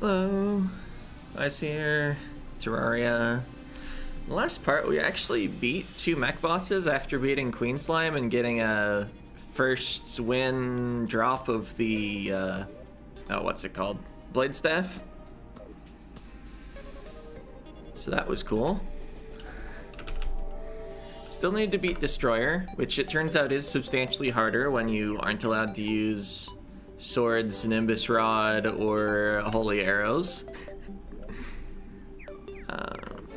Hello. Ice here. Terraria. The last part, we actually beat two mech bosses after beating Queen Slime and getting a first win drop of the, uh, oh, what's it called? Blade Staff. So that was cool. Still need to beat Destroyer, which it turns out is substantially harder when you aren't allowed to use swords, Nimbus Rod, or Holy Arrows. um,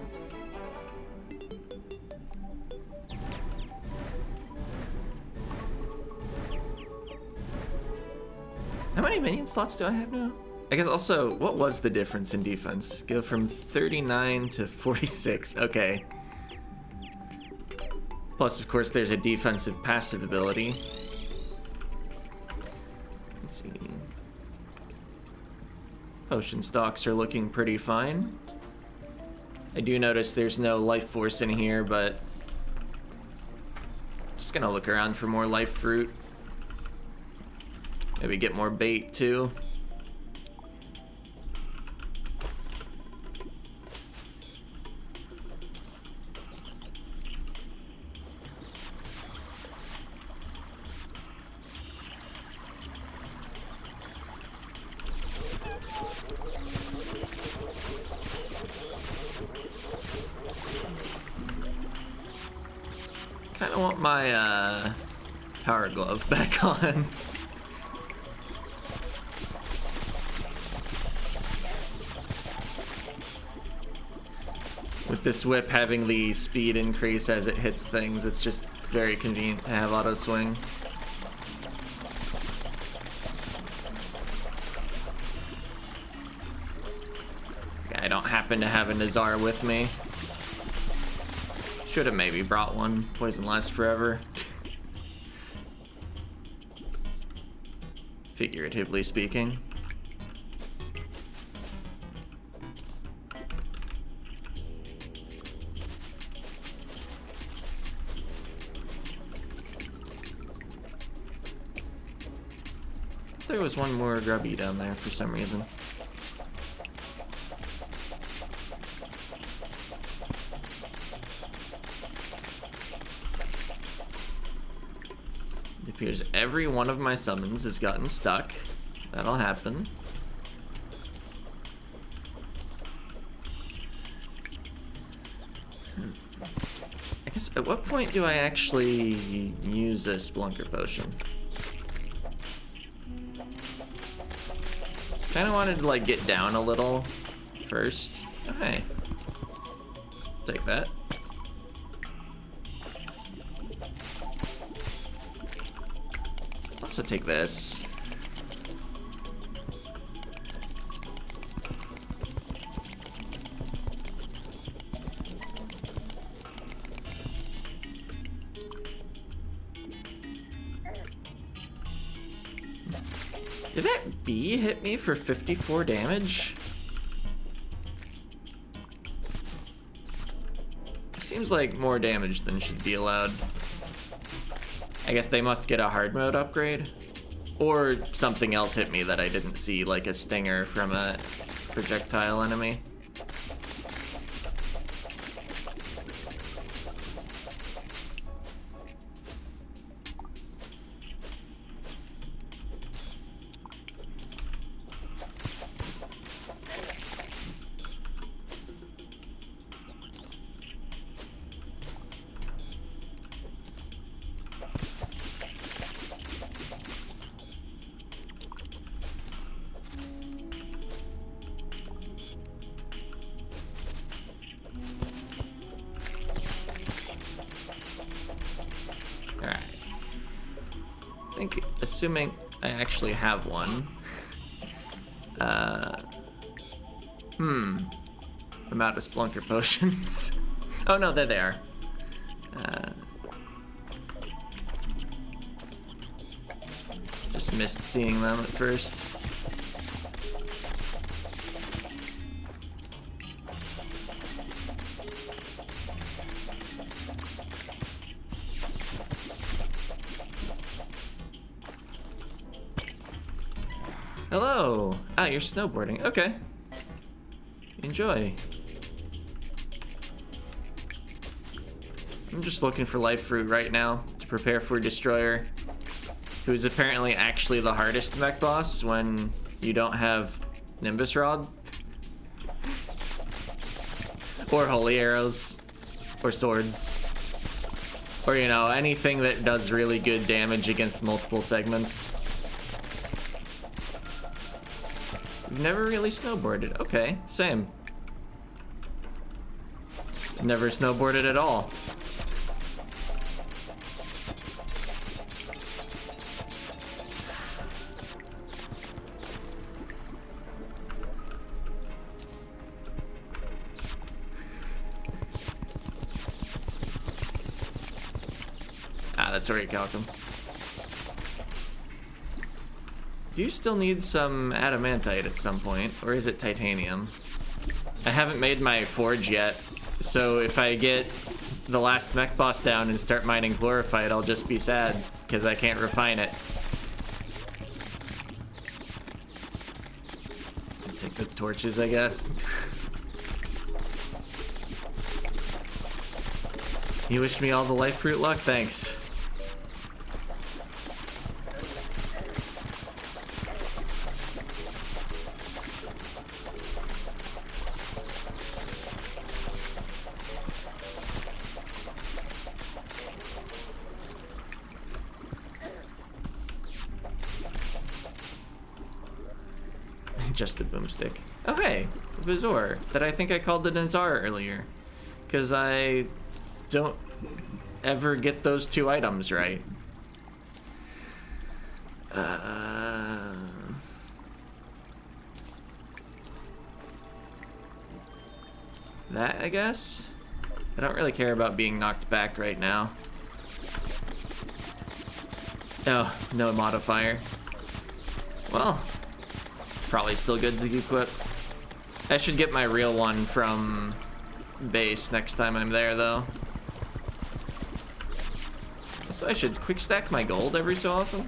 how many minion slots do I have now? I guess also, what was the difference in defense? Go from 39 to 46. Okay. Plus, of course, there's a defensive passive ability. Let's see. Potion stocks are looking pretty fine. I do notice there's no life force in here, but just gonna look around for more life fruit. Maybe get more bait too. My uh, power glove back on. With this whip having the speed increase as it hits things, it's just very convenient to have auto swing. I don't happen to have a Nazar with me. Should have maybe brought one. Poison lasts forever. Figuratively speaking. There was one more grubby down there for some reason. It appears every one of my summons has gotten stuck. That'll happen. Hmm. I guess, at what point do I actually use a Spelunker Potion? Kinda wanted to, like, get down a little first. Hey. Take that. Also take this. Did that bee hit me for 54 damage? Seems like more damage than should be allowed. I guess they must get a hard mode upgrade. Or something else hit me that I didn't see, like a stinger from a projectile enemy. Actually have one. Uh, hmm. I'm out of Spelunker potions. oh no, there they are. Uh, just missed seeing them at first. You're snowboarding. Okay. Enjoy. I'm just looking for life fruit right now to prepare for Destroyer, who's apparently actually the hardest mech boss when you don't have Nimbus Rod. or Holy Arrows. Or swords. Or, you know, anything that does really good damage against multiple segments. Never really snowboarded. Okay, same. Never snowboarded at all. ah, that's already Calcum. Do you still need some adamantite at some point, or is it titanium? I haven't made my forge yet, so if I get the last mech boss down and start mining chlorophyte, I'll just be sad, because I can't refine it. Take the torches, I guess. you wish me all the life fruit luck? Thanks. Oh hey, Vizor, that I think I called the Nazar earlier. Because I don't ever get those two items right. Uh... That, I guess? I don't really care about being knocked back right now. Oh, no modifier. Well, probably still good to equip. I should get my real one from base next time I'm there, though. So I should quick stack my gold every so often.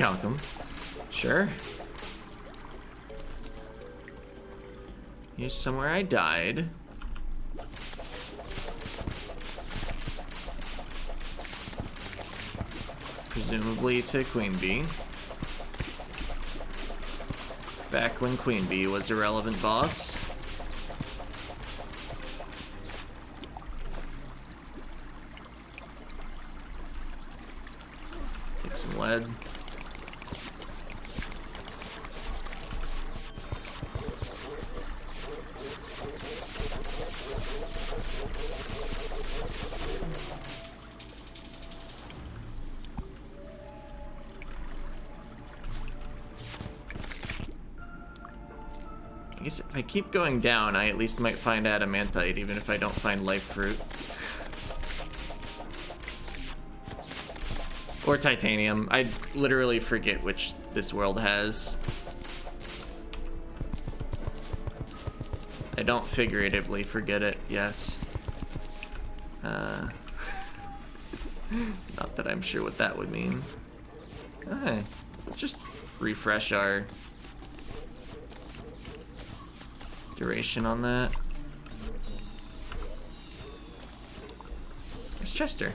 Calcum. Sure. Here's somewhere I died. Presumably to Queen Bee. Back when Queen Bee was a relevant boss. Keep going down, I at least might find adamantite, even if I don't find life fruit. Or titanium. I literally forget which this world has. I don't figuratively forget it, yes. Uh, not that I'm sure what that would mean. Okay, let's just refresh our duration on that. Where's Chester?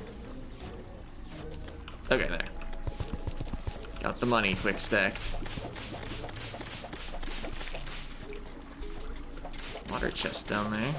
Okay, there. Got the money quick stacked. Water chest down there.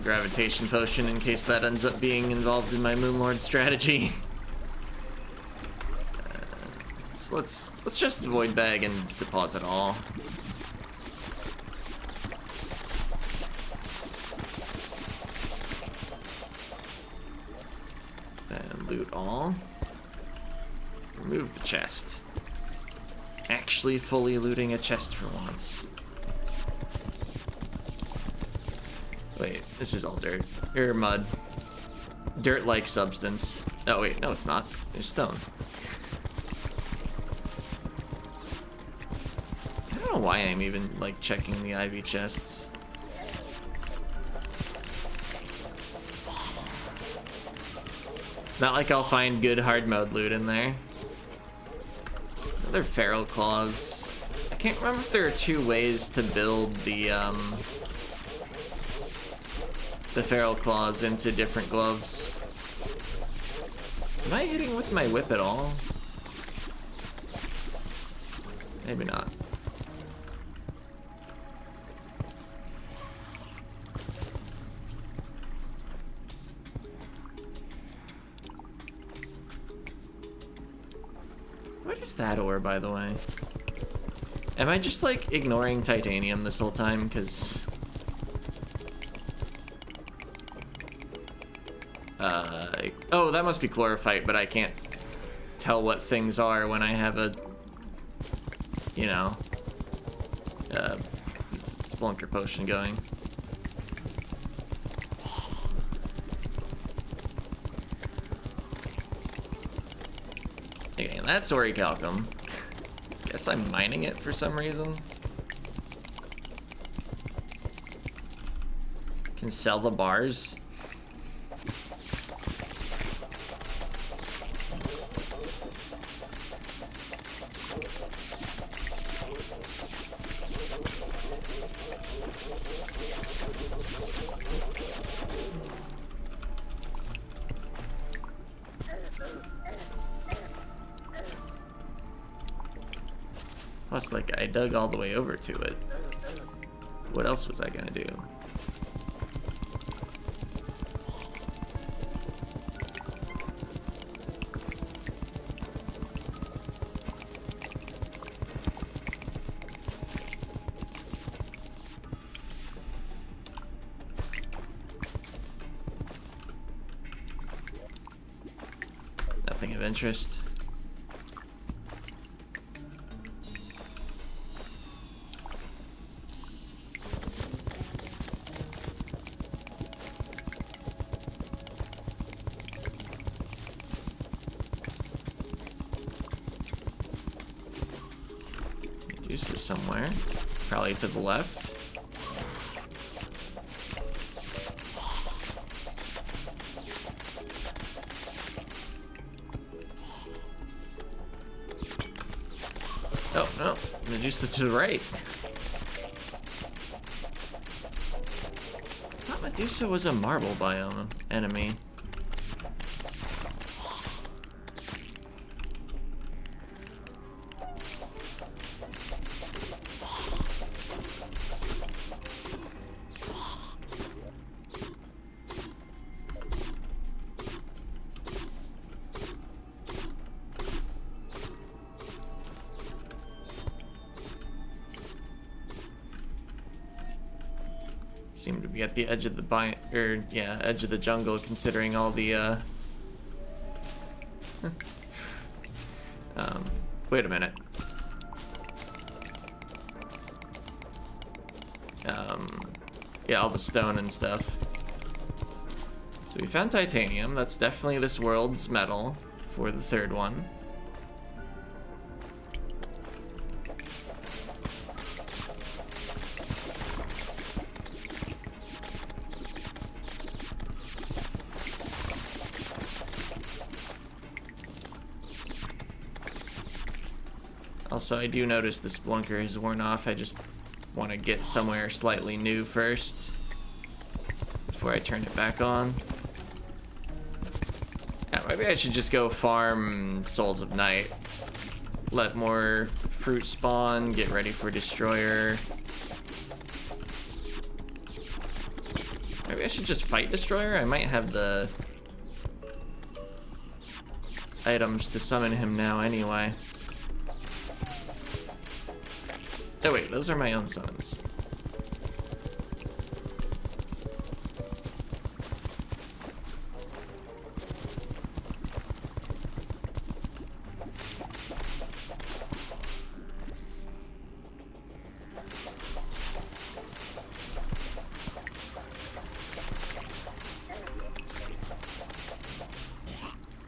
Gravitation potion in case that ends up being involved in my Moonlord strategy. Uh, so let's let's just void bag and deposit all. Then loot all. Remove the chest. Actually fully looting a chest for once. This is all dirt. Or mud. Dirt-like substance. Oh wait, no it's not. There's stone. I don't know why I'm even, like, checking the ivy chests. It's not like I'll find good hard mode loot in there. Another feral claws. I can't remember if there are two ways to build the, um, the feral claws into different gloves. Am I hitting with my whip at all? Maybe not. What is that ore, by the way? Am I just, like, ignoring titanium this whole time? Because that must be chlorophyte, but I can't tell what things are when I have a, you know, Spelunker potion going. Okay, and that's orichalcum. Guess I'm mining it for some reason. Can sell the bars. Dug all the way over to it. What else was I gonna do? Nothing of interest. To the left. Oh, no. Medusa to the right. I thought Medusa was a marble biome enemy. Be at the edge of the bi or yeah, edge of the jungle considering all the uh um wait a minute. Um yeah, all the stone and stuff. So we found titanium, that's definitely this world's metal for the third one. Also, I do notice the Spelunker has worn off. I just want to get somewhere slightly new first before I turn it back on. Yeah, maybe I should just go farm Souls of Night. Let more fruit spawn, get ready for Destroyer. Maybe I should just fight Destroyer? I might have the items to summon him now anyway. Those are my own summons.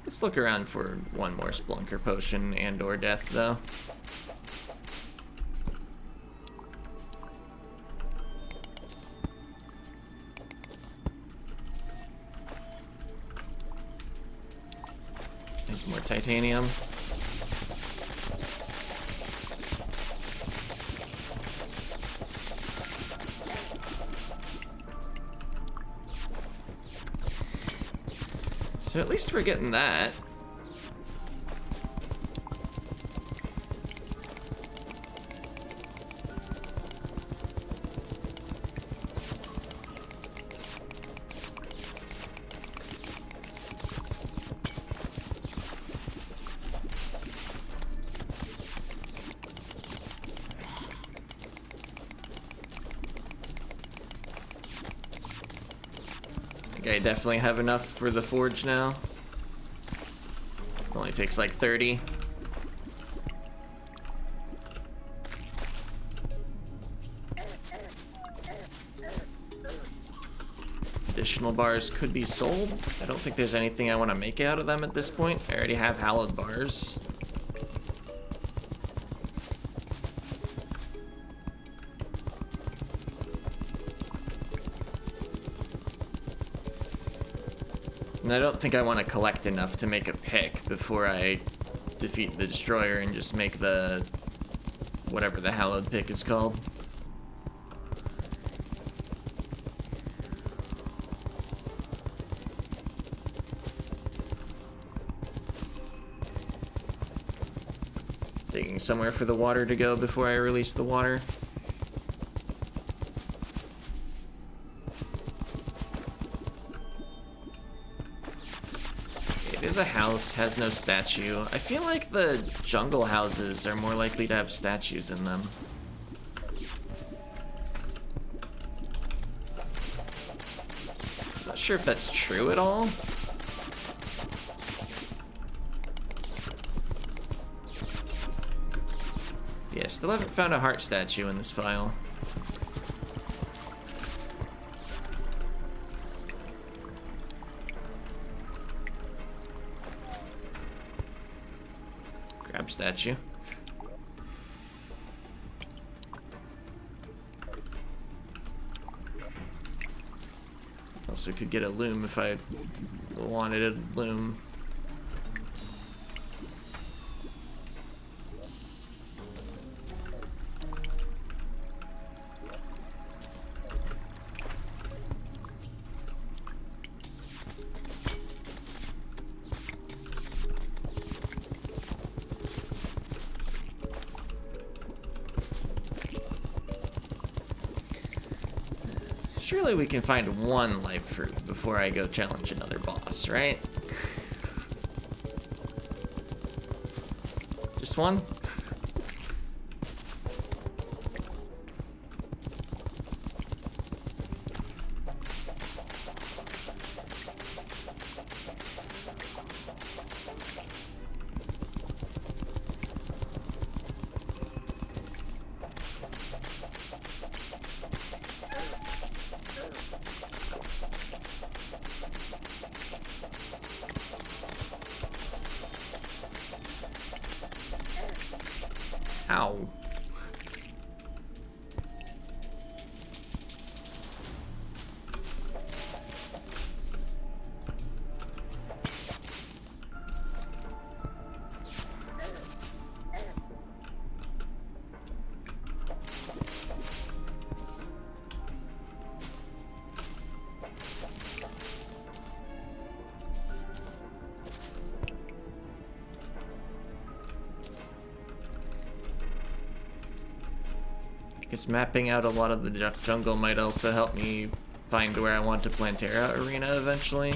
Let's look around for one more Spelunker potion and or death though. Titanium. So at least we're getting that. Definitely have enough for the forge now. Only takes like 30. Additional bars could be sold. I don't think there's anything I want to make out of them at this point. I already have hallowed bars. And I don't think I want to collect enough to make a pick before I defeat the destroyer and just make the whatever the hallowed pick is called. Digging somewhere for the water to go before I release the water. Is a house, has no statue. I feel like the jungle houses are more likely to have statues in them. Not sure if that's true at all. Yeah, still haven't found a heart statue in this file. Also could get a loom if I wanted a loom. We can find one life fruit before I go challenge another boss, right? Just one? Mapping out a lot of the jungle might also help me find where I want to Plantera Arena eventually.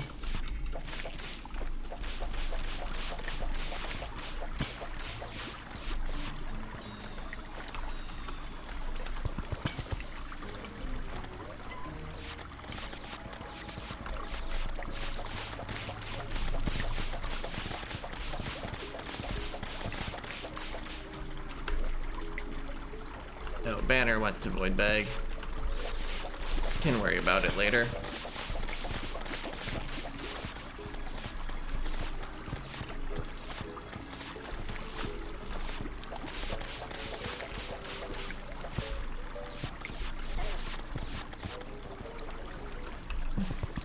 To Void Bag. Can worry about it later.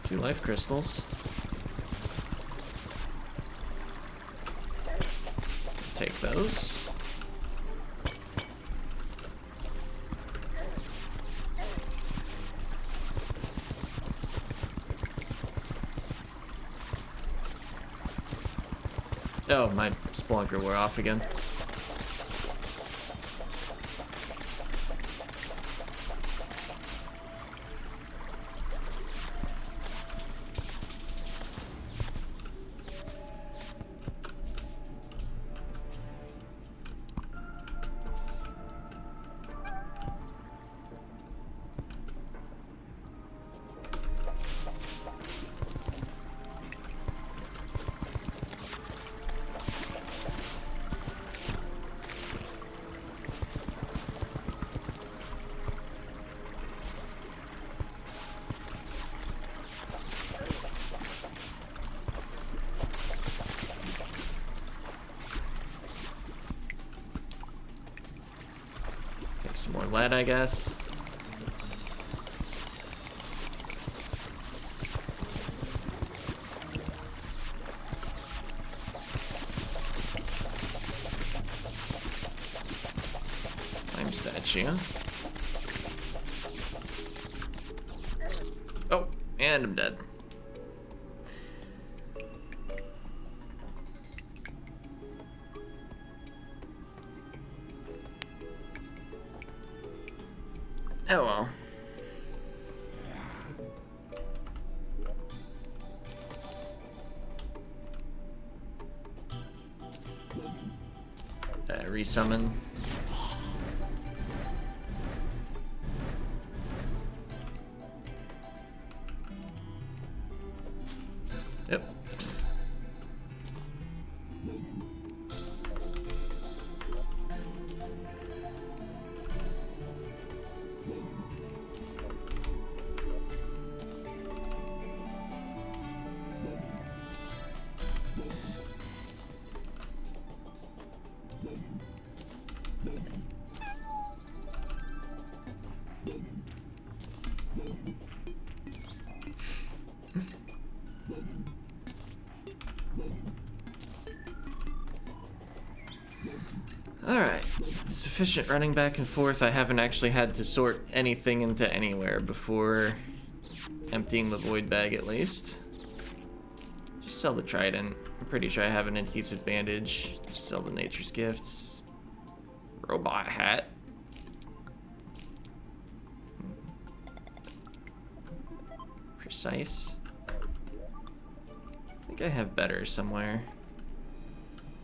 Two life crystals. My Spelunker wore off again. I guess. Uh, resummon. Sufficient running back and forth. I haven't actually had to sort anything into anywhere before emptying the void bag at least. Just sell the trident. I'm pretty sure I have an adhesive bandage. Just sell the nature's gifts. Robot hat. Precise. I think I have better somewhere.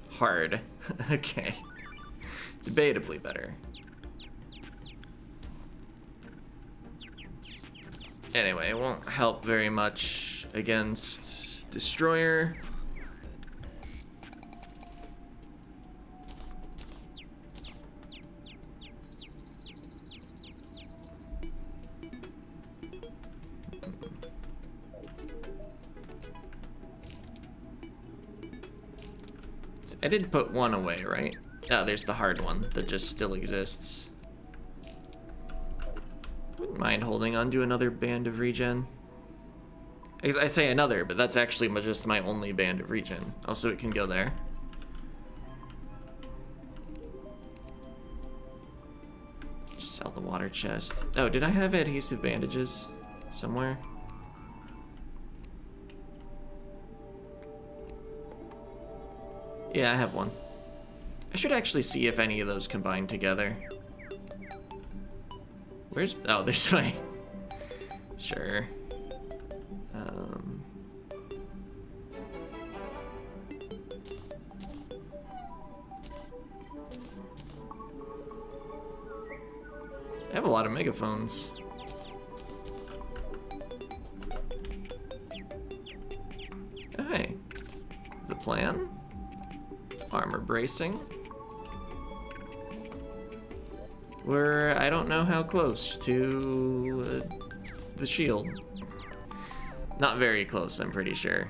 Hard. okay. Debatably better. Anyway, it won't help very much against Destroyer. I did put one away, right? Oh, there's the hard one that just still exists. Wouldn't mind holding on to another band of regen. I say another, but that's actually just my only band of regen. Also, it can go there. Just sell the water chest. Oh, did I have adhesive bandages somewhere? Yeah, I have one. I should actually see if any of those combine together. Where's... Oh, there's my... Sure. Um, I have a lot of megaphones. Hey. The plan? Armor bracing. We're, I don't know how close to uh, the shield. Not very close, I'm pretty sure.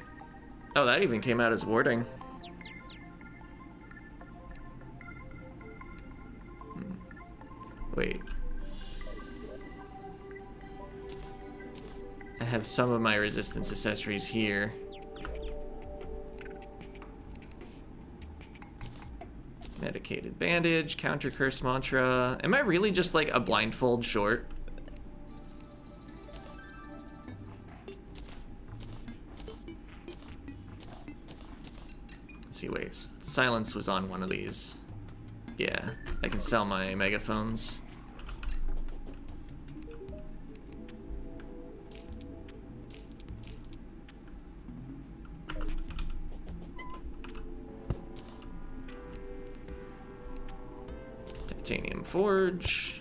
Oh, that even came out as warding. Hmm. Wait. I have some of my resistance accessories here. Bandage, counter curse mantra. Am I really just like a blindfold short? Let's see, wait. Silence was on one of these. Yeah, I can sell my megaphones. Forge.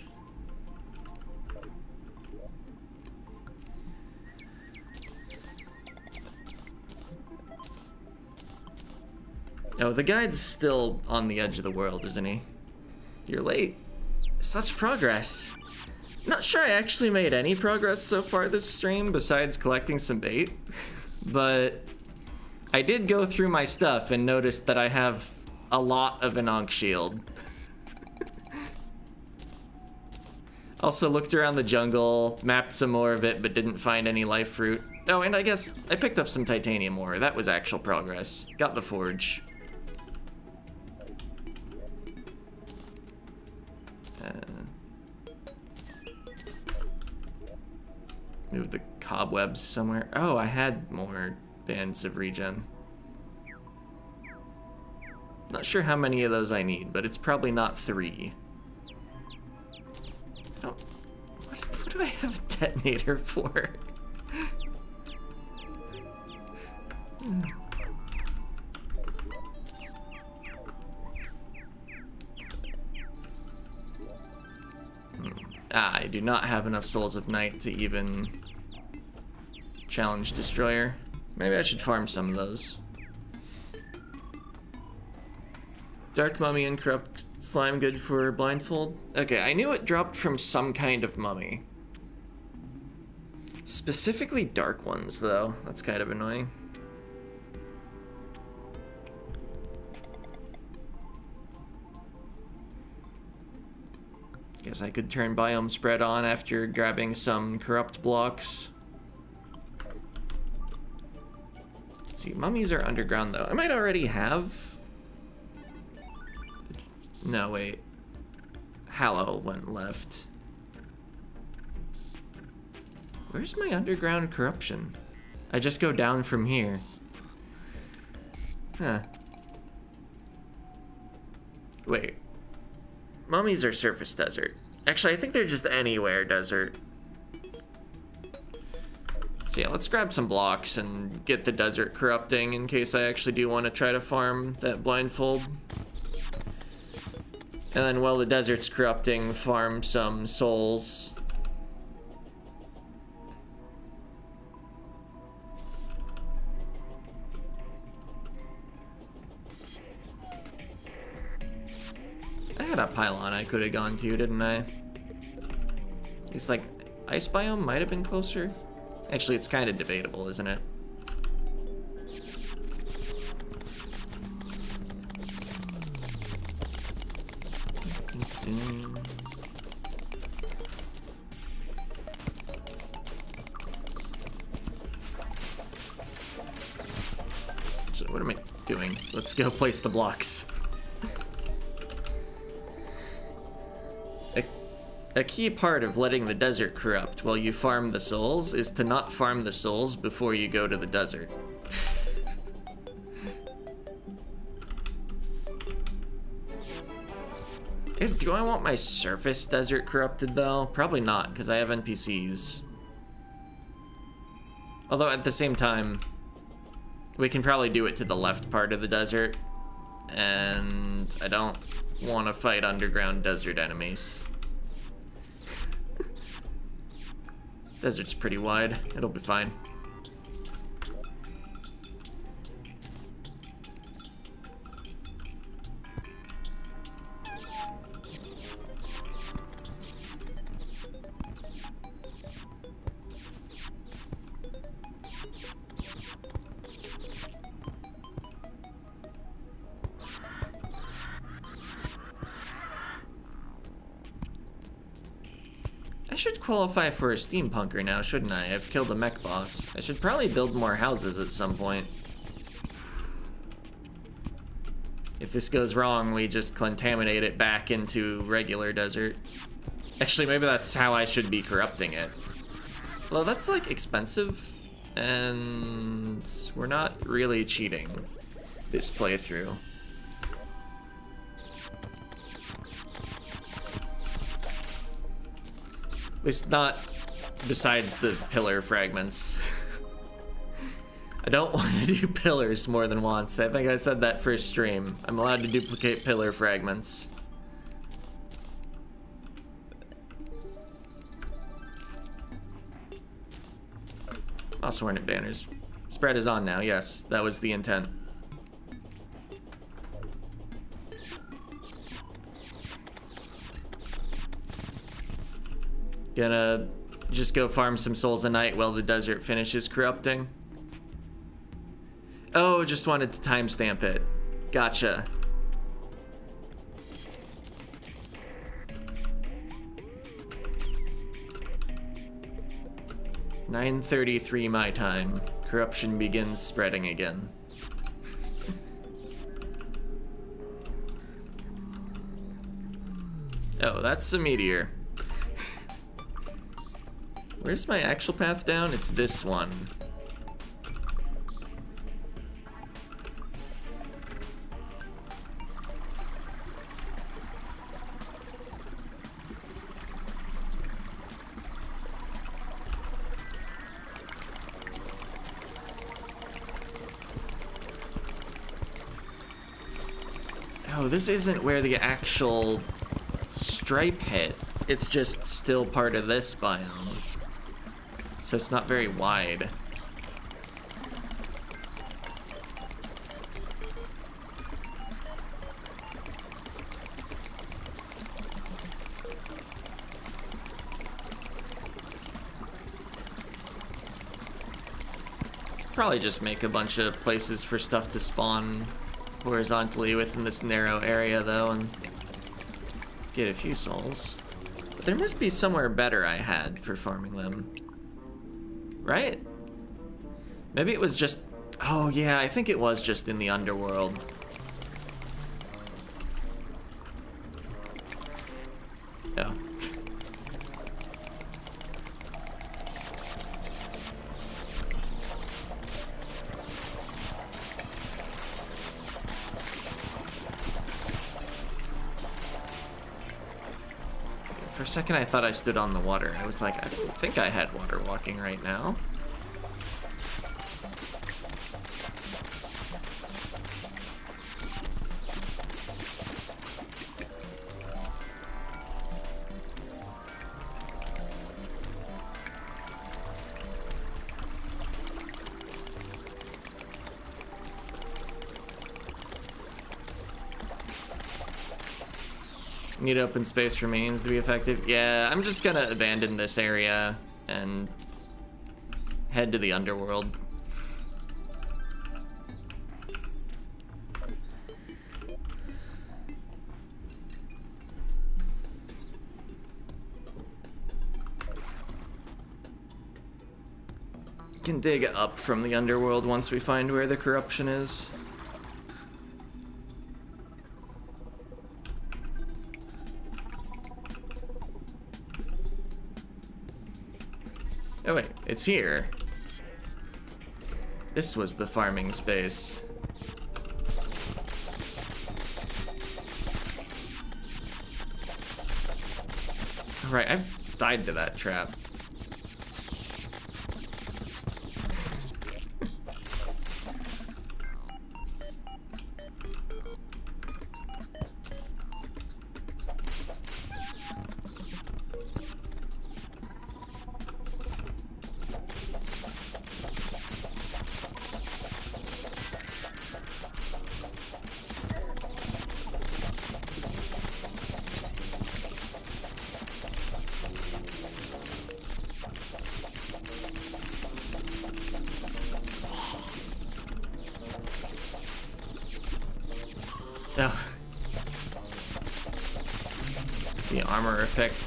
Oh, the guide's still on the edge of the world, isn't he? You're late. Such progress. Not sure I actually made any progress so far this stream besides collecting some bait, but I did go through my stuff and noticed that I have a lot of an Ankh shield. Also looked around the jungle, mapped some more of it, but didn't find any life fruit. Oh, and I guess I picked up some titanium ore. That was actual progress. Got the forge. Uh, move the cobwebs somewhere. Oh, I had more bands of regen. Not sure how many of those I need, but it's probably not three. What, what do I have a detonator for? hmm. Ah, I do not have enough Souls of Night to even challenge Destroyer. Maybe I should farm some of those. Dark Mummy and Corrupt Slime good for Blindfold? Okay, I knew it dropped from some kind of mummy. Specifically dark ones, though. That's kind of annoying. Guess I could turn Biome Spread on after grabbing some Corrupt blocks. See, mummies are underground, though. I might already have no, wait. Hallow went left. Where's my underground corruption? I just go down from here. Huh. Wait. Mummies are surface desert. Actually, I think they're just anywhere desert. So yeah, let's grab some blocks and get the desert corrupting in case I actually do want to try to farm that blindfold. And then while the desert's corrupting, farm some souls. I had a pylon I could have gone to, didn't I? It's like, ice biome might have been closer. Actually, it's kind of debatable, isn't it? Go place the blocks. a, a key part of letting the desert corrupt while you farm the souls is to not farm the souls before you go to the desert. Is, do I want my surface desert corrupted though? Probably not, because I have NPCs. Although at the same time, we can probably do it to the left part of the desert. And I don't want to fight underground desert enemies. Desert's pretty wide. It'll be fine. Qualify for a steampunker now, shouldn't I? I've killed a mech boss. I should probably build more houses at some point. If this goes wrong, we just contaminate it back into regular desert. Actually, maybe that's how I should be corrupting it. Well, that's like expensive, and we're not really cheating this playthrough. Least not besides the pillar fragments. I don't want to do pillars more than once. I think I said that first stream. I'm allowed to duplicate pillar fragments. Also Hornet banners. Spread is on now, yes. That was the intent. Gonna just go farm some souls a night while the desert finishes corrupting. Oh, just wanted to timestamp it. Gotcha. Nine thirty-three my time. Corruption begins spreading again. oh, that's a meteor. Where's my actual path down? It's this one. Oh, this isn't where the actual stripe hit. It's just still part of this biome so it's not very wide. Probably just make a bunch of places for stuff to spawn horizontally within this narrow area though and get a few souls. But there must be somewhere better I had for farming them right? Maybe it was just... Oh, yeah, I think it was just in the underworld. Yeah. For a second, I thought I stood on the water. I was like, I don't think I had water walking right now. Need open space for mains to be effective. Yeah, I'm just gonna abandon this area and head to the underworld. Can dig up from the underworld once we find where the corruption is. It's here. This was the farming space. Right, I've died to that trap.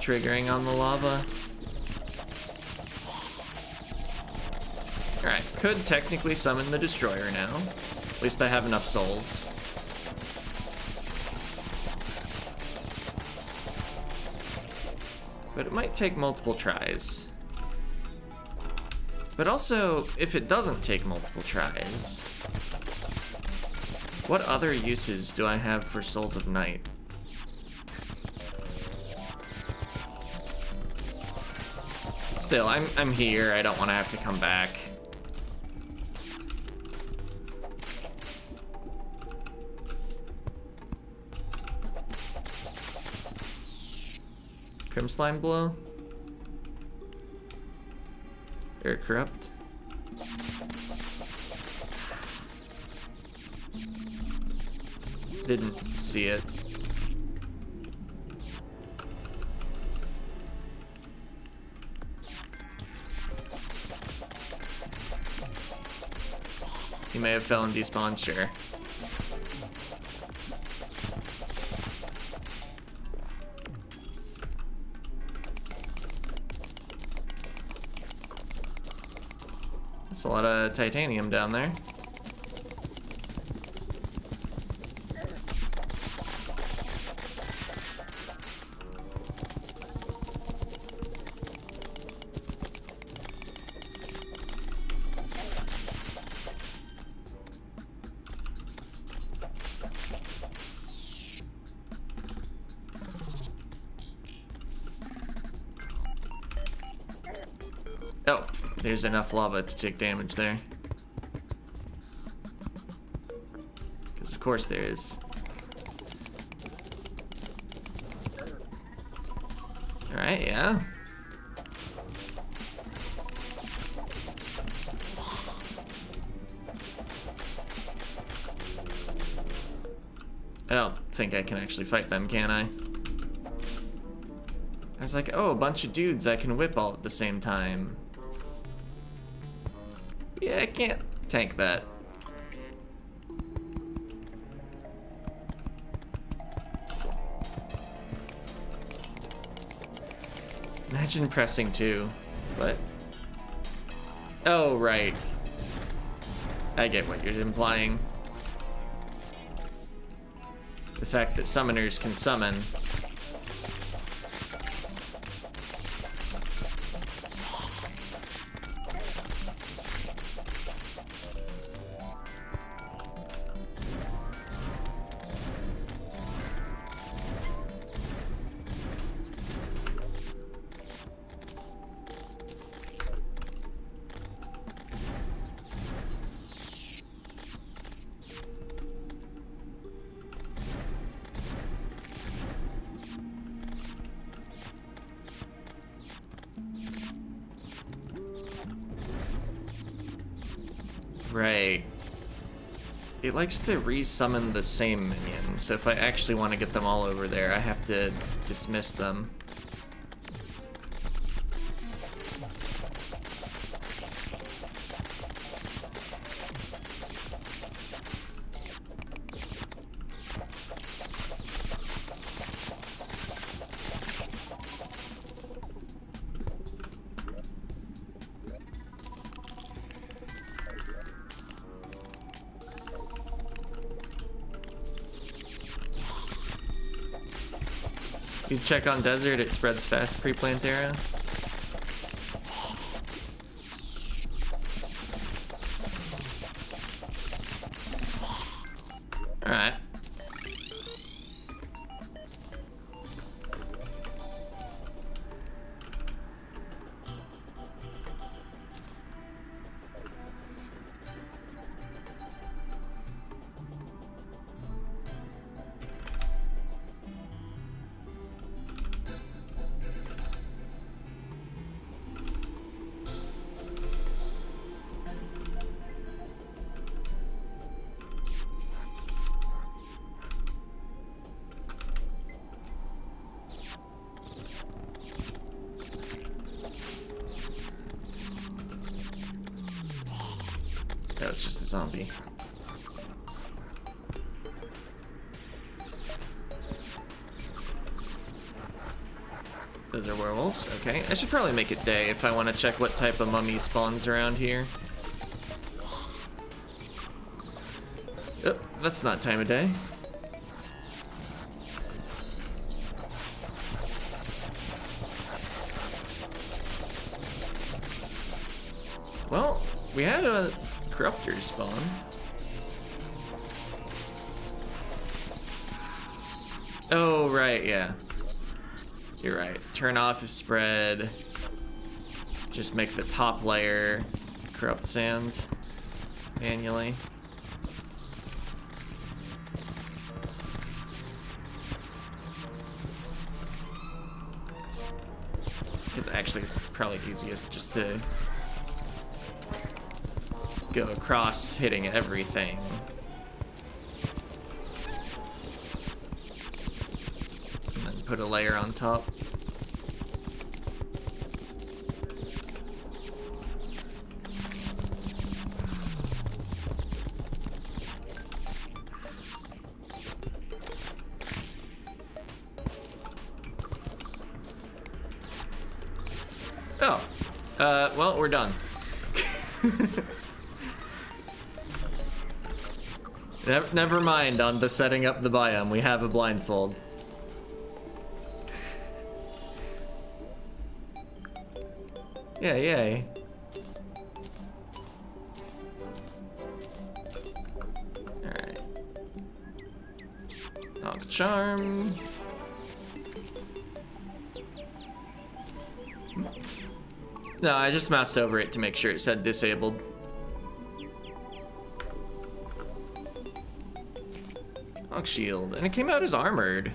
Triggering on the lava. Alright, could technically summon the destroyer now. At least I have enough souls. But it might take multiple tries. But also, if it doesn't take multiple tries, what other uses do I have for Souls of Night? Still, I'm, I'm here. I don't want to have to come back. Crim Slime Blow? Air Corrupt? Didn't see it. He may have fell and despawned, sure. That's a lot of titanium down there. There's enough lava to take damage there. Because of course there is. Alright, yeah. I don't think I can actually fight them, can I? I was like, oh, a bunch of dudes I can whip all at the same time. Tank that. Imagine pressing two, but... Oh, right. I get what you're implying. The fact that summoners can summon likes to resummon the same minion, so if I actually want to get them all over there, I have to dismiss them. Check on desert, it spreads fast pre-Plantera. Alright. Those are werewolves. Okay. I should probably make it day if I want to check what type of mummy spawns around here. Oh, that's not time of day. Turn off spread. Just make the top layer corrupt sand manually. Because actually it's probably easiest just to go across hitting everything. And then put a layer on top. Never mind on the setting up the biome, we have a blindfold. Yeah, yay. Alright. Knock charm. No, I just moused over it to make sure it said disabled. Shield, and it came out as armored.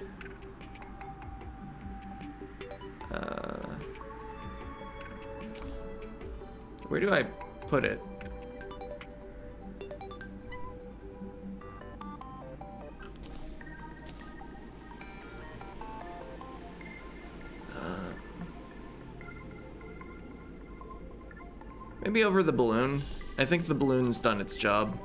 Where do I put it? Um, maybe over the balloon. I think the balloon's done its job.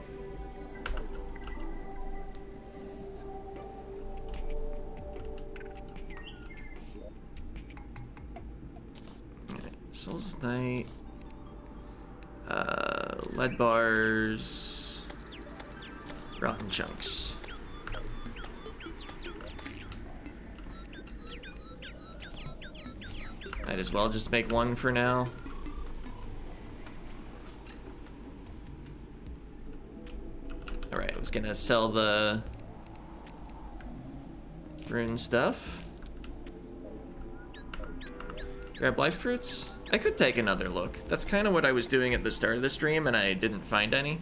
Well just make one for now. Alright, I was gonna sell the rune stuff. Grab life fruits? I could take another look. That's kind of what I was doing at the start of the stream, and I didn't find any.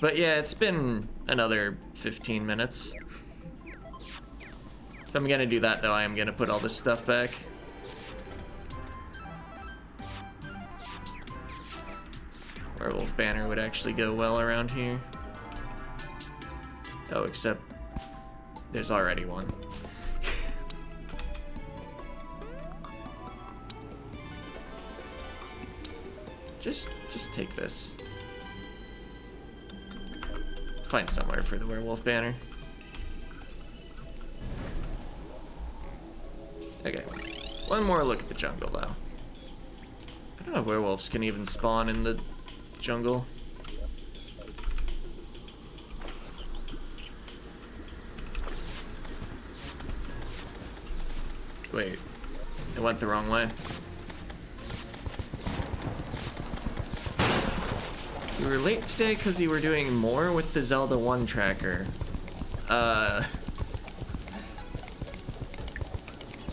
But yeah, it's been another 15 minutes. If I'm gonna do that, though, I am gonna put all this stuff back. Banner would actually go well around here. Oh, except there's already one. Just, just take this. Find somewhere for the werewolf banner. Okay, one more look at the jungle though. I don't know if werewolves can even spawn in the jungle. Wait, it went the wrong way. You were late today because you were doing more with the Zelda 1 tracker. Uh...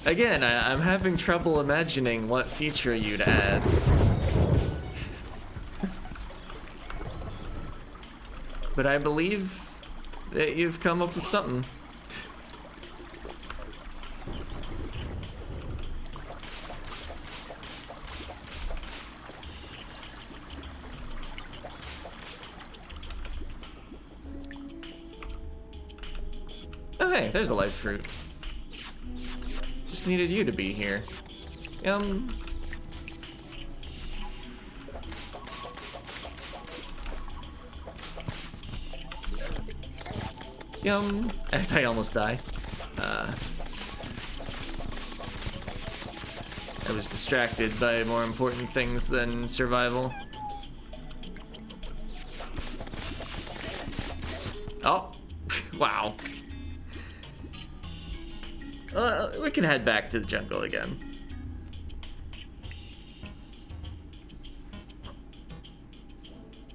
Again, I, am having trouble imagining what feature you'd add. But I believe that you've come up with something. Oh hey, there's a life fruit. Just needed you to be here. Yum. Yum. As I almost die. Uh, I was distracted by more important things than survival. Oh, wow. Uh, we can head back to the jungle again.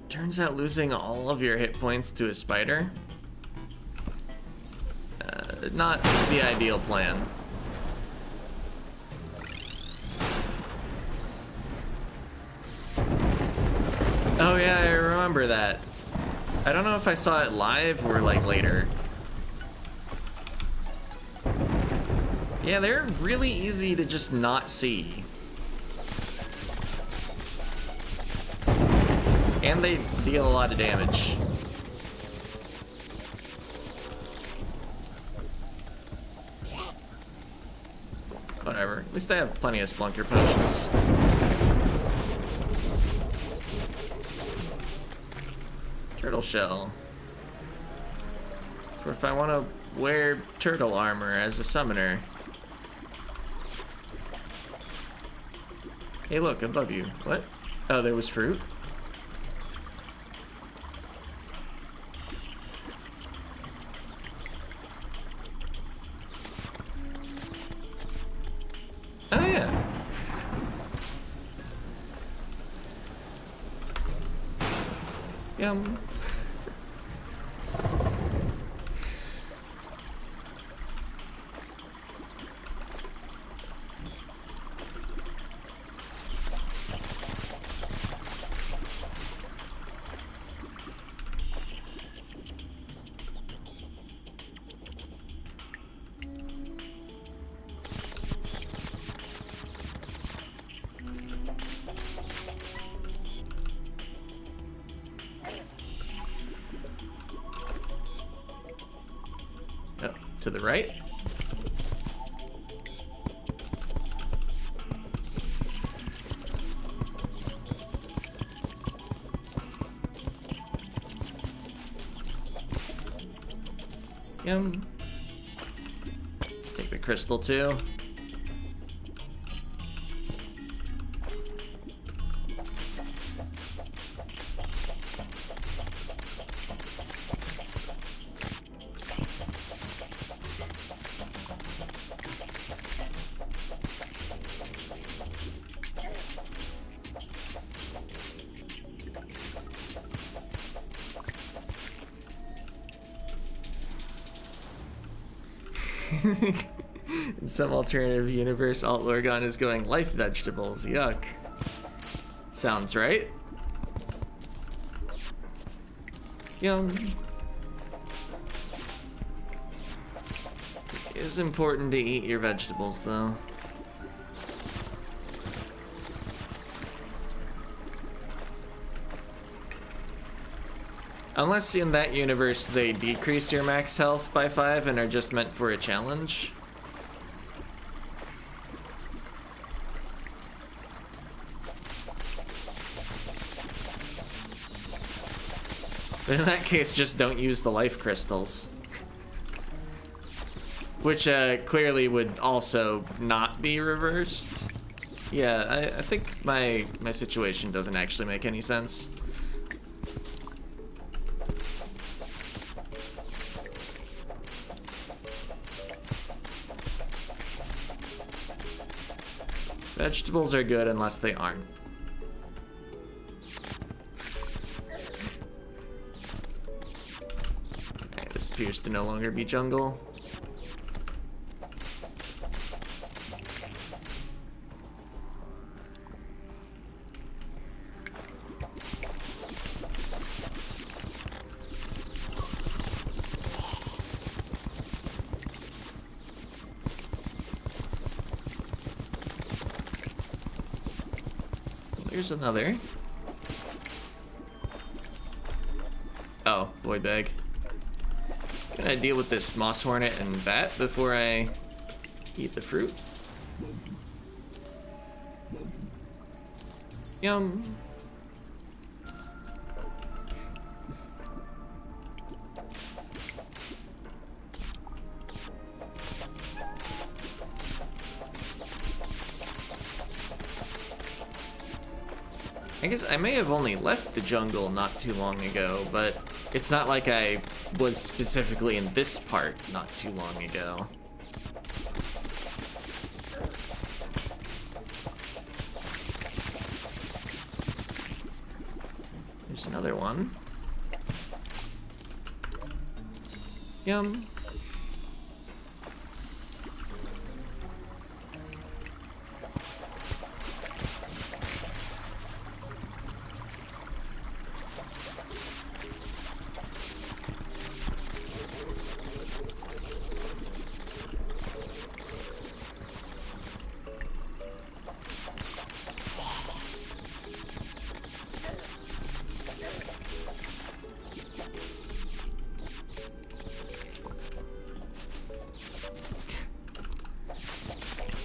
Turns out losing all of your hit points to a spider, not the ideal plan. Oh yeah, I remember that. I don't know if I saw it live or like later. Yeah, they're really easy to just not see. And they deal a lot of damage. Whatever. At least I have plenty of Spelunker potions. Turtle shell. For if I want to wear turtle armor as a summoner. Hey look, above you. What? Oh, there was fruit? Yum. Right. Yum. Take the crystal too. Some alternative universe, Alt Lorgon is going life vegetables. Yuck. Sounds right. Yum. It is important to eat your vegetables, though. Unless in that universe they decrease your max health by 5 and are just meant for a challenge. But in that case, just don't use the life crystals. Which uh, clearly would also not be reversed. Yeah, I, I think my, my situation doesn't actually make any sense. Vegetables are good unless they aren't. To no longer be jungle. Here's another. Oh, void bag. I deal with this moss hornet and bat before I eat the fruit? Yum. I guess I may have only left the jungle not too long ago, but it's not like I was specifically in this part not too long ago. There's another one. Yum.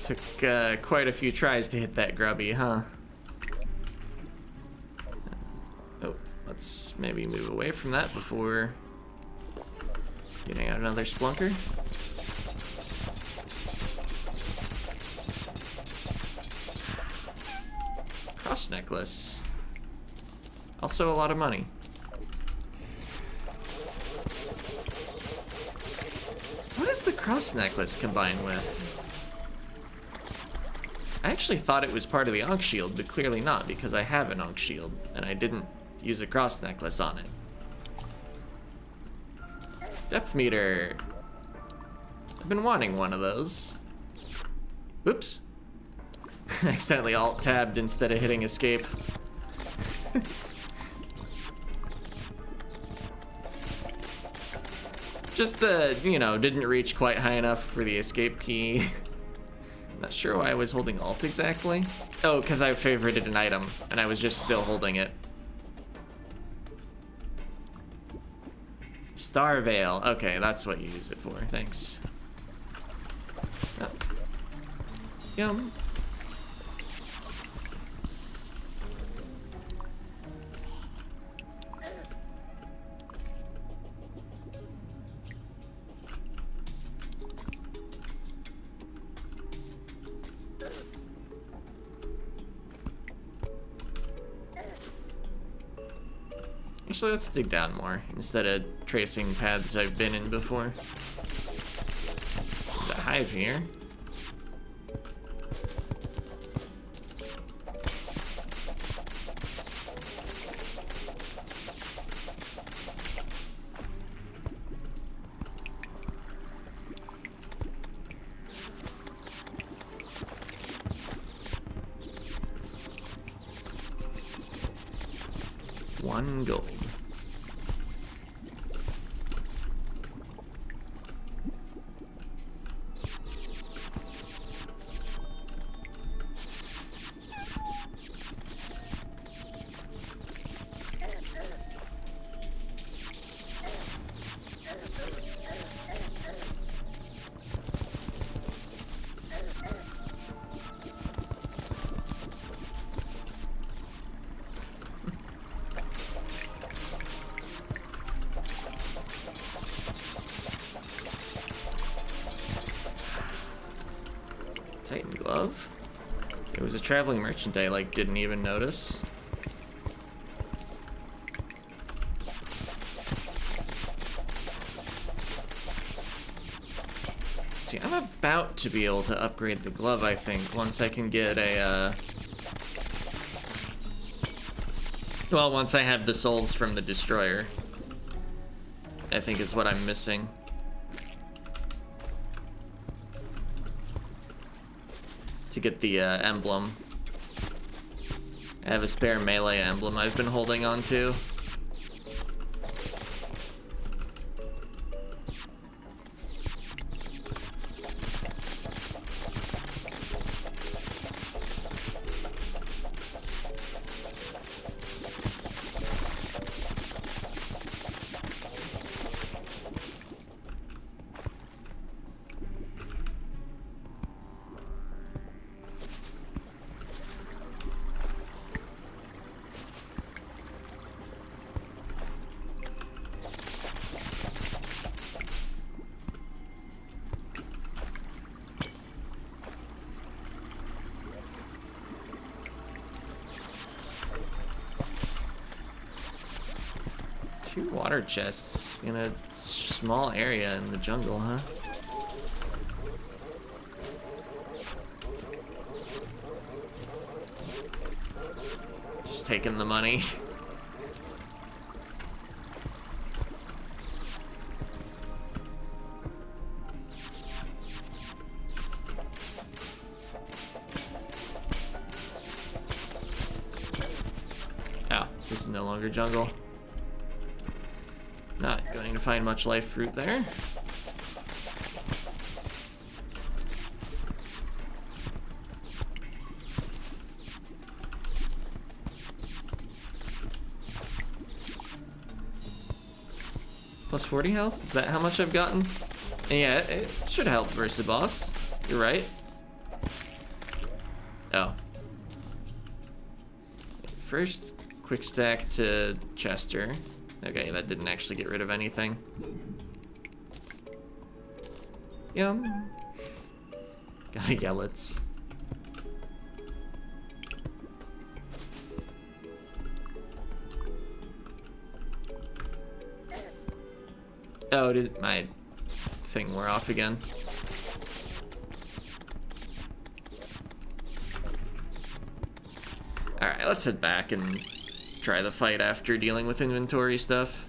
Took uh, quite a few tries to hit that grubby, huh? Oh, let's maybe move away from that before getting out another spelunker. Cross necklace. Also a lot of money. What is the cross necklace combined with? Actually thought it was part of the Ankh shield, but clearly not, because I have an Ankh shield, and I didn't use a cross necklace on it. Depth meter. I've been wanting one of those. Oops. Accidentally alt-tabbed instead of hitting escape. Just, uh, you know, didn't reach quite high enough for the escape key. Sure why I was holding alt exactly. Oh, because I favorited an item, and I was just still holding it. Star Veil. Okay, that's what you use it for. Thanks. Oh. Yum. Actually, let's dig down more instead of tracing paths I've been in before. A hive here. Traveling merchant I like didn't even notice. See, I'm about to be able to upgrade the glove, I think, once I can get a, uh... Well, once I have the souls from the Destroyer. I think is what I'm missing. to get the uh, emblem. I have a spare melee emblem I've been holding on to. Chests in a small area in the jungle, huh? Just taking the money. Oh, this is no longer jungle. Find much life fruit there. Plus 40 health? Is that how much I've gotten? And yeah, it should help versus the boss. You're right. Oh. First, quick stack to Chester. Okay, that didn't actually get rid of anything. Yum. Gotta yell it's. Oh, did my thing wear off again? Alright, let's head back and try the fight after dealing with inventory stuff.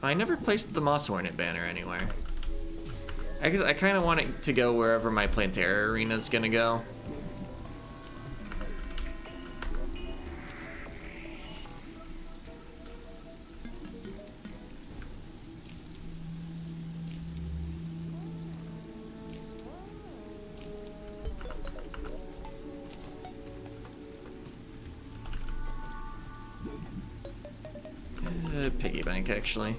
I never placed the Moss Hornet banner anywhere. I guess I kind of want it to go wherever my Plantera arena is gonna go. Actually.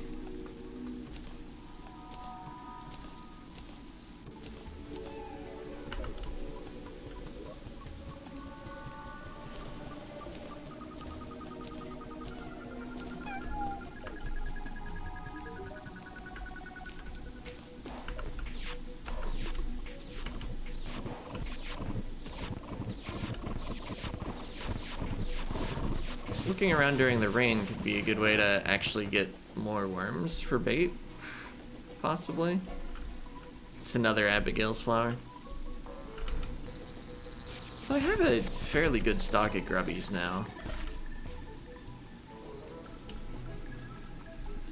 Looking around during the rain could be a good way to actually get more worms for bait, possibly. It's another Abigail's flower. I have a fairly good stock of grubbies now.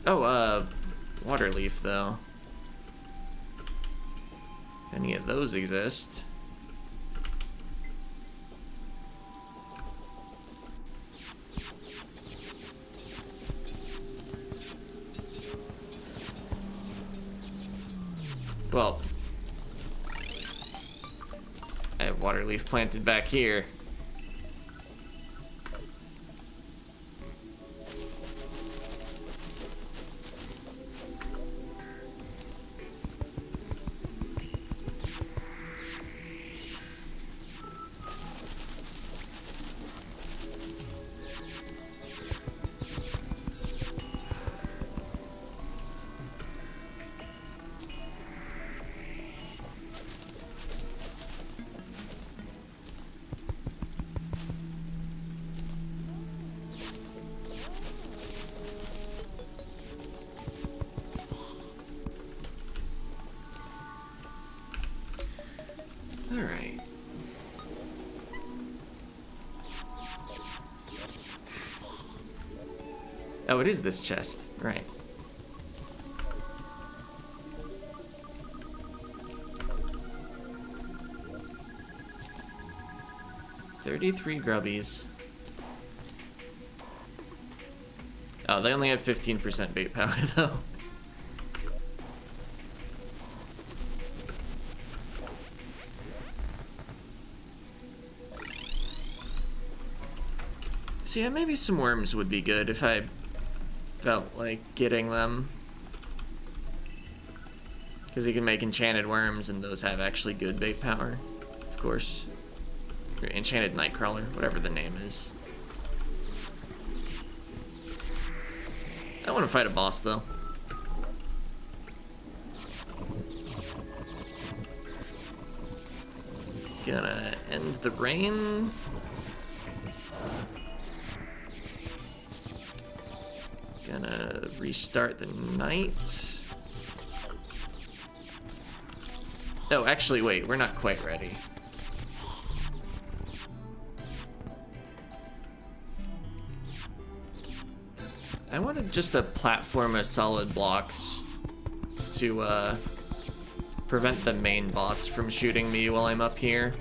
Oh, uh, water leaf though. Any of those exist. Planted back here. It is this chest. Right. Thirty-three grubbies. Oh, they only have 15% bait power, though. Yeah, maybe some worms would be good if I felt like getting them. Because you can make enchanted worms, and those have actually good bait power, of course. Your enchanted nightcrawler, whatever the name is. I want to fight a boss, though. Gonna end the rain Gonna the night. Oh, actually, wait, we're not quite ready. I wanted just a platform of solid blocks to uh, prevent the main boss from shooting me while I'm up here.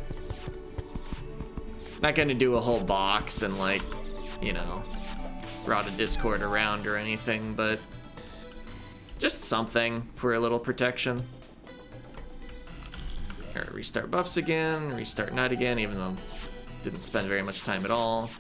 Not gonna do a whole box and like, you know, brought a Discord around or anything, but just something for a little protection. Here, restart buffs again, restart night again, even though didn't spend very much time at all.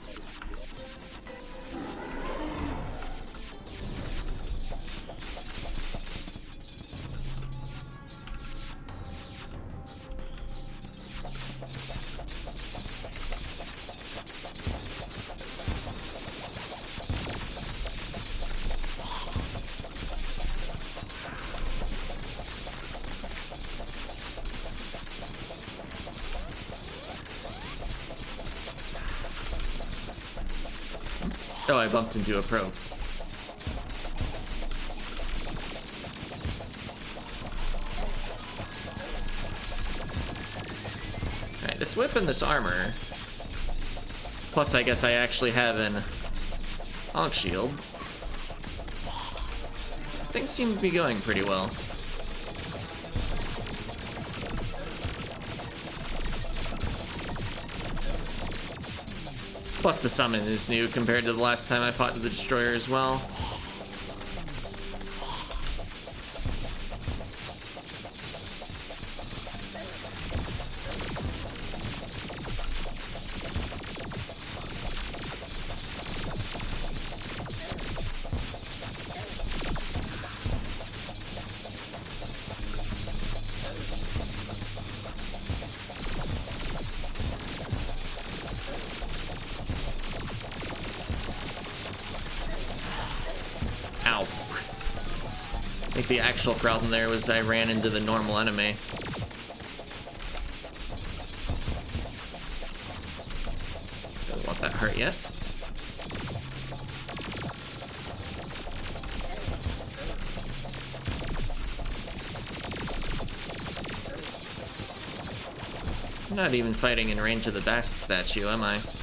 I into a probe. Alright, this whip and this armor. Plus, I guess I actually have an Ankh shield. Things seem to be going pretty well. Plus the summon is new compared to the last time I fought the Destroyer as well. The actual problem there was I ran into the normal enemy. Don't want that hurt yet. Not even fighting in range of the Bast statue, am I?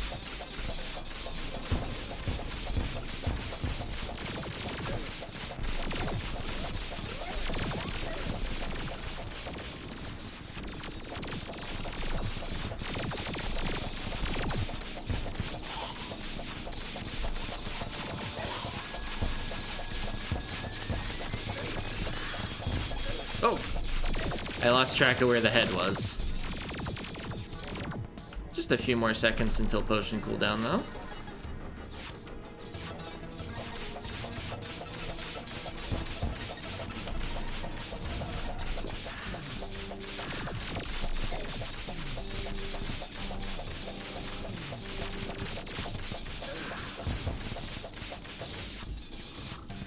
Track of where the head was. Just a few more seconds until potion cooldown, though.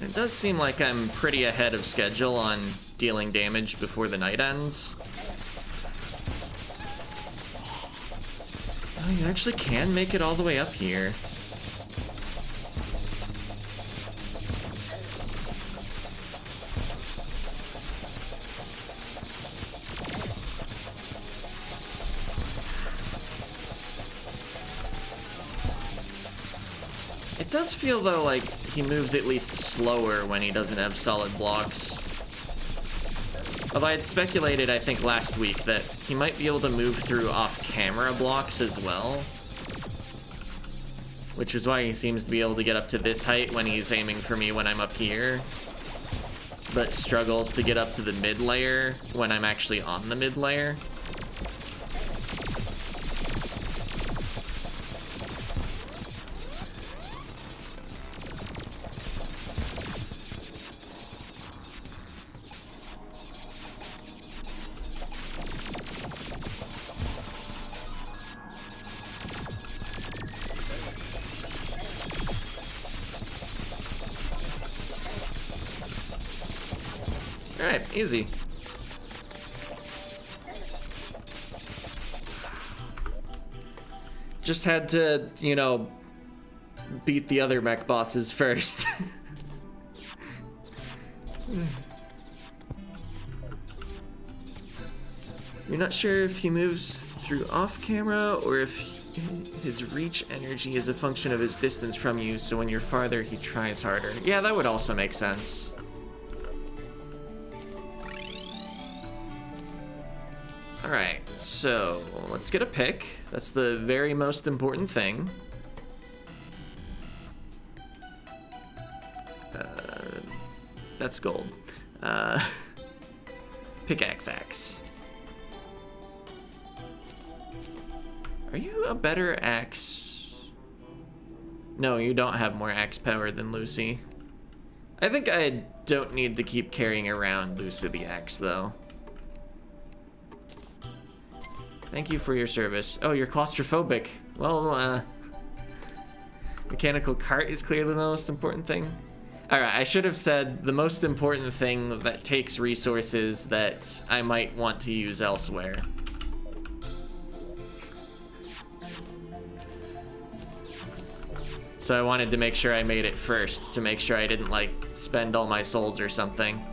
It does seem like I'm pretty ahead of schedule on dealing damage before the night ends. You actually can make it all the way up here. It does feel though like he moves at least slower when he doesn't have solid blocks. Although I had speculated, I think last week, that he might be able to move through off-camera blocks as well. Which is why he seems to be able to get up to this height when he's aiming for me when I'm up here. But struggles to get up to the mid layer when I'm actually on the mid layer. Just had to, you know, beat the other mech bosses first. You're not sure if he moves through off camera or if his reach energy is a function of his distance from you, so when you're farther, he tries harder. Yeah, that would also make sense. So let's get a pick. That's the very most important thing. Uh, that's gold. Uh, pickaxe axe. Are you a better axe? No, you don't have more axe power than Lucy. I think I don't need to keep carrying around Lucy the axe, though. Thank you for your service. Oh, you're claustrophobic. Well, uh... Mechanical cart is clearly the most important thing. Alright, I should have said the most important thing that takes resources that I might want to use elsewhere. So I wanted to make sure I made it first, to make sure I didn't, like, spend all my souls or something.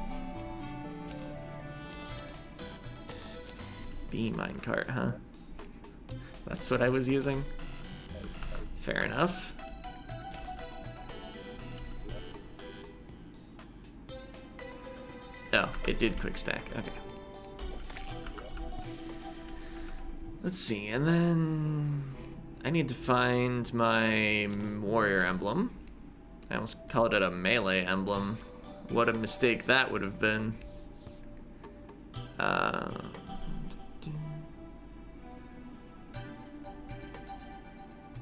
Bee minecart, huh? That's what I was using? Fair enough. Oh, it did quick stack, okay. Let's see, and then... I need to find my warrior emblem. I almost called it a melee emblem. What a mistake that would have been. Uh,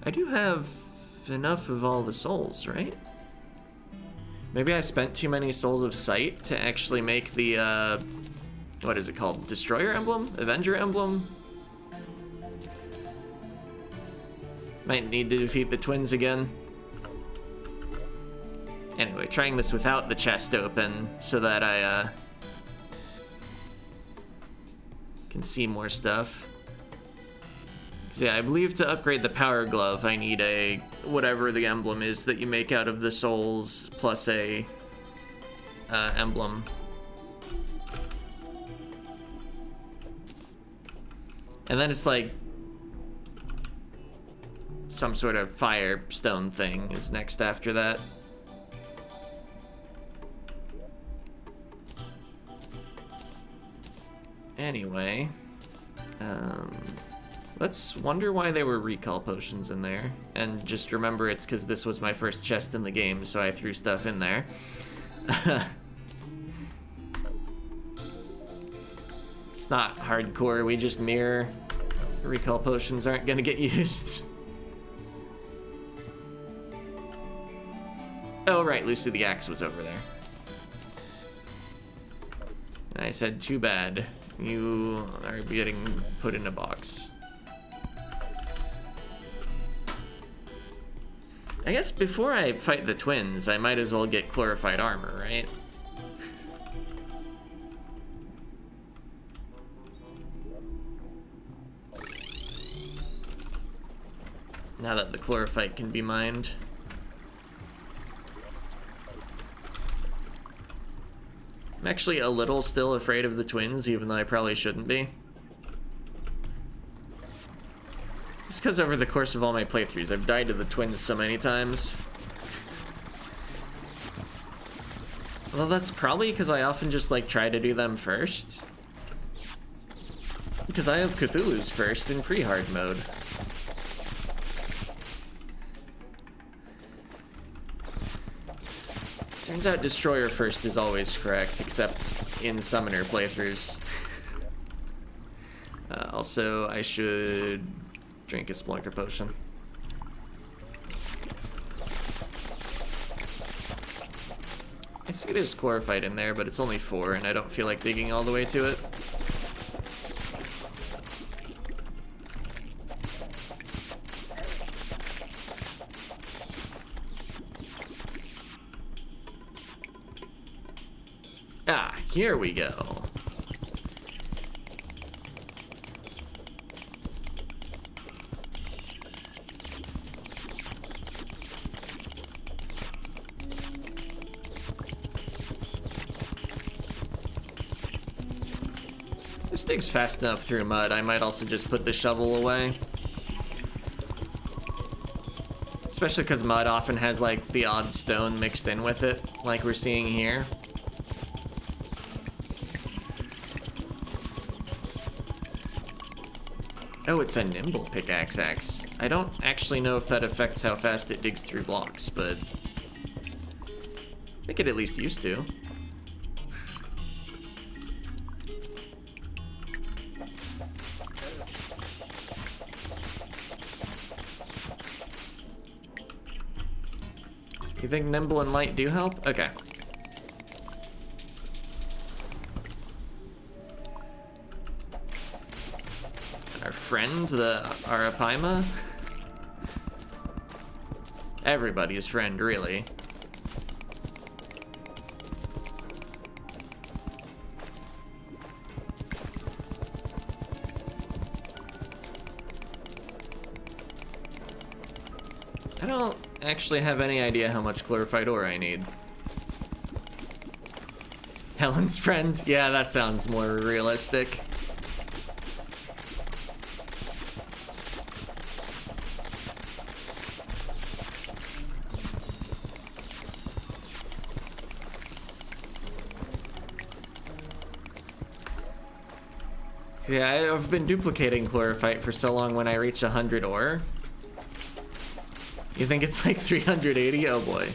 I do have enough of all the souls, right? Maybe I spent too many souls of sight to actually make the, uh, what is it called? Destroyer emblem? Avenger emblem? Might need to defeat the twins again. Anyway, trying this without the chest open so that I uh, can see more stuff. So yeah, I believe to upgrade the power glove, I need a whatever the emblem is that you make out of the souls plus a uh, emblem. And then it's like some sort of firestone thing is next after that. Anyway, um, let's wonder why there were recall potions in there. And just remember it's because this was my first chest in the game, so I threw stuff in there. it's not hardcore, we just mirror. Recall potions aren't gonna get used. Oh, right, Lucy the Axe was over there. And I said, too bad. You are getting put in a box. I guess before I fight the twins, I might as well get chlorophyte armor, right? Now that the chlorophyte can be mined. I'm actually a little still afraid of the twins, even though I probably shouldn't be. Just because over the course of all my playthroughs, I've died to the twins so many times. Well, that's probably because I often just, like, try to do them first. Because I have Cthulhu's first in pre-hard mode. Turns out Destroyer first is always correct, except in Summoner playthroughs. Uh, also, I should drink a Spelunker Potion. I see there's Chlorophyte in there, but it's only four, and I don't feel like digging all the way to it. Ah, here we go. Fast enough through mud. I might also just put the shovel away. Especially because mud often has like the odd stone mixed in with it, like we're seeing here. Oh, it's a nimble pickaxe axe. I don't actually know if that affects how fast it digs through blocks, but... I think it at least used to. You think nimble and light do help? Okay. Our friend, the Arapaima? Everybody's friend, really. Actually have any idea how much chlorophyte ore I need. Helen's friend? Yeah, that sounds more realistic. Yeah, I've been duplicating chlorophyte for so long when I reach 100 ore. You think it's like 380? Oh boy.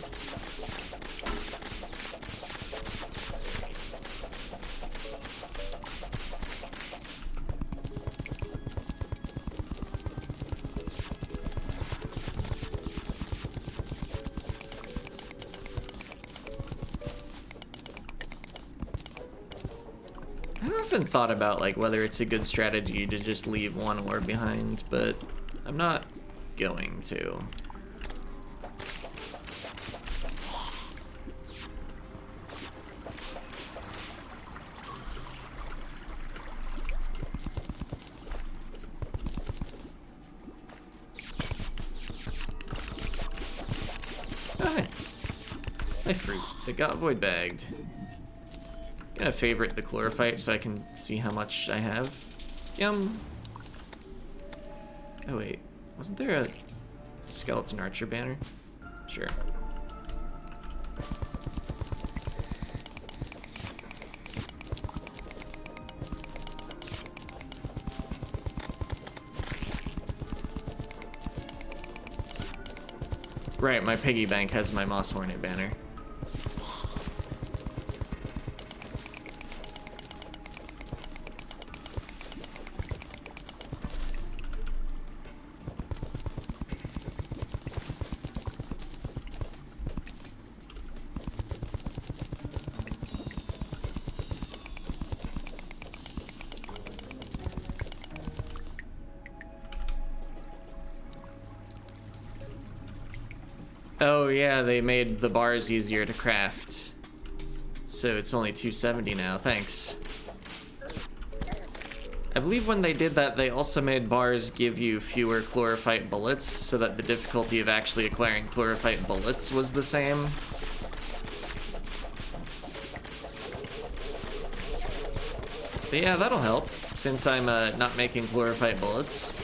I've often thought about like whether it's a good strategy to just leave one ore behind, but I'm not going to. It got void bagged. Gonna favorite the chlorophyte so I can see how much I have. Yum. Oh wait, wasn't there a skeleton archer banner? Sure. Right, my piggy bank has my moss hornet banner. Yeah, they made the bars easier to craft. So it's only 270 now, thanks. I believe when they did that, they also made bars give you fewer chlorophyte bullets, so that the difficulty of actually acquiring chlorophyte bullets was the same. But yeah, that'll help, since I'm uh, not making chlorophyte bullets.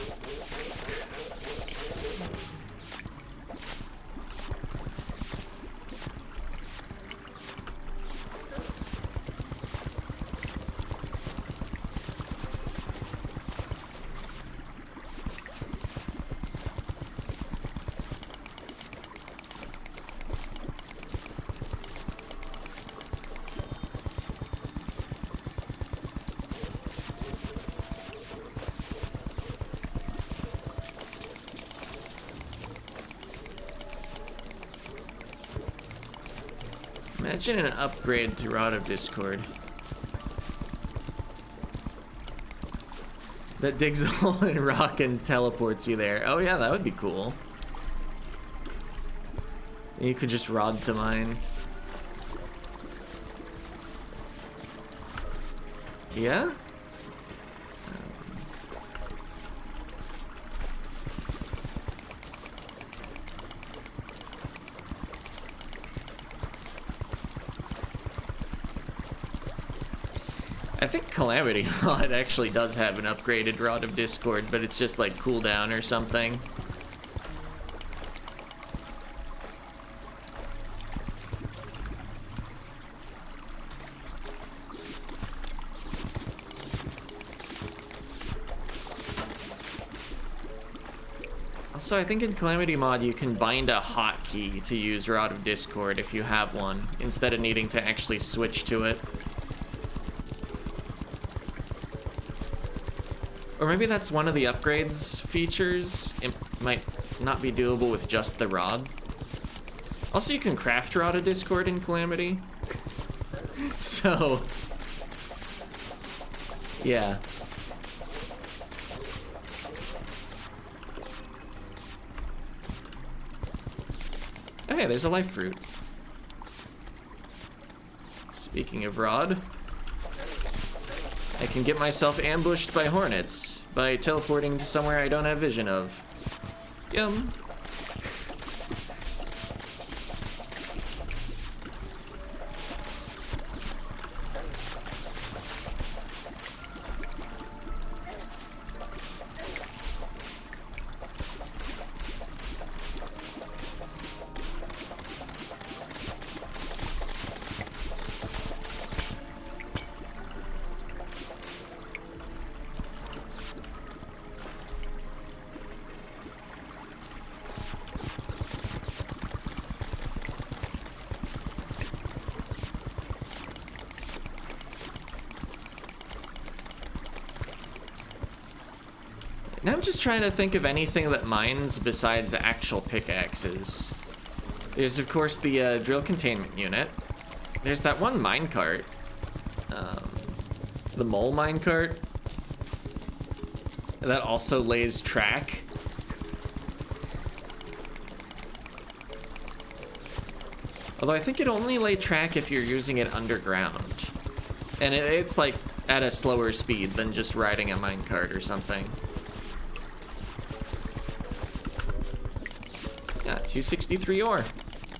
Imagine an upgrade to Rod of Discord. That digs a hole in rock and teleports you there. Oh yeah, that would be cool. You could just rod to mine. Yeah? Mod actually does have an upgraded Rod of Discord, but it's just like cooldown or something. Also, I think in Calamity Mod you can bind a hotkey to use Rod of Discord if you have one, instead of needing to actually switch to it. Or maybe that's one of the upgrades features. It might not be doable with just the rod. Also, you can craft Rod of Discord in Calamity. so, yeah. Hey, there's a life fruit. Speaking of rod, can get myself ambushed by hornets by teleporting to somewhere I don't have vision of. Yum. Trying to think of anything that mines besides the actual pickaxes. There's of course the uh, drill containment unit. There's that one minecart. Um, the mole minecart. That also lays track. Although I think it only lay track if you're using it underground. And it, it's like at a slower speed than just riding a minecart or something. 263 ore.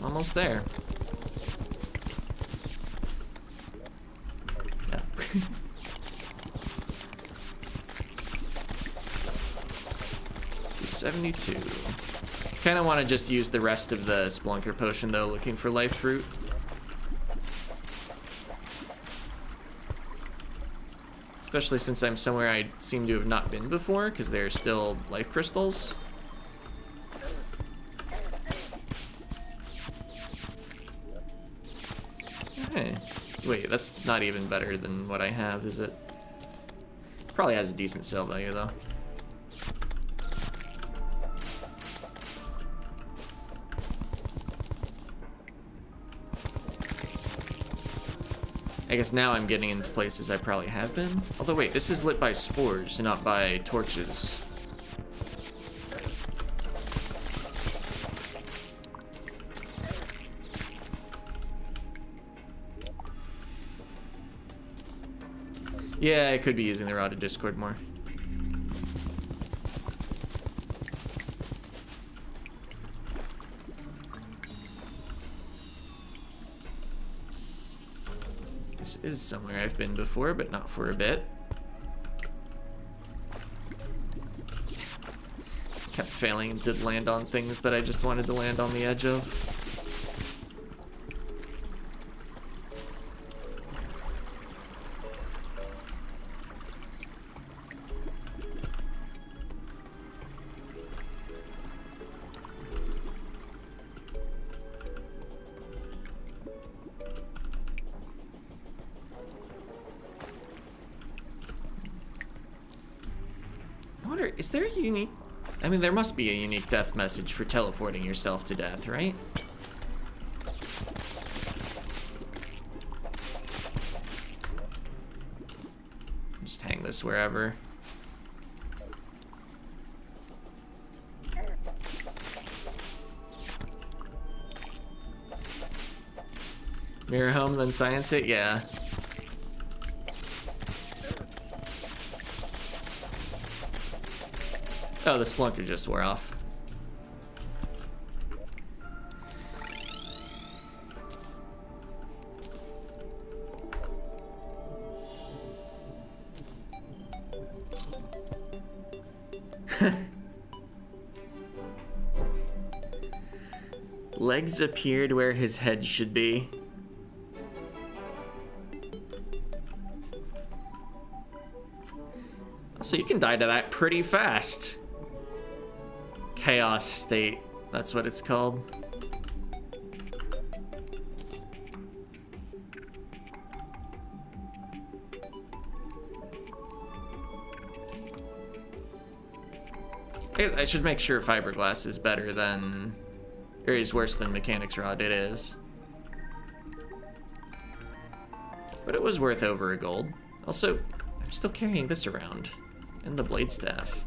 Almost there. Yeah. 272. Kind of want to just use the rest of the Spelunker potion though, looking for life fruit. Especially since I'm somewhere I seem to have not been before, because there are still life crystals. That's not even better than what I have, is it? Probably has a decent sell value though. I guess now I'm getting into places I probably have been. Although wait, this is lit by spores, not by torches. Yeah, I could be using the Rod of Discord more. This is somewhere I've been before, but not for a bit. Kept failing to land on things that I just wanted to land on the edge of. Wonder, is there a unique... I mean, there must be a unique death message for teleporting yourself to death, right? Just hang this wherever. Mirror home, then science it? Yeah. Oh, the Spelunker just wore off. Legs appeared where his head should be. So you can die to that pretty fast. Chaos state, that's what it's called. I should make sure fiberglass is better than, or is worse than mechanics rod. It is. But it was worth over a gold. Also, I'm still carrying this around. And the blade staff.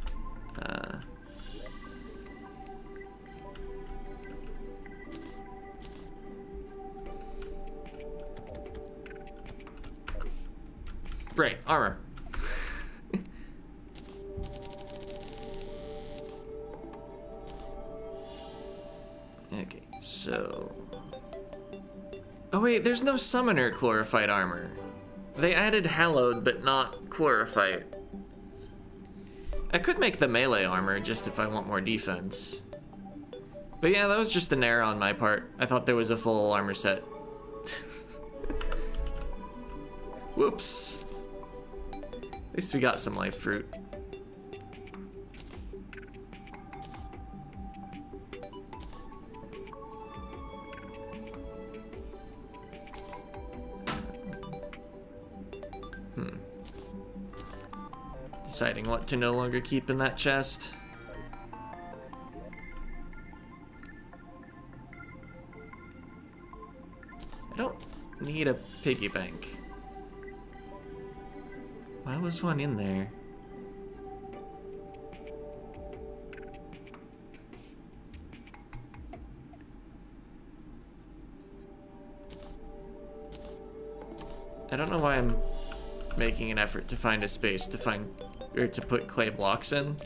There's no summoner chlorophyte armor. They added hallowed, but not chlorophyte. I could make the melee armor just if I want more defense. But yeah, that was just an error on my part. I thought there was a full armor set. Whoops. At least we got some life fruit. What to no longer keep in that chest. I don't need a piggy bank. Why was one in there? I don't know why I'm making an effort to find a space to find or to put clay blocks in.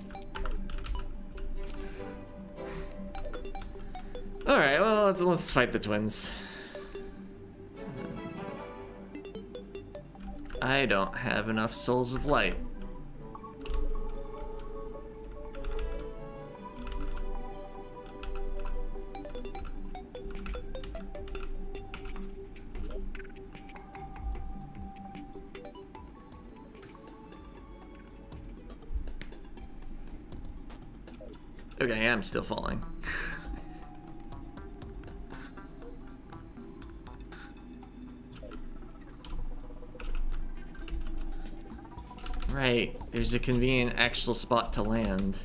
Alright, well, let's, let's fight the twins. I don't have enough souls of light. Okay, I am still falling. right, there's a convenient actual spot to land.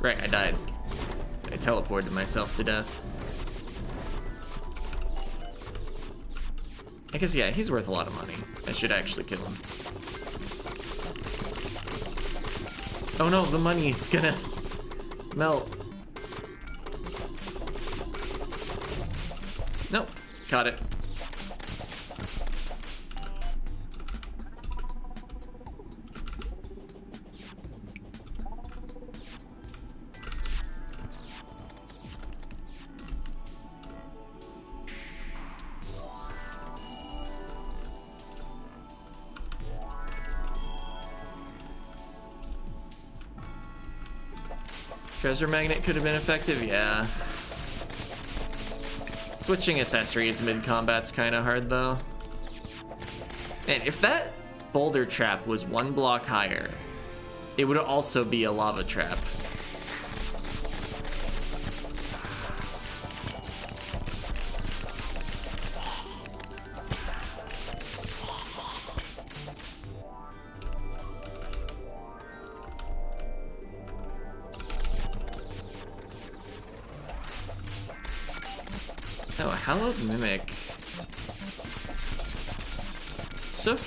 Right, I died. I teleported myself to death. I guess, yeah, he's worth a lot of money. I should actually kill him. Oh no, the money, it's gonna melt. Nope, got it. Magnet could have been effective, yeah. Switching accessories mid-combat's kind of hard, though. And if that boulder trap was one block higher, it would also be a lava trap.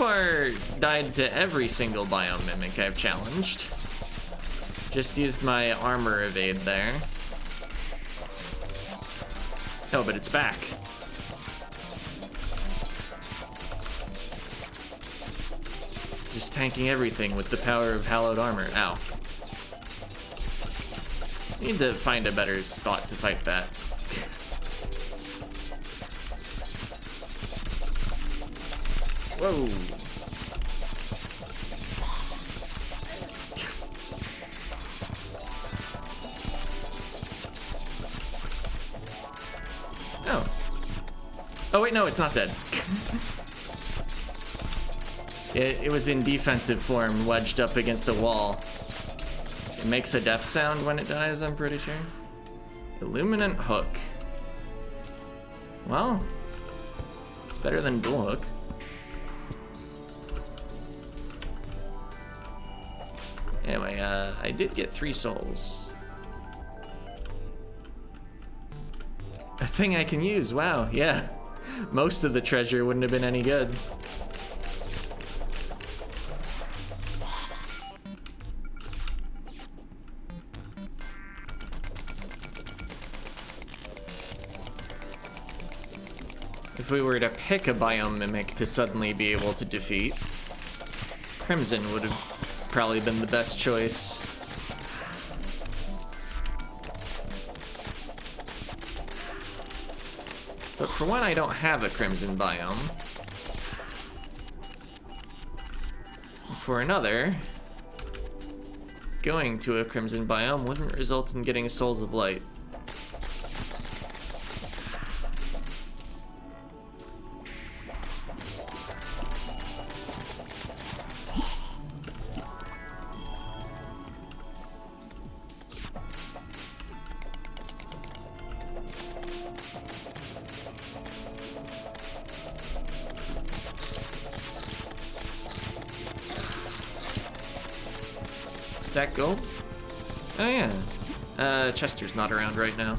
Far, died to every single Biome Mimic I've challenged. Just used my armor evade there. Oh, but it's back. Just tanking everything with the power of hallowed armor. Ow. Need to find a better spot to fight that. Whoa. Oh. Oh wait, no, it's not dead. it, it was in defensive form, wedged up against the wall. It makes a death sound when it dies, I'm pretty sure. Illuminant Hook. Well, it's better than Dual Hook. I did get three souls. A thing I can use, wow, yeah. Most of the treasure wouldn't have been any good. If we were to pick a biome mimic to suddenly be able to defeat, Crimson would have probably been the best choice. But for one, I don't have a Crimson biome. For another, going to a Crimson biome wouldn't result in getting Souls of Light. Chester's not around right now.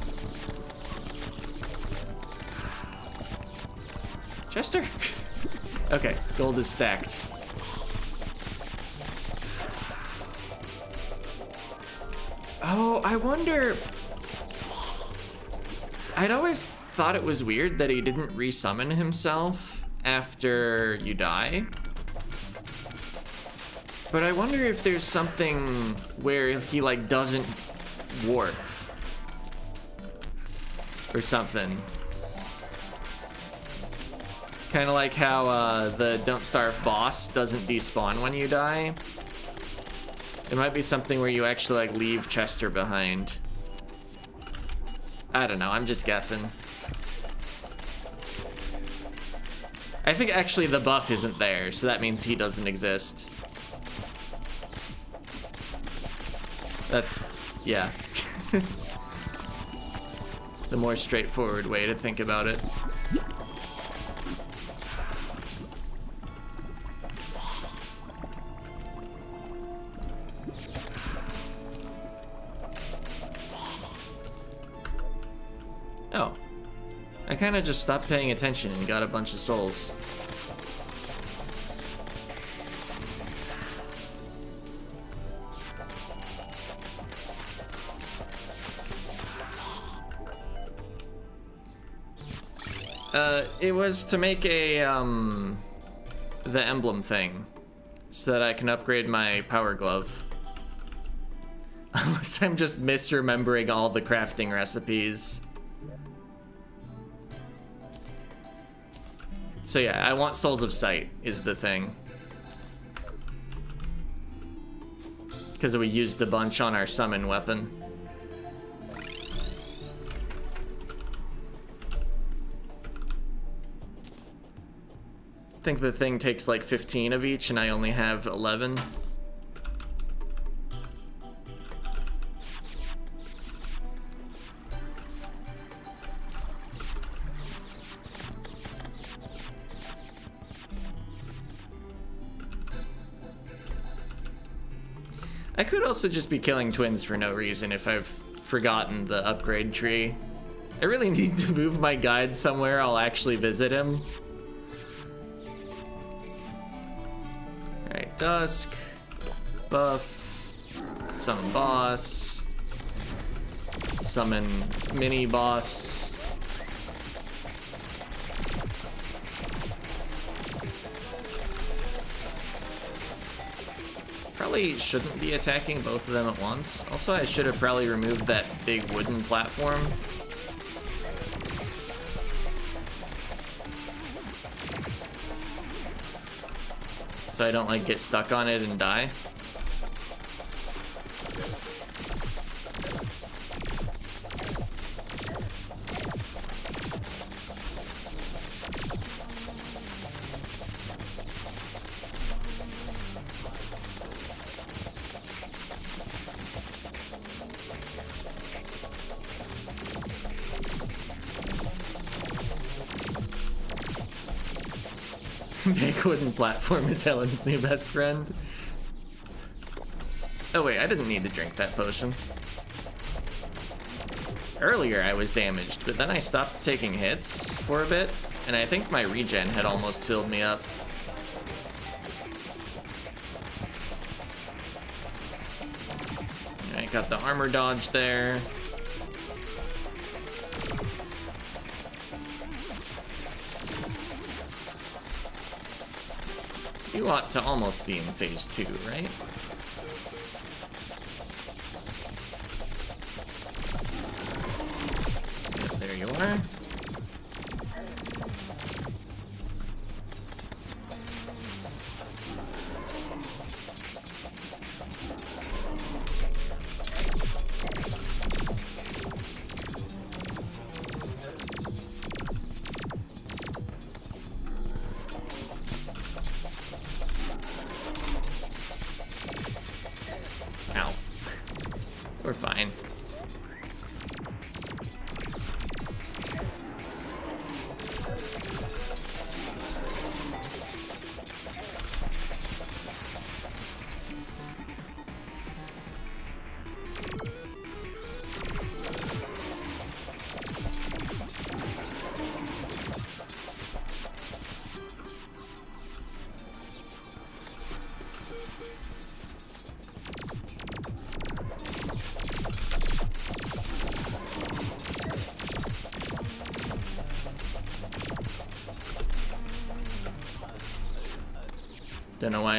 Chester? okay, gold is stacked. Oh, I wonder... I'd always thought it was weird that he didn't resummon himself after you die. But I wonder if there's something where he like doesn't warp or something. Kind of like how uh, the Don't Starve boss doesn't despawn when you die. It might be something where you actually like leave Chester behind. I don't know, I'm just guessing. I think actually the buff isn't there, so that means he doesn't exist. That's, yeah. The more straightforward way to think about it. Oh. I kind of just stopped paying attention and got a bunch of souls. It was to make a, um, the emblem thing. So that I can upgrade my power glove. Unless I'm just misremembering all the crafting recipes. So yeah, I want Souls of Sight is the thing. Because we used a bunch on our summon weapon. I think the thing takes like 15 of each and I only have 11. I could also just be killing twins for no reason if I've forgotten the upgrade tree. I really need to move my guide somewhere I'll actually visit him. Dusk, Buff, Summon Boss, Summon Mini Boss. Probably shouldn't be attacking both of them at once. Also, I should have probably removed that big wooden platform. So I don't like get stuck on it and die. Big wooden platform is Helen's new best friend. Oh wait, I didn't need to drink that potion. Earlier I was damaged, but then I stopped taking hits for a bit, and I think my regen had almost filled me up. I got the armor dodge there. Ought to almost be in phase two, right?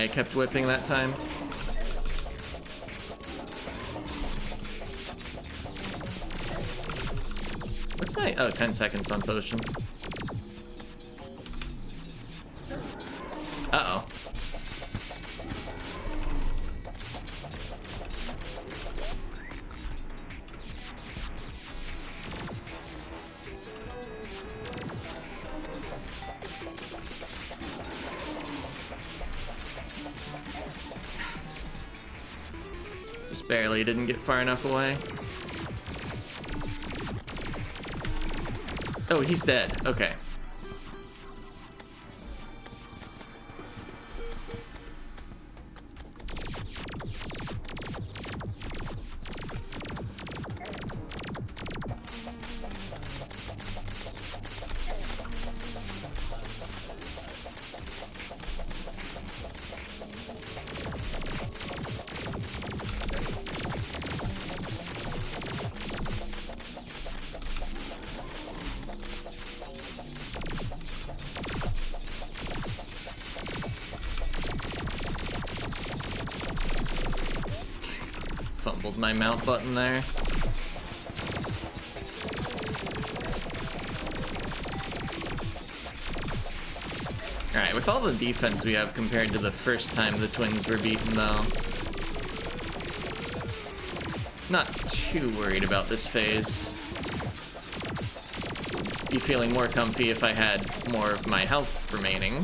I kept whipping that time. What's my... Oh, 10 seconds on potion. Didn't get far enough away. Oh, he's dead. Okay. Defense we have compared to the first time the twins were beaten, though. Not too worried about this phase. Be feeling more comfy if I had more of my health remaining.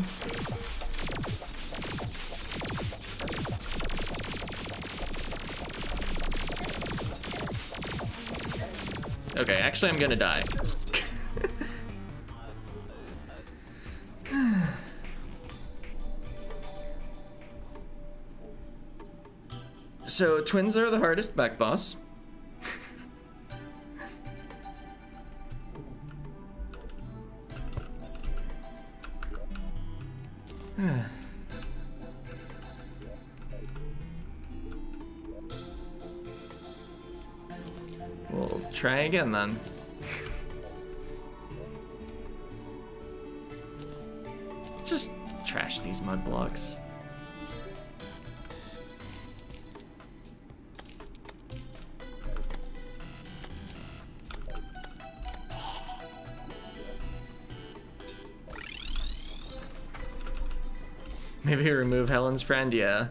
Okay, actually I'm gonna die. Twins are the hardest back boss. We'll try again then. Helen's friend, yeah.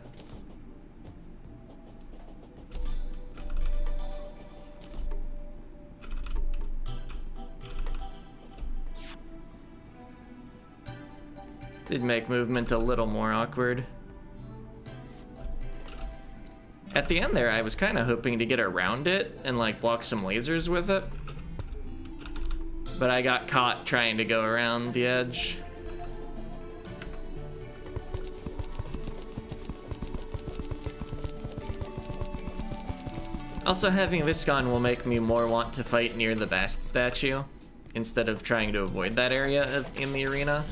Did make movement a little more awkward. At the end there, I was kind of hoping to get around it and like block some lasers with it. But I got caught trying to go around the edge. Also, having this gun will make me more want to fight near the Bast statue instead of trying to avoid that area of, in the arena.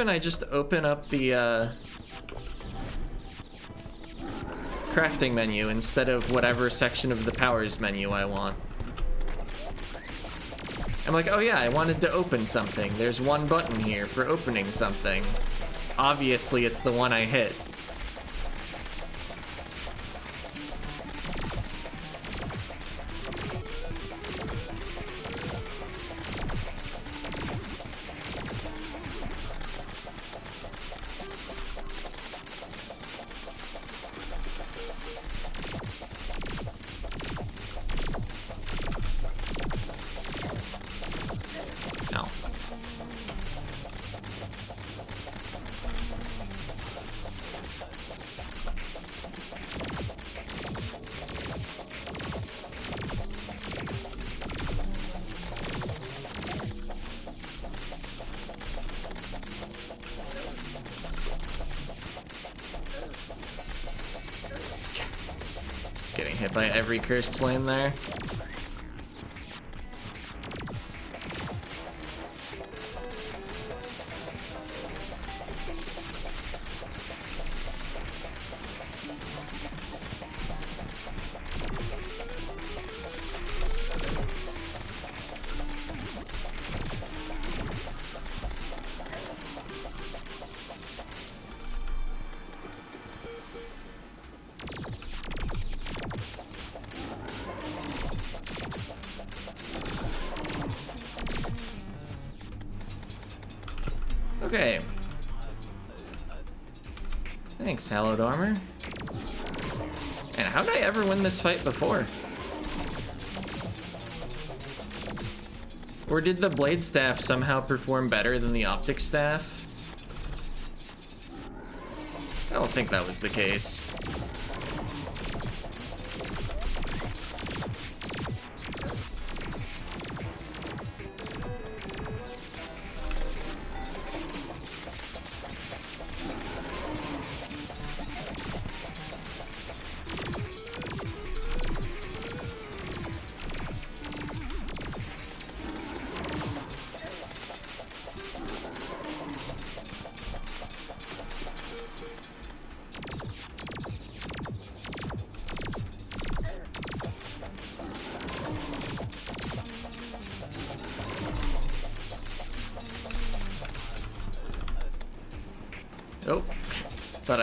Often I just open up the, uh, crafting menu instead of whatever section of the powers menu I want. I'm like, oh yeah, I wanted to open something. There's one button here for opening something. Obviously, it's the one I hit. Every cursed flame there. Hallowed armor. And how did I ever win this fight before? Or did the blade staff somehow perform better than the optic staff? I don't think that was the case.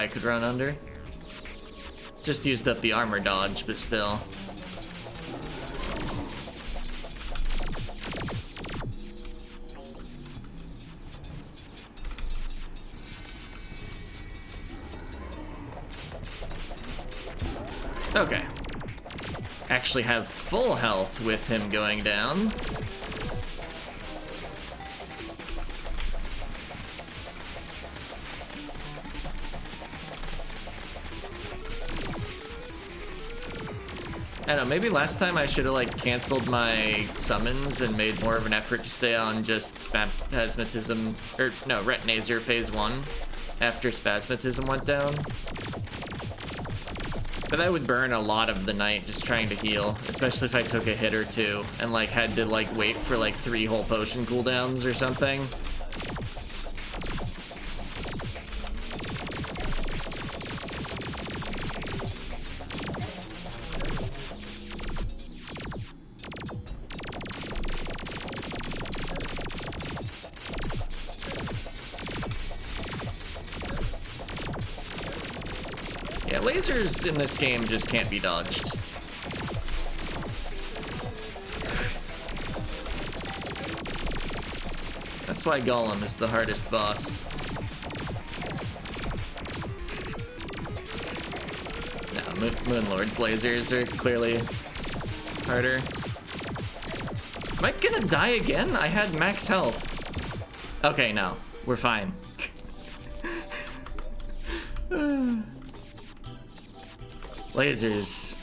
I could run under. Just used up the armor dodge, but still. Okay. Actually have full health with him going down. Maybe last time I should have like canceled my summons and made more of an effort to stay on just Spazmatism, or no, retinazer phase one after Spazmatism went down. But that would burn a lot of the night just trying to heal, especially if I took a hit or two and like had to like wait for like three whole potion cooldowns or something. In this game just can't be dodged. That's why Golem is the hardest boss. No, Moon, Moon Lord's lasers are clearly harder. Am I gonna die again? I had max health. Okay, no. We're fine. Lasers.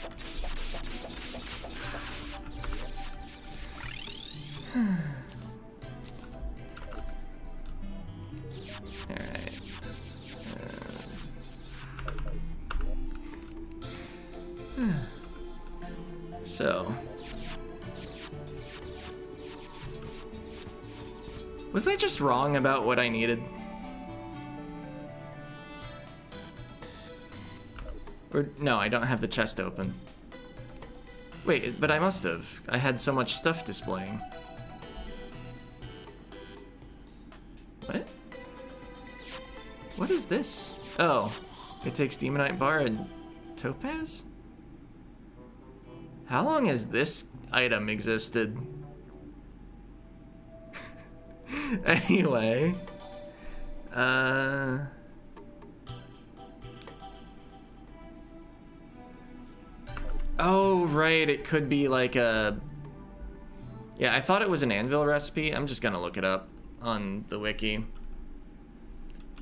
Alright. Uh, so. Was I just wrong about what I needed? Or, no, I don't have the chest open. Wait, but I must have. I had so much stuff displaying. What? What is this? Oh, it takes Demonite Bar and Topaz? How long has this item existed? anyway. Uh... It could be like a... Yeah, I thought it was an anvil recipe. I'm just gonna look it up on the wiki.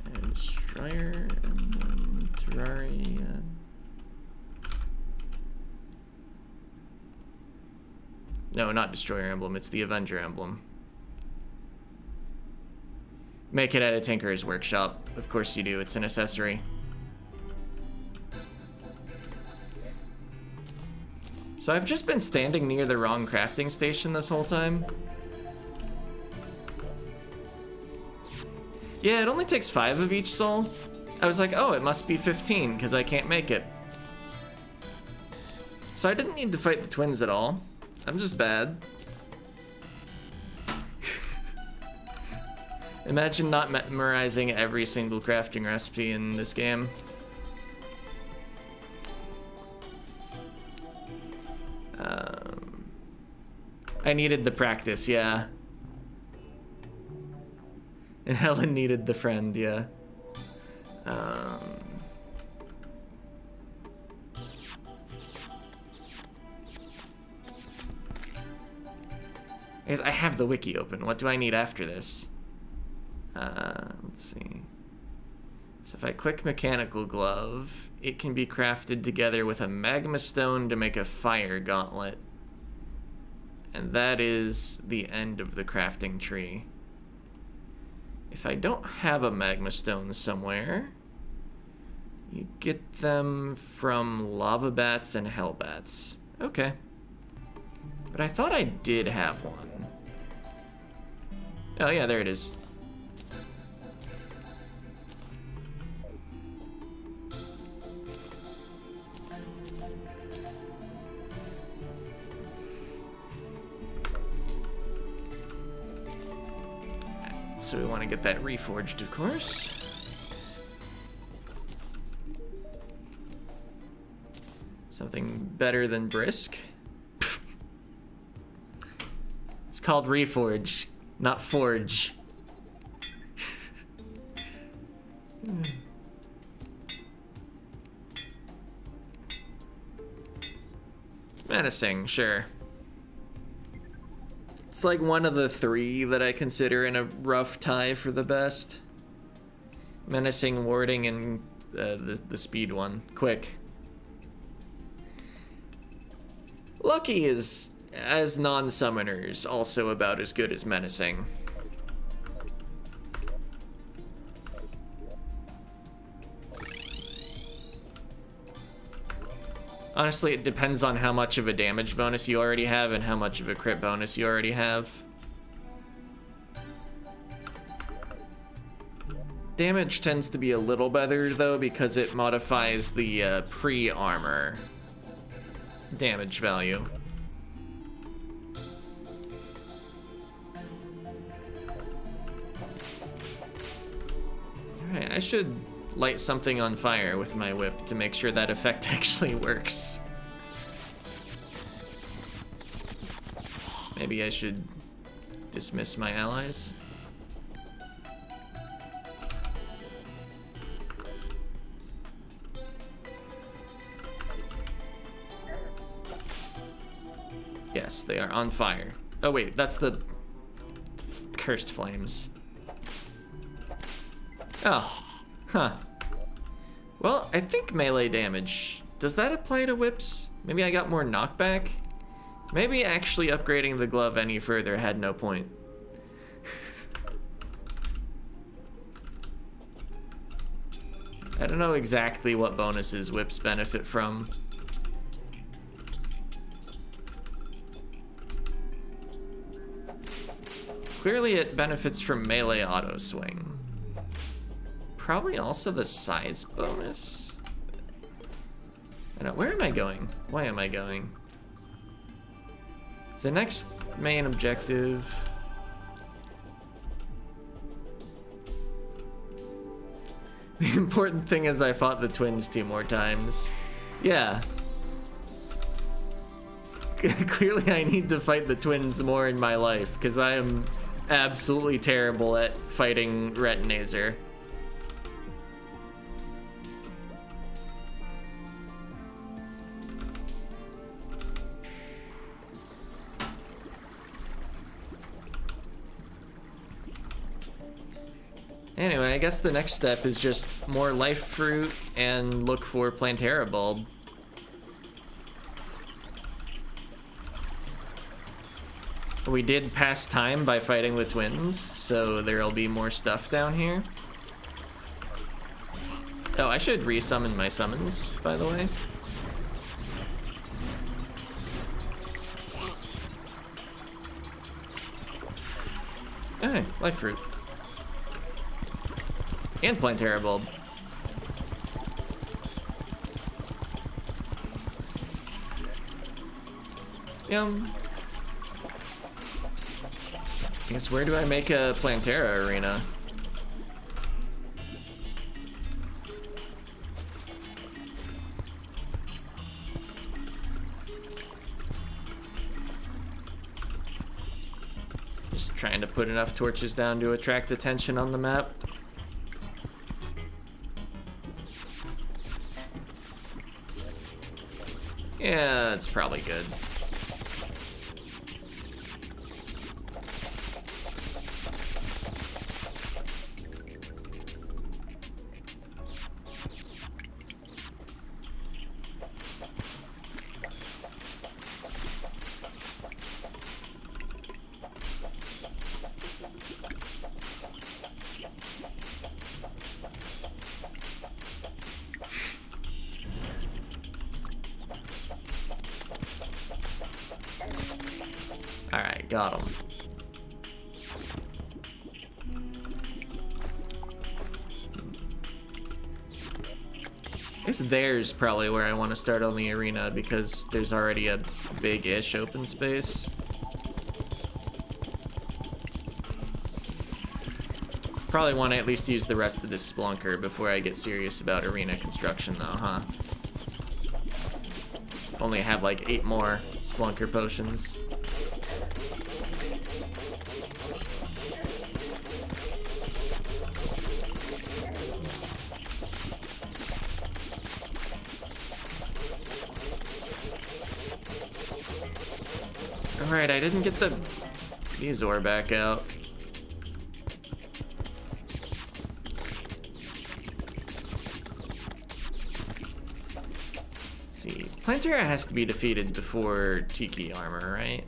And Destroyer, and Terraria... No, not Destroyer Emblem, it's the Avenger Emblem. Make it at a Tinker's Workshop. Of course you do, it's an accessory. So I've just been standing near the wrong crafting station this whole time. Yeah, it only takes five of each soul. I was like, oh, it must be 15, because I can't make it. So I didn't need to fight the twins at all. I'm just bad. Imagine not memorizing every single crafting recipe in this game. I needed the practice, yeah. And Helen needed the friend, yeah. Um, I have the wiki open. What do I need after this? Uh, let's see. So if I click Mechanical Glove, it can be crafted together with a Magma Stone to make a Fire Gauntlet. And that is the end of the crafting tree. If I don't have a Magma Stone somewhere, you get them from Lava Bats and Hell Bats. Okay. But I thought I did have one. Oh yeah, there it is. So we want to get that reforged, of course. Something better than brisk. it's called reforge, not forge. Menacing, sure. It's like one of the three that I consider in a rough tie for the best. Menacing, Warding, and uh, the, the speed one. Quick. Lucky is, as non-summoners, also about as good as Menacing. Honestly, it depends on how much of a damage bonus you already have and how much of a crit bonus you already have. Damage tends to be a little better, though, because it modifies the uh, pre-armor damage value. Alright, I should light something on fire with my whip to make sure that effect actually works. Maybe I should dismiss my allies. Yes, they are on fire. Oh wait, that's the cursed flames. Oh, huh. Well, I think melee damage. Does that apply to whips? Maybe I got more knockback? Maybe actually upgrading the glove any further had no point. I don't know exactly what bonuses whips benefit from. Clearly it benefits from melee auto swing. Probably also the size bonus. I know, where am I going? Why am I going? The next main objective... The important thing is I fought the twins two more times. Yeah. Clearly I need to fight the twins more in my life, because I am absolutely terrible at fighting Retinazer. Anyway, I guess the next step is just more life fruit and look for Plantera bulb. We did pass time by fighting the twins, so there'll be more stuff down here. Oh, I should resummon my summons, by the way. Hey, life fruit. And Plantera bulb. Yum. I guess where do I make a Plantera arena? Just trying to put enough torches down to attract attention on the map. It's probably good. There's probably where I want to start on the arena because there's already a big-ish open space. Probably want to at least use the rest of this Spelunker before I get serious about arena construction though, huh? Only have like eight more Spelunker potions. I didn't get the Bezoar back out. Let's see. Plantera has to be defeated before Tiki armor, right?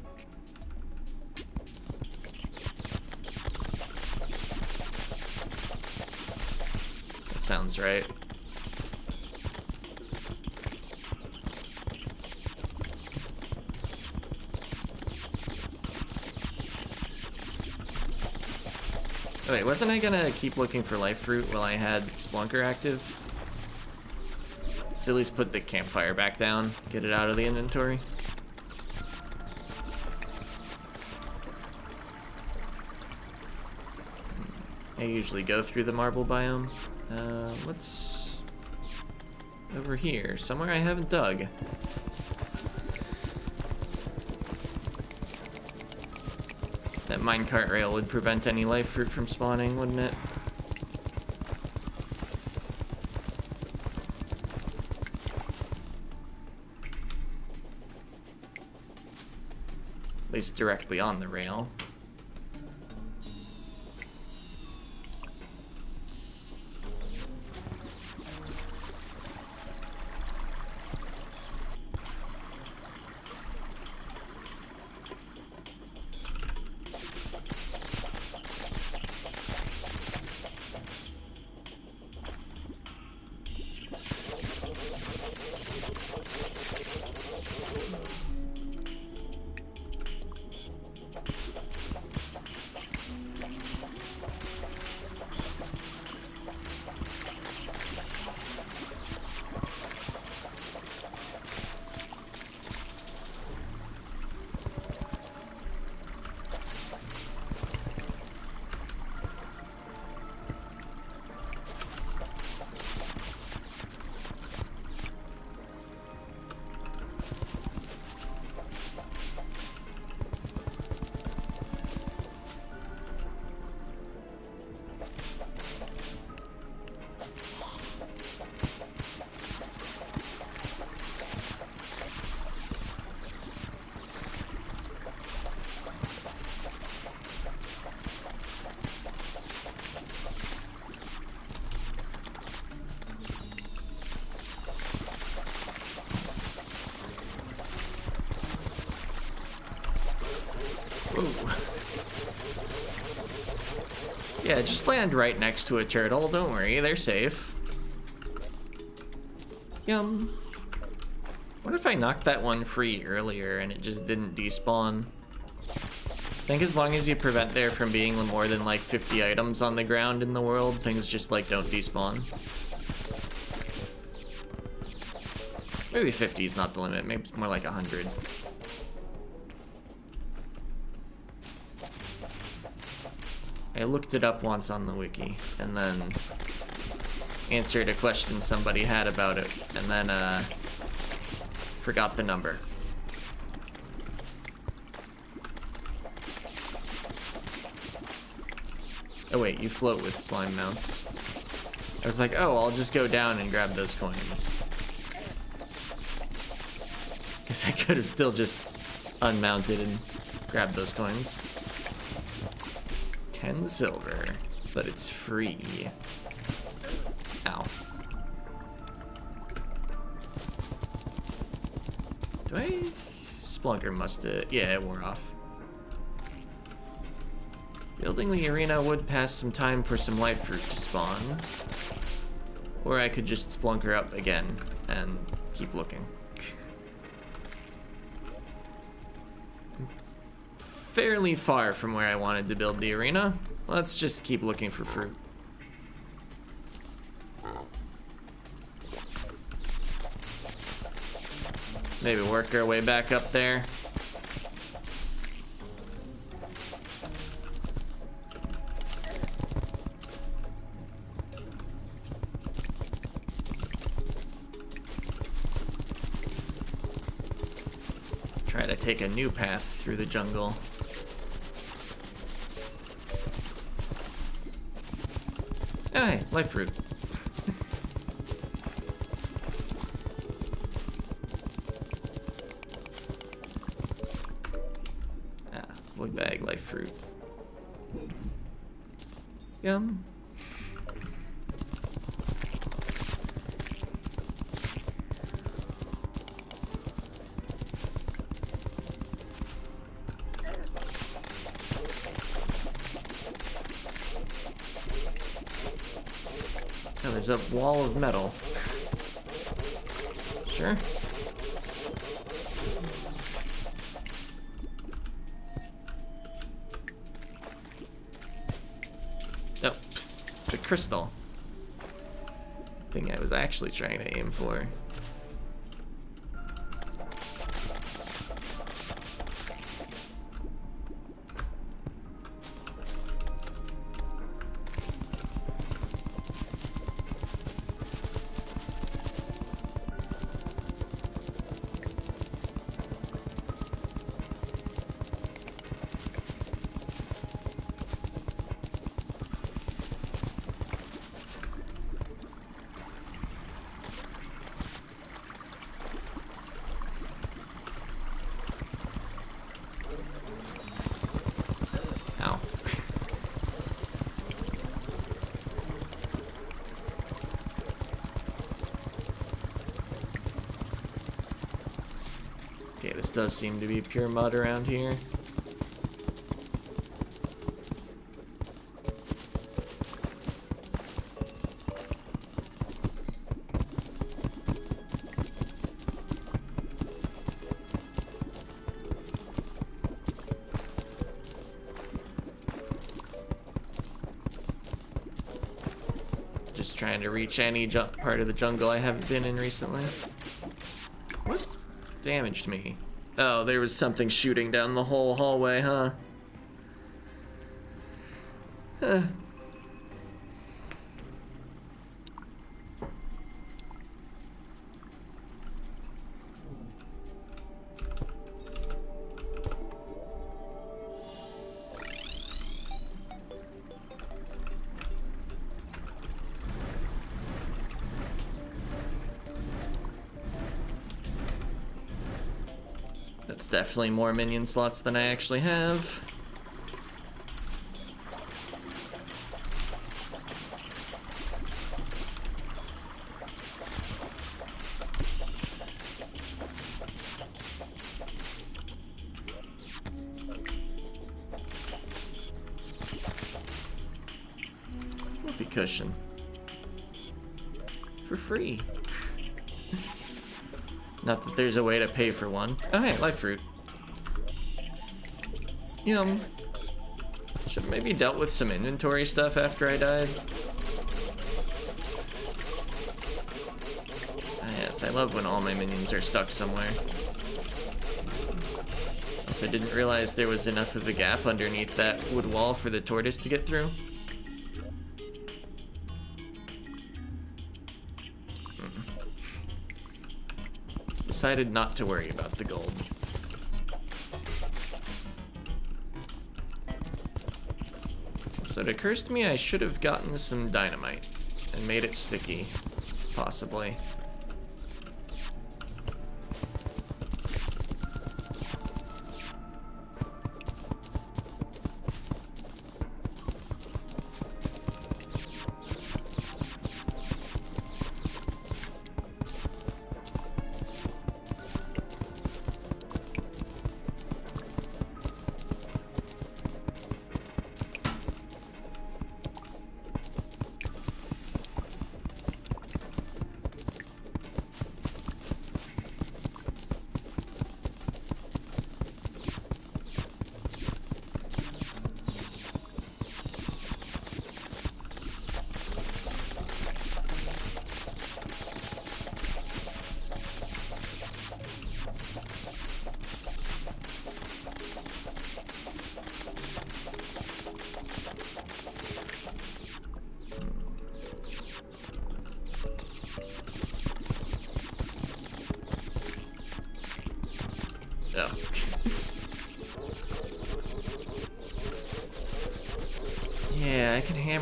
That sounds right. Wasn't I gonna keep looking for life fruit while I had Spelunker active? Let's at least put the campfire back down, get it out of the inventory. I usually go through the marble biome. Uh, what's over here? Somewhere I haven't dug. Minecart rail would prevent any life fruit from spawning, wouldn't it? At least directly on the rail. Land right next to a turtle. Don't worry, they're safe. Yum. What if I knocked that one free earlier and it just didn't despawn? I think as long as you prevent there from being more than like 50 items on the ground in the world, things just like don't despawn. Maybe 50 is not the limit, maybe it's more like 100. Looked it up once on the wiki, and then answered a question somebody had about it, and then uh, forgot the number. Oh wait, you float with slime mounts. I was like, oh, I'll just go down and grab those coins. Guess I could have still just unmounted and grabbed those coins. 10 silver, but it's free. Ow. Do I? Spelunker must have, yeah, it wore off. Building the arena would pass some time for some life fruit to spawn. Or I could just spelunker up again and keep looking. Fairly far from where I wanted to build the arena. Let's just keep looking for fruit. Maybe work our way back up there. Try to take a new path through the jungle. Life fruit. ah, void bag, life fruit. Yum. There's a wall of metal. Sure. Oh, the crystal. Thing I was actually trying to aim for. Does seem to be pure mud around here. Just trying to reach any part of the jungle I haven't been in recently. What damaged me? Oh, there was something shooting down the whole hallway, huh? Definitely more minion slots than I actually have. There's a way to pay for one. Oh hey, life fruit. Yum. Should maybe dealt with some inventory stuff after I died. Ah, yes, I love when all my minions are stuck somewhere. Also, didn't realize there was enough of a gap underneath that wood wall for the tortoise to get through. Decided not to worry about the gold. So it occurs to me I should have gotten some dynamite and made it sticky, possibly.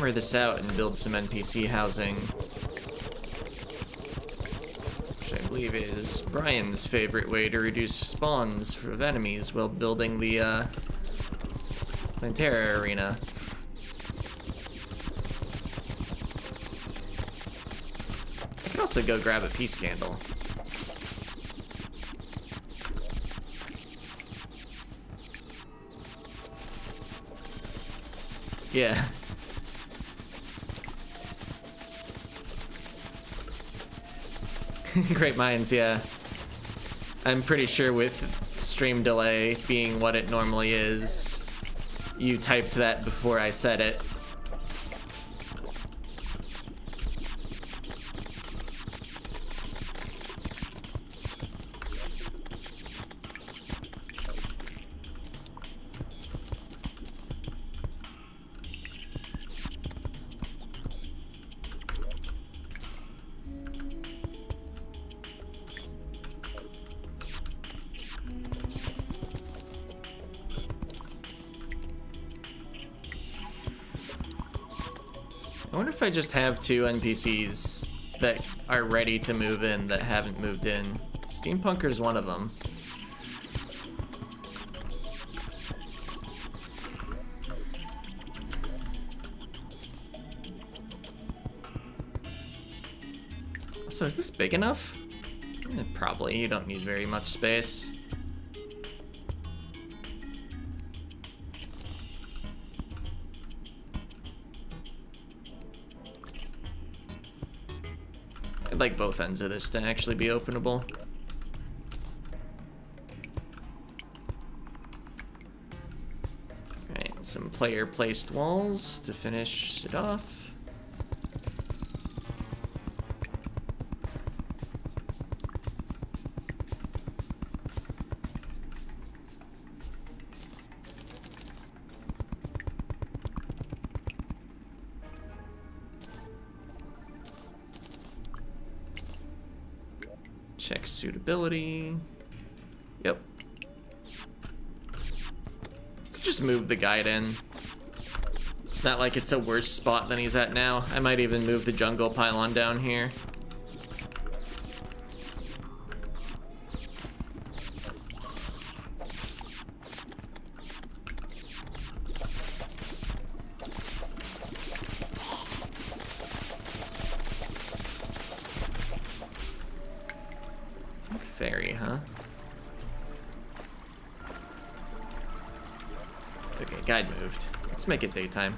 Hammer this out and build some NPC housing. Which I believe is Brian's favorite way to reduce spawns of enemies while building the uh, Plantera arena. I could also go grab a peace candle. Yeah. Great minds, yeah. I'm pretty sure with stream delay being what it normally is, you typed that before I said it. I just have two NPCs that are ready to move in that haven't moved in. Steampunker's one of them. So is this big enough? Eh, probably, you don't need very much space. Both ends of this to actually be openable. Alright, some player placed walls to finish it off. In. It's not like it's a worse spot than he's at now. I might even move the jungle pylon down here. It daytime.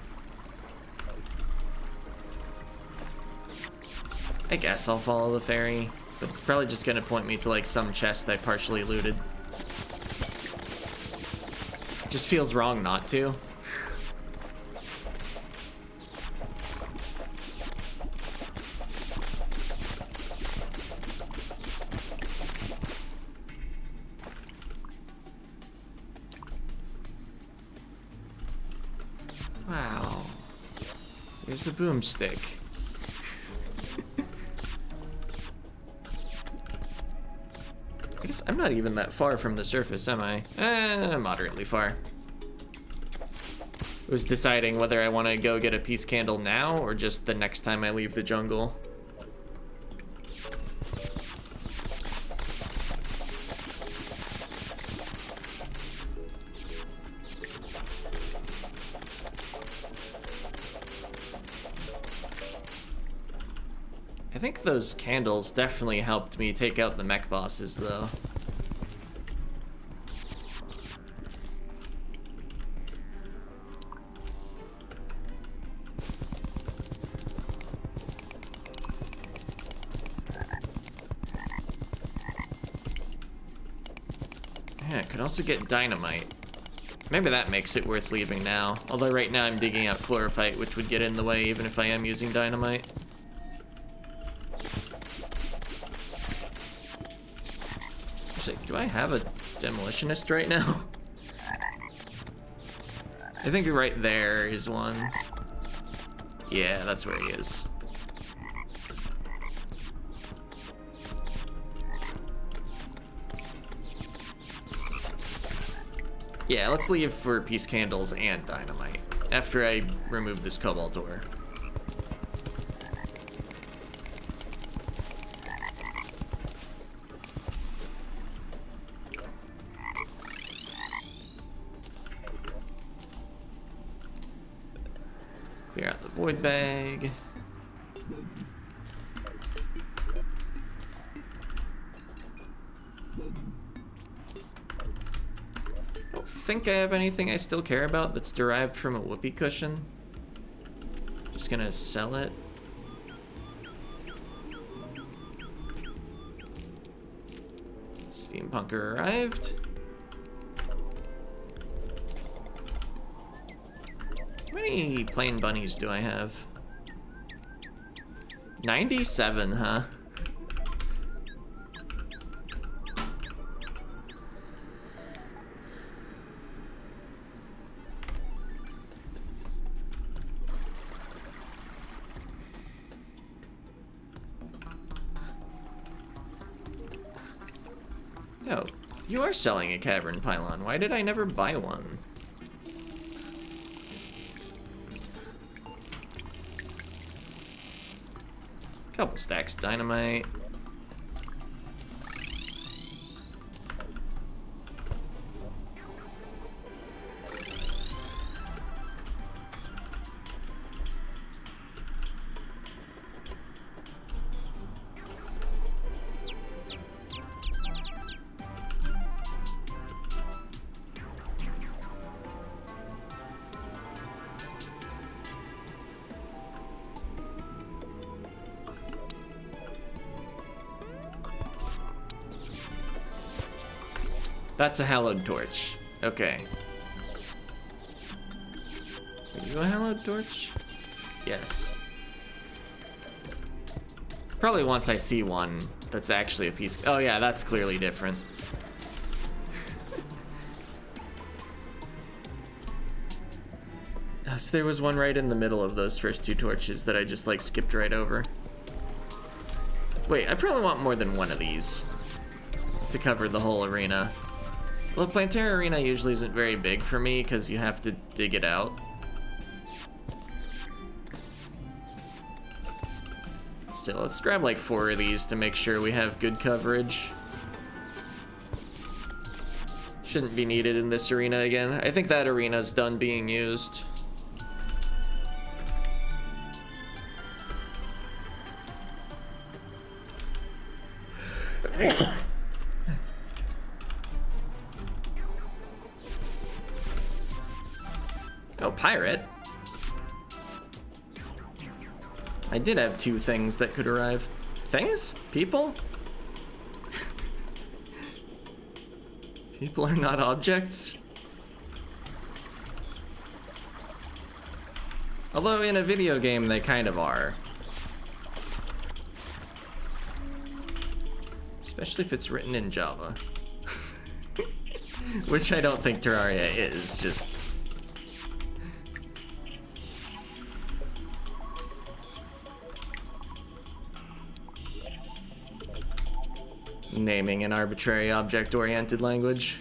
I guess I'll follow the fairy, but it's probably just gonna point me to like some chest I partially looted. Just feels wrong not to. Boomstick. I guess I'm not even that far from the surface, am I? Eh, moderately far. I was deciding whether I want to go get a peace candle now or just the next time I leave the jungle. Those candles definitely helped me take out the mech bosses, though. Yeah, I could also get dynamite. Maybe that makes it worth leaving now. Although right now I'm digging out chlorophyte, which would get in the way even if I am using dynamite. Do I have a demolitionist right now? I think right there is one. Yeah, that's where he is. Yeah, let's leave for peace candles and dynamite after I remove this cobalt ore. I have anything I still care about that's derived from a whoopee cushion. Just gonna sell it. Steampunker arrived. How many plain bunnies do I have? 97, huh? You are selling a cavern pylon. Why did I never buy one? Couple stacks dynamite. That's a hallowed torch. Okay. Are you a hallowed torch? Yes. Probably once I see one that's actually a piece. Oh yeah, that's clearly different. so there was one right in the middle of those first two torches that I just like skipped right over. Wait, I probably want more than one of these to cover the whole arena. Well, Plantera Arena usually isn't very big for me because you have to dig it out. Still, let's grab like four of these to make sure we have good coverage. Shouldn't be needed in this arena again. I think that arena's done being used. Did have two things that could arrive. Things? People? People are not objects? Although in a video game they kind of are. Especially if it's written in Java. Which I don't think Terraria is, just arbitrary object-oriented language.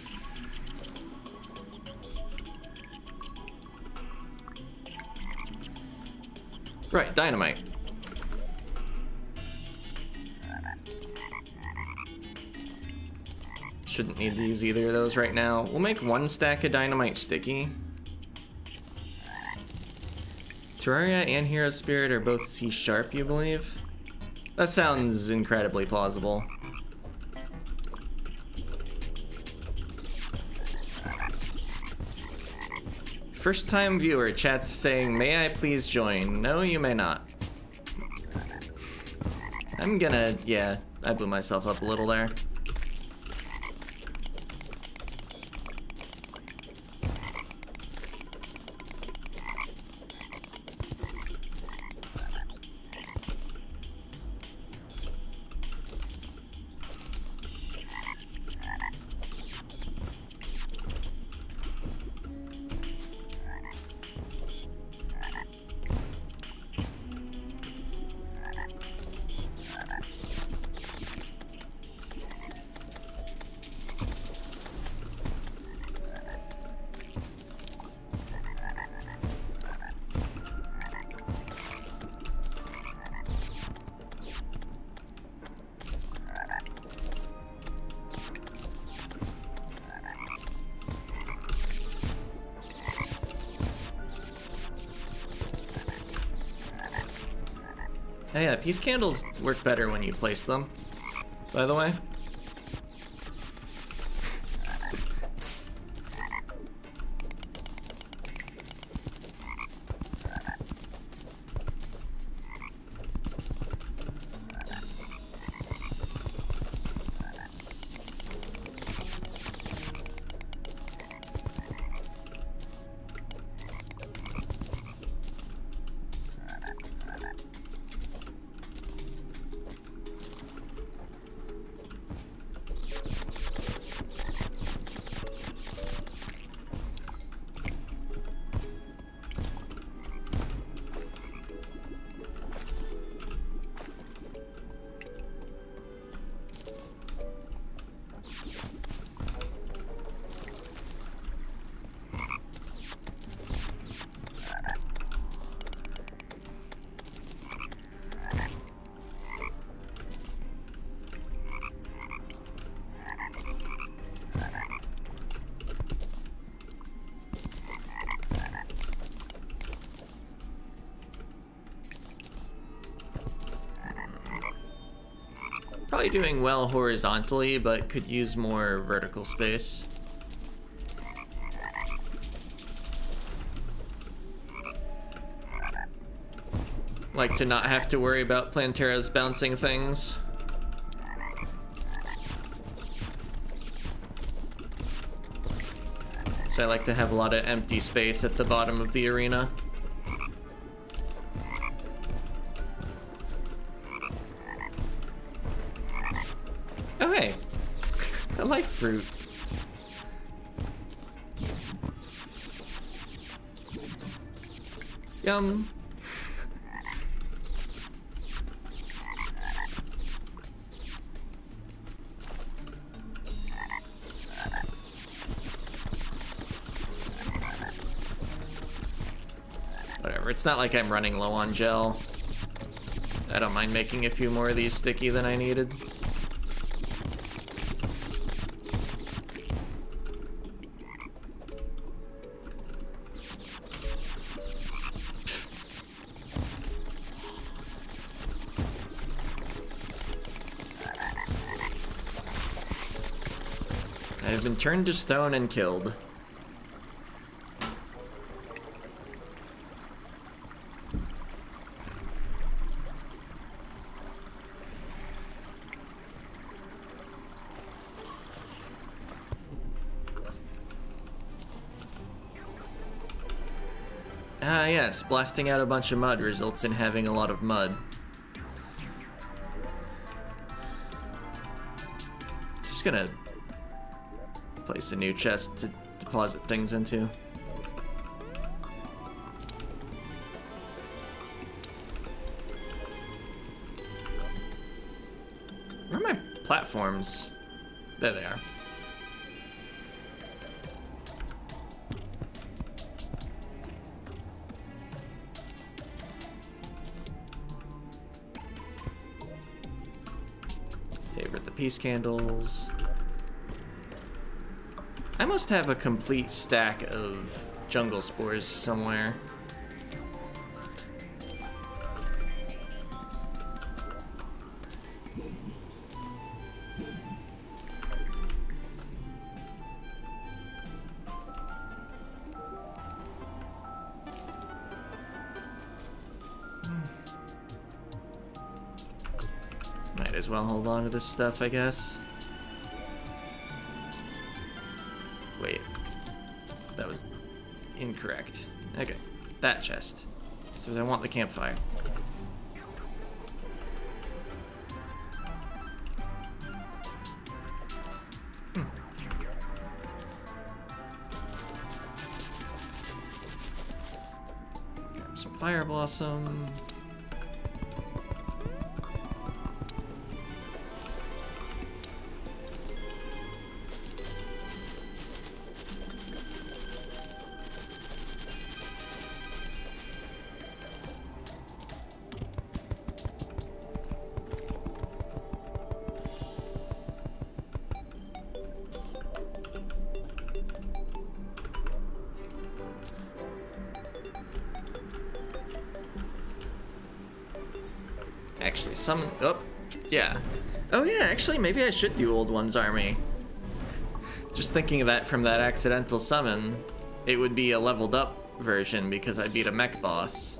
Right, dynamite. Shouldn't need to use either of those right now. We'll make one stack of dynamite sticky. Terraria and Hero Spirit are both C sharp, you believe? That sounds incredibly plausible. First time viewer, chat's saying, may I please join? No, you may not. I'm gonna, yeah, I blew myself up a little there. Peace candles work better when you place them, by the way. Doing well horizontally, but could use more vertical space. Like to not have to worry about Plantera's bouncing things. So I like to have a lot of empty space at the bottom of the arena. Oh hey, a life fruit. Yum. Whatever, it's not like I'm running low on gel. I don't mind making a few more of these sticky than I needed. Turned to stone and killed. Ah yes, blasting out a bunch of mud results in having a lot of mud. Just gonna place a new chest to deposit things into. Where are my platforms? There they are. Favorite the peace candles. Must have a complete stack of jungle spores somewhere. Might as well hold on to this stuff, I guess. Chest. So I want the campfire. Actually, maybe I should do Old One's Army. Just thinking of that from that accidental summon, it would be a leveled up version because I beat a mech boss.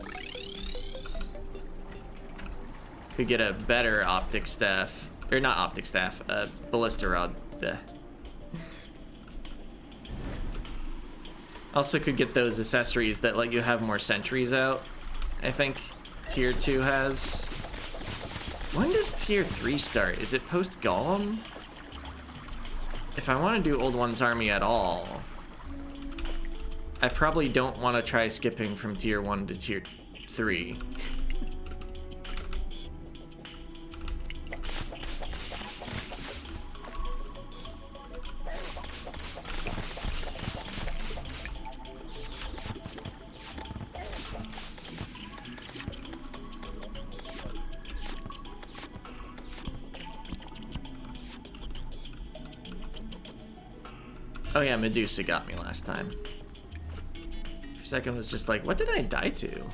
Could get a better optic staff. Or not optic staff, a ballista rod. Blech. Also could get those accessories that let you have more sentries out. I think tier 2 has. When does tier 3 start? Is it post Golem? If I want to do Old One's Army at all, I probably don't want to try skipping from tier 1 to tier 3. Medusa got me last time. For second was just like, what did I die to?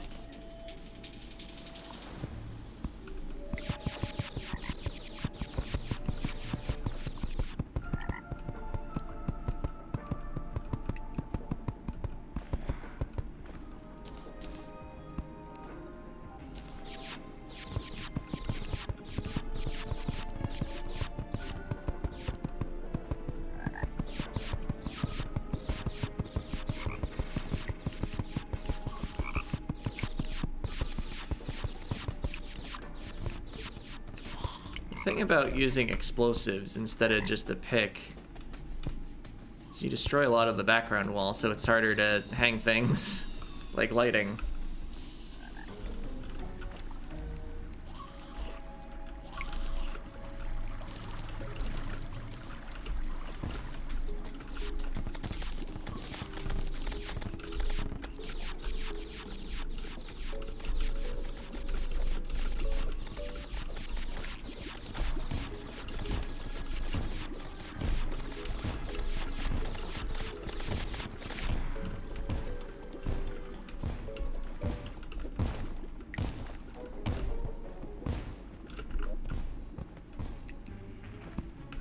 About using explosives instead of just a pick So you destroy a lot of the background wall, so it's harder to hang things, like lighting.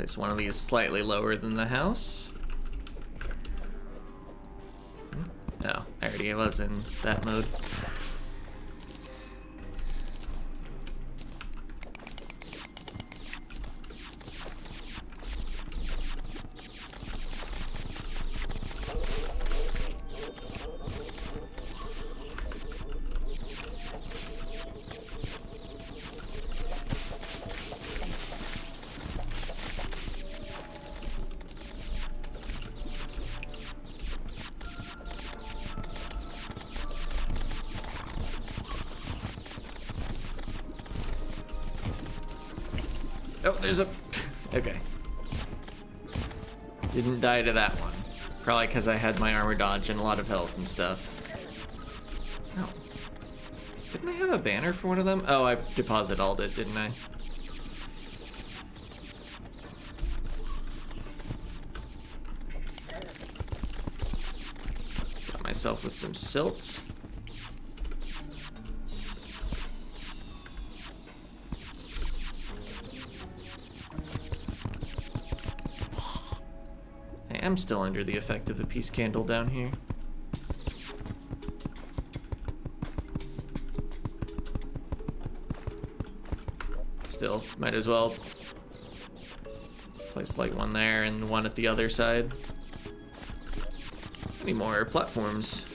Place one of these slightly lower than the house. Hmm? Oh, I already was in that mode. Die to that one. Probably because I had my armor dodge and a lot of health and stuff. Oh. Didn't I have a banner for one of them? Oh, I deposit all it, didn't I? Got myself with some silt. Still under the effect of the peace candle down here. Still, might as well place like one there and one at the other side. Any more platforms?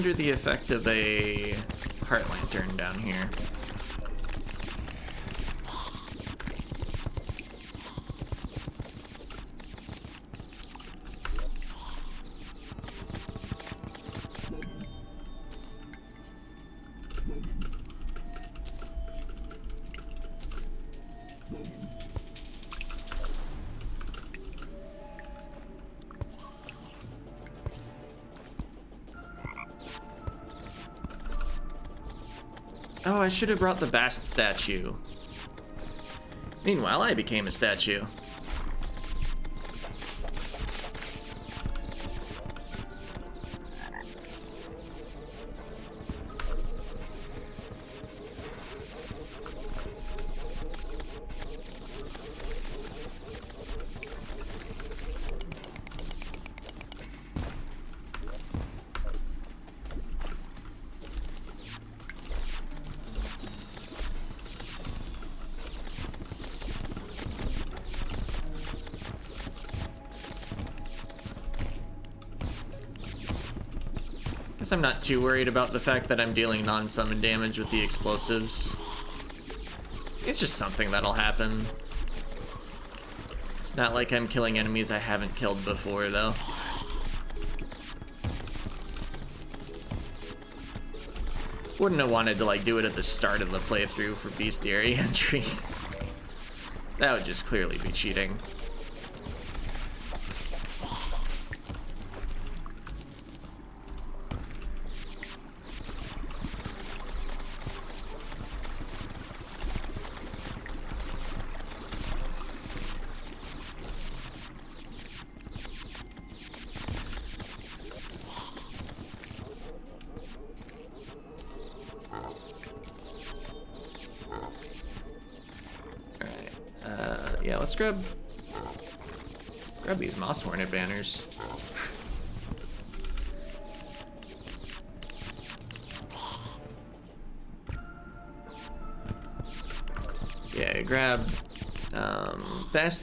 Under the effect of a heart lantern down here. Should have brought the Bast statue. Meanwhile, I became a statue. Guess I'm not too worried about the fact that I'm dealing non-summon damage with the explosives. It's just something that'll happen. It's not like I'm killing enemies I haven't killed before, though. Wouldn't have wanted to like do it at the start of the playthrough for bestiary entries. that would just clearly be cheating.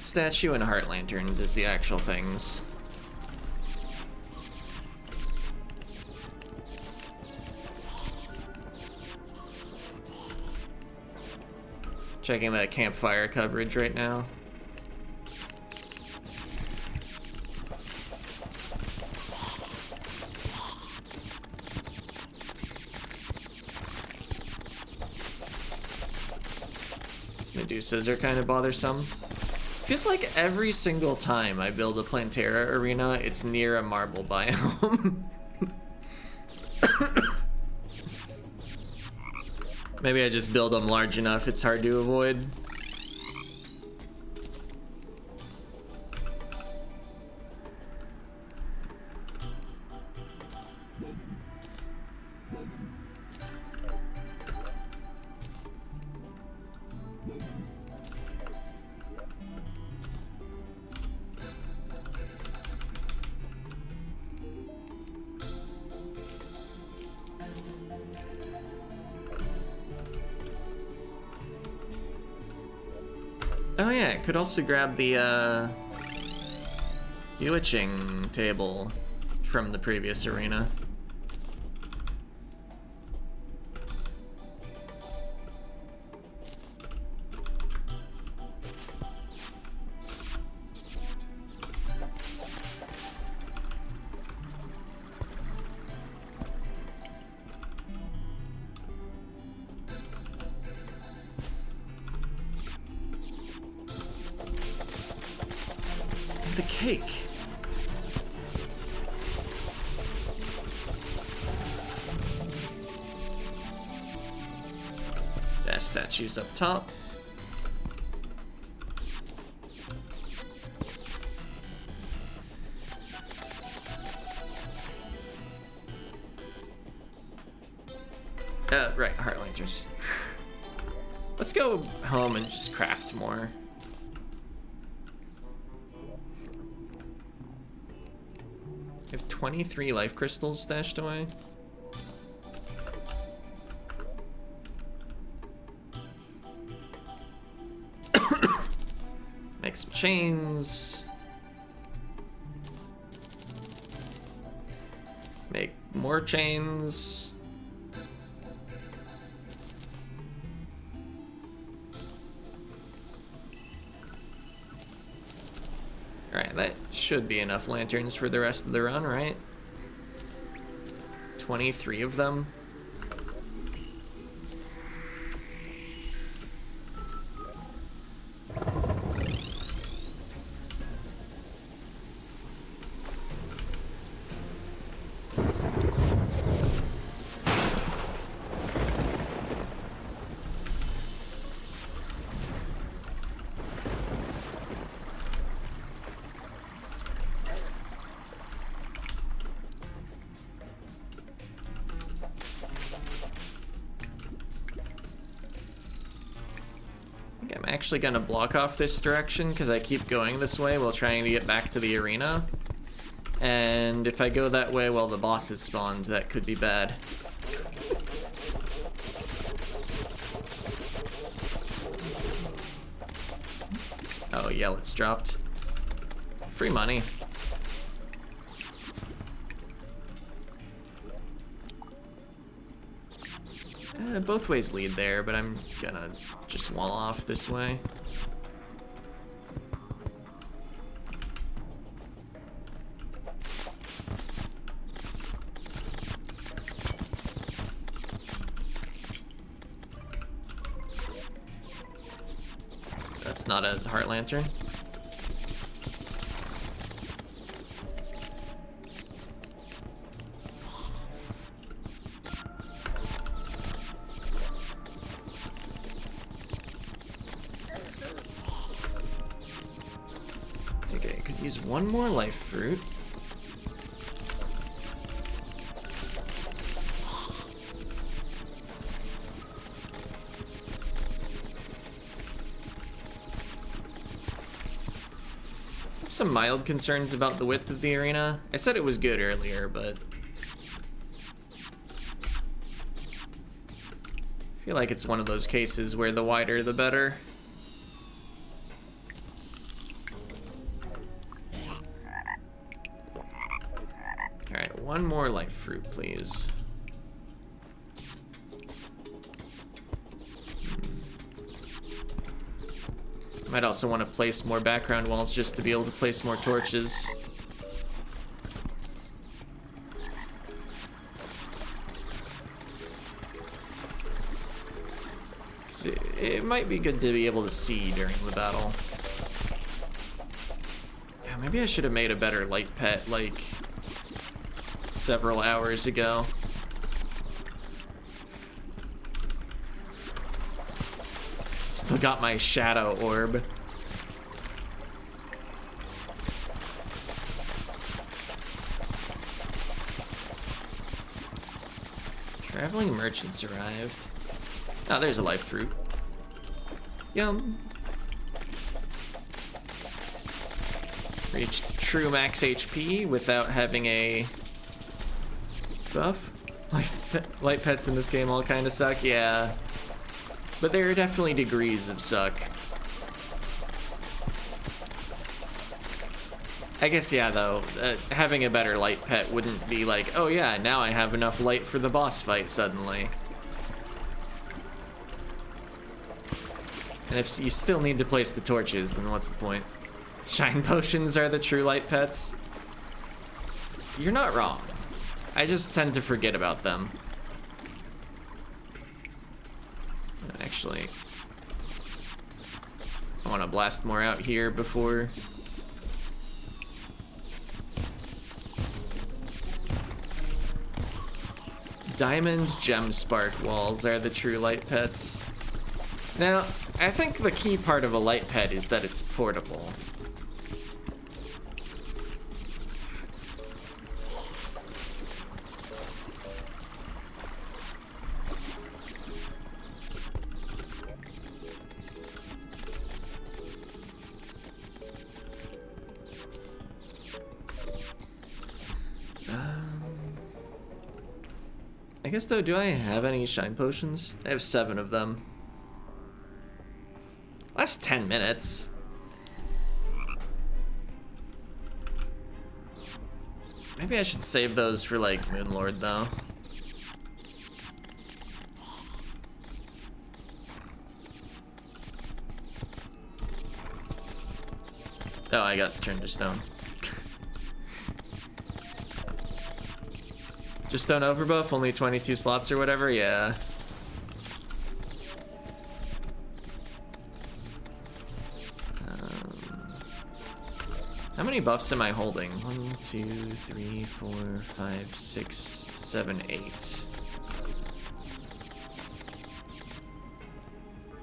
Statue and heart lanterns is the actual things. Checking that campfire coverage right now. Medusas are kind of bothersome. Feels like every single time I build a Plantera arena, it's near a marble biome. Maybe I just build them large enough, it's hard to avoid. Could also grab the uh, bewitching table from the previous arena. Statues up top. Uh, right, heart lanterns. Let's go home and just craft more. I have 23 life crystals stashed away. Chains. Make more chains. Alright, that should be enough lanterns for the rest of the run, right? 23 of them. Actually gonna block off this direction because I keep going this way while trying to get back to the arena. And if I go that way while the boss is spawned, that could be bad. Oh, yeah, it's dropped. Free money. Uh, both ways lead there, but I'm gonna just wall off this way. That's not a heart lantern. some mild concerns about the width of the arena. I said it was good earlier, but... I feel like it's one of those cases where the wider the better. Alright, one more life fruit, please. I might also want to place more background walls just to be able to place more torches. it might be good to be able to see during the battle. Yeah, maybe I should have made a better light pet, like, several hours ago. Still got my shadow orb. Traveling merchants arrived. Oh, there's a life fruit. Yum. Reached true max HP without having a buff. Light pets in this game all kind of suck, yeah. But there are definitely degrees of suck. I guess, yeah, though, uh, having a better light pet wouldn't be like, oh yeah, now I have enough light for the boss fight suddenly. And if you still need to place the torches, then what's the point? Shine potions are the true light pets. You're not wrong. I just tend to forget about them. I want to blast more out here before... Diamond gem spark walls are the true light pets. Now, I think the key part of a light pet is that it's portable. Though, do I have any shine potions? I have seven of them. Last 10 minutes. Maybe I should save those for like Moonlord though. Oh, I got turned to stone. Just don't overbuff, only 22 slots or whatever, yeah. Um, how many buffs am I holding? One, two, three, four, five, six, seven, eight.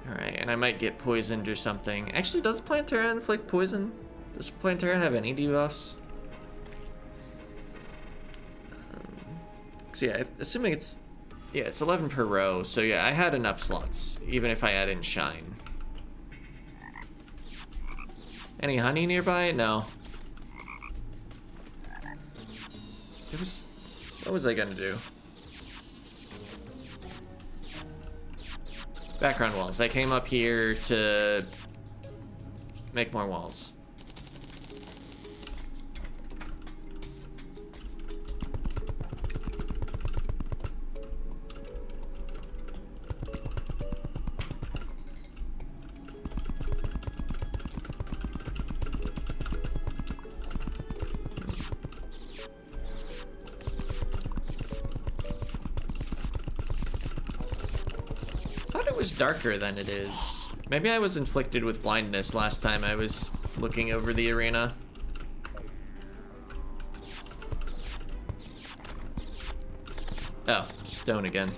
Alright, and I might get poisoned or something. Actually, does Plantera inflict poison? Does Plantera have any debuffs? So yeah, assuming it's... Yeah, it's 11 per row, so yeah, I had enough slots, even if I add in Shine. Any honey nearby? No. It was... What was I gonna do? Background walls. I came up here to make more walls. Darker than it is. Maybe I was inflicted with blindness last time I was looking over the arena. Oh, stone again.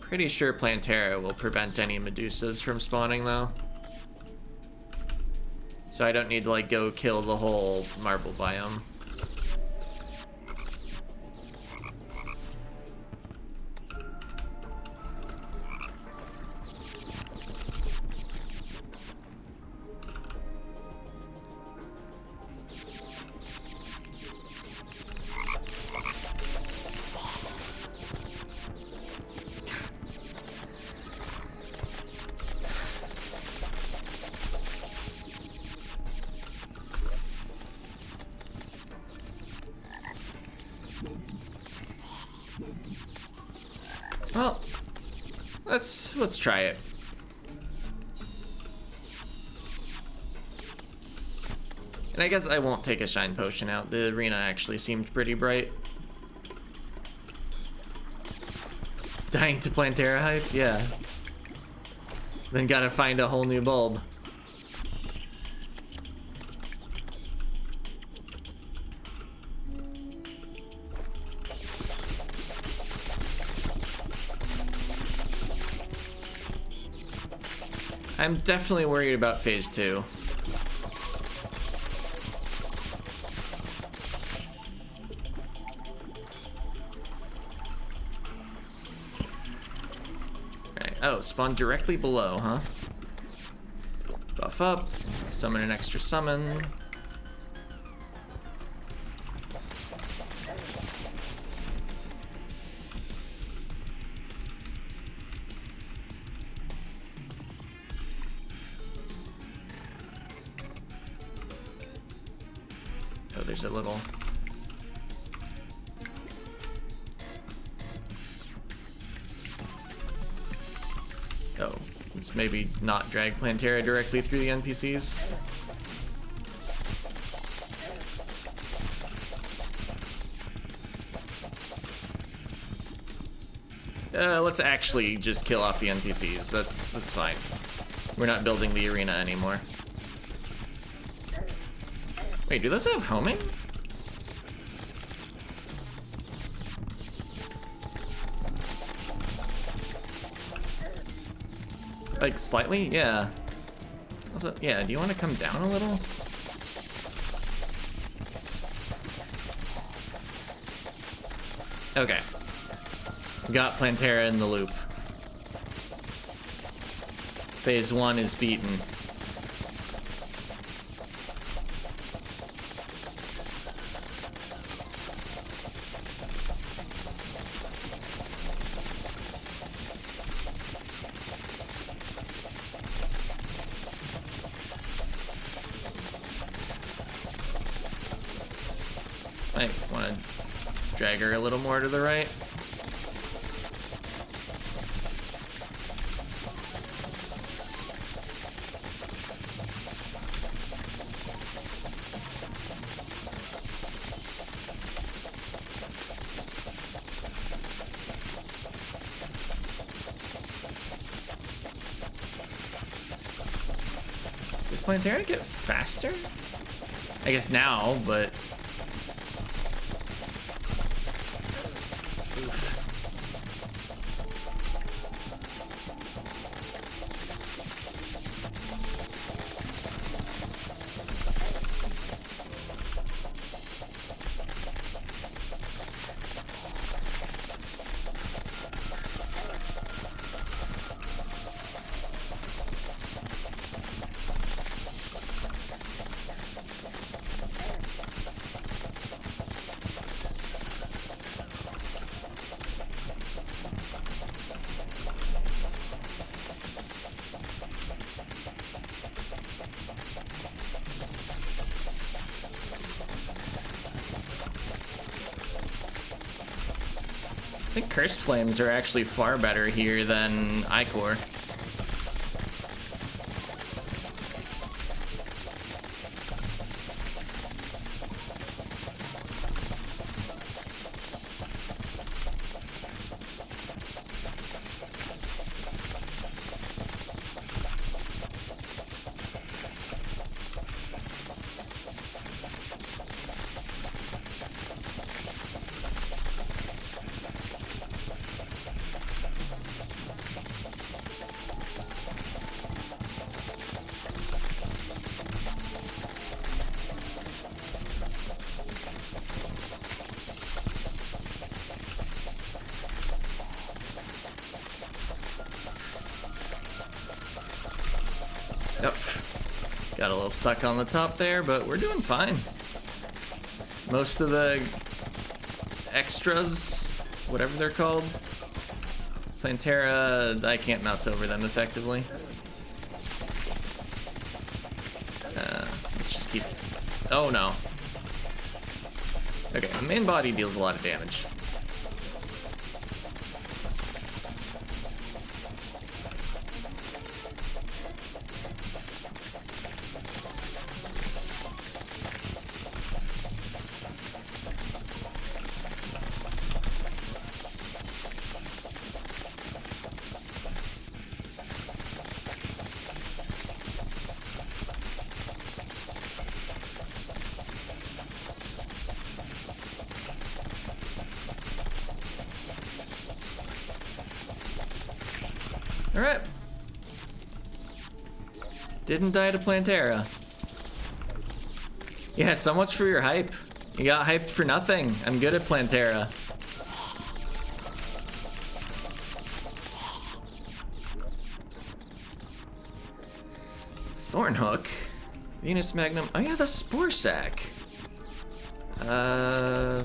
Pretty sure Plantera will prevent any Medusas from spawning though. So I don't need to like go kill the whole marble biome. Try it. And I guess I won't take a shine potion out. The arena actually seemed pretty bright. Dying to Plantera hype? Yeah. Then gotta find a whole new bulb. I'm definitely worried about phase two. Oh, spawn directly below, huh? Buff up, summon an extra summon. Not drag Plantera directly through the NPCs. Uh, let's actually just kill off the NPCs. That's that's fine. We're not building the arena anymore. Wait, do those have homing? Like slightly? Yeah. Also, yeah, do you want to come down a little? Okay. Got Plantera in the loop. Phase one is beaten. Might want to drag her a little more to the right. Did Plantera get faster? I guess now, but Cursed Flames are actually far better here than Ichor. Yep. Got a little stuck on the top there, but we're doing fine. Most of the extras, whatever they're called, Plantera, I can't mouse over them effectively. Uh, let's just keep... Oh no. Okay, the main body deals a lot of damage. Didn't die to Plantera. Yeah, so much for your hype. You got hyped for nothing. I'm good at Plantera. Thornhook. Venus Magnum. Oh yeah, the Spore Sac. Uh...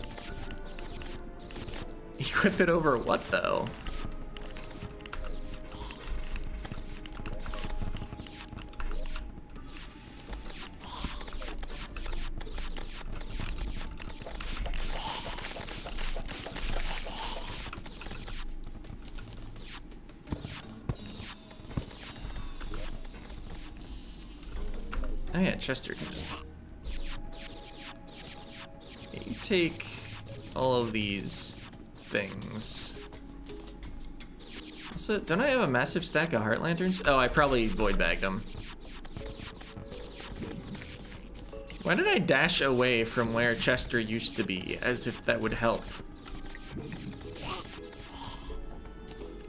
Equip it over what though? Chester can just... You take all of these things. Also, don't I have a massive stack of Heart Lanterns? Oh, I probably void bagged them. Why did I dash away from where Chester used to be, as if that would help?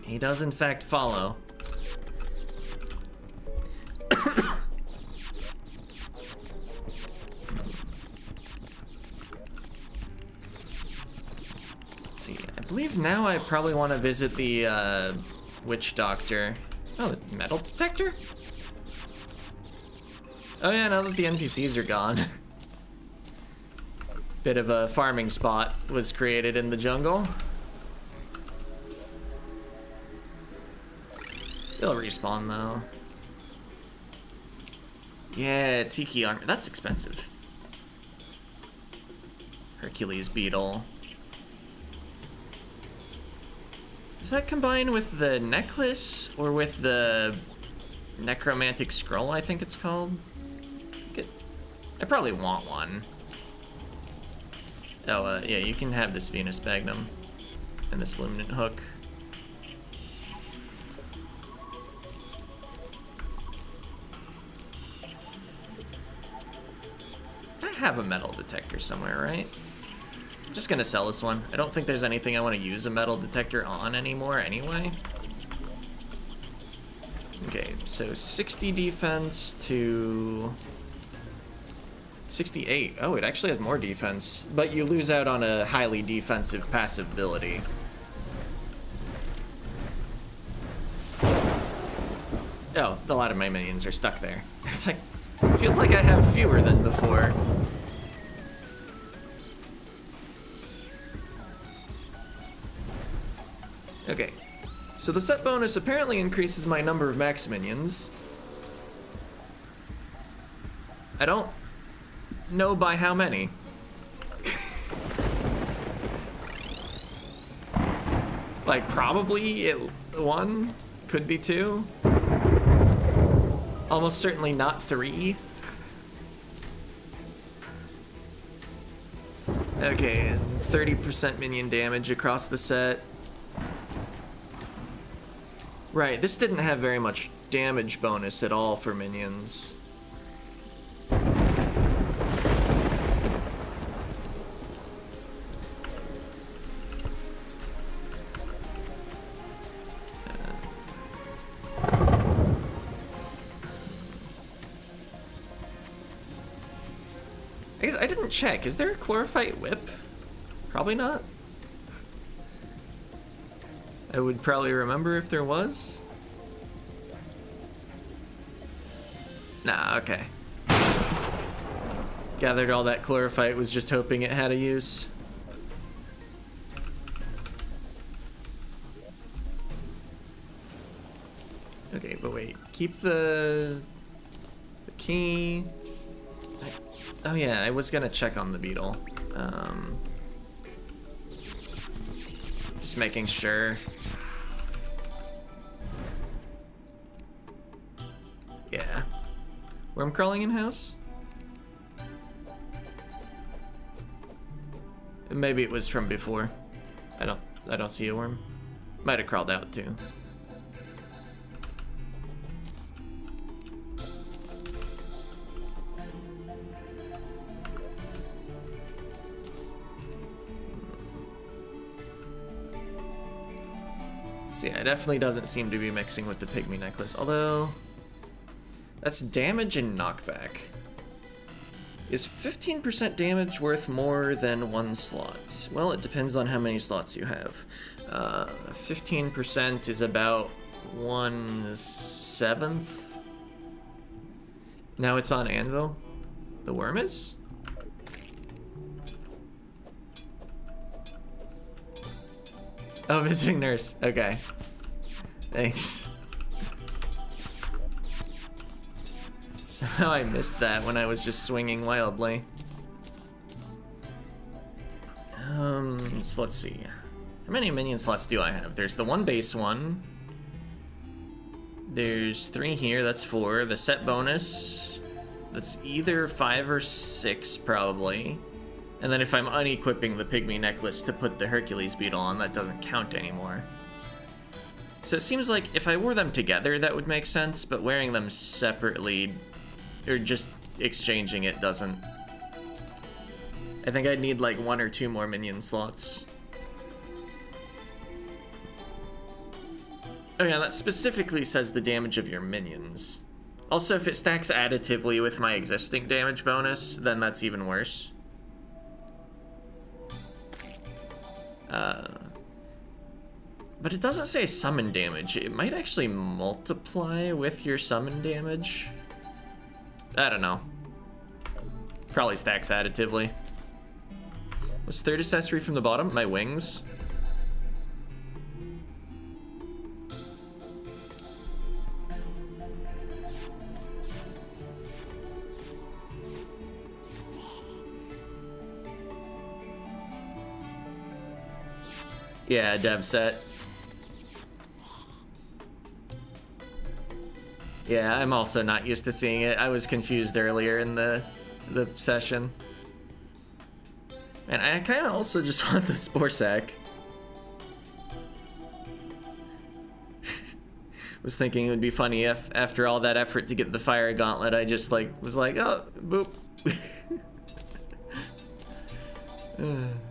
He does in fact follow. Probably want to visit the uh, witch doctor. Oh, the metal detector? Oh yeah, now that the NPCs are gone. Bit of a farming spot was created in the jungle. They'll respawn though. Yeah, Tiki armor. That's expensive. Hercules beetle. Does that combine with the necklace or with the necromantic scroll, I think it's called? I probably want one. Oh, uh, yeah, you can have this Venus Magnum and this Luminant Hook. I have a metal detector somewhere, right? I'm just gonna sell this one. I don't think there's anything I want to use a metal detector on anymore anyway. Okay, so 60 defense to 68. Oh, it actually has more defense, but you lose out on a highly defensive passive ability. Oh, a lot of my minions are stuck there. It's like, it feels like I have fewer than before. Okay, so the set bonus apparently increases my number of max minions. I don't know by how many. like, probably it, one, could be two. Almost certainly not three. Okay, 30% minion damage across the set. Right, this didn't have very much damage bonus at all for minions. I guess I didn't check. Is there a chlorophyte whip? Probably not. I would probably remember if there was. Nah, okay. Gathered all that chlorophyte, was just hoping it had a use. Okay, but wait. Keep the, the key. I, oh yeah, I was gonna check on the beetle. Um, just making sure. Yeah. Worm crawling in house? Maybe it was from before. I don't I don't see a worm. Might have crawled out too. Yeah, it definitely doesn't seem to be mixing with the pygmy necklace, although that's damage and knockback. Is 15% damage worth more than one slot? Well, it depends on how many slots you have. 15% uh, is about one seventh. Now it's on Anvil. The worm is? Oh, visiting nurse. Okay. Thanks. Somehow I missed that when I was just swinging wildly. Um, so let's see. How many minion slots do I have? There's the one base one. There's three here, that's four. The set bonus, that's either five or six, probably. And then if I'm unequipping the pygmy necklace to put the Hercules beetle on, that doesn't count anymore. So it seems like if I wore them together, that would make sense, but wearing them separately or just exchanging it doesn't. I think I'd need like one or two more minion slots. Oh yeah, that specifically says the damage of your minions. Also, if it stacks additively with my existing damage bonus, then that's even worse. Uh, but it doesn't say summon damage. It might actually multiply with your summon damage. I don't know. Probably stacks additively. What's third accessory from the bottom? My wings. Yeah, dev set. Yeah, I'm also not used to seeing it. I was confused earlier in the the session. And I kind of also just want the Spore Sac. was thinking it would be funny if after all that effort to get the Fire Gauntlet, I just like was like, oh, boop.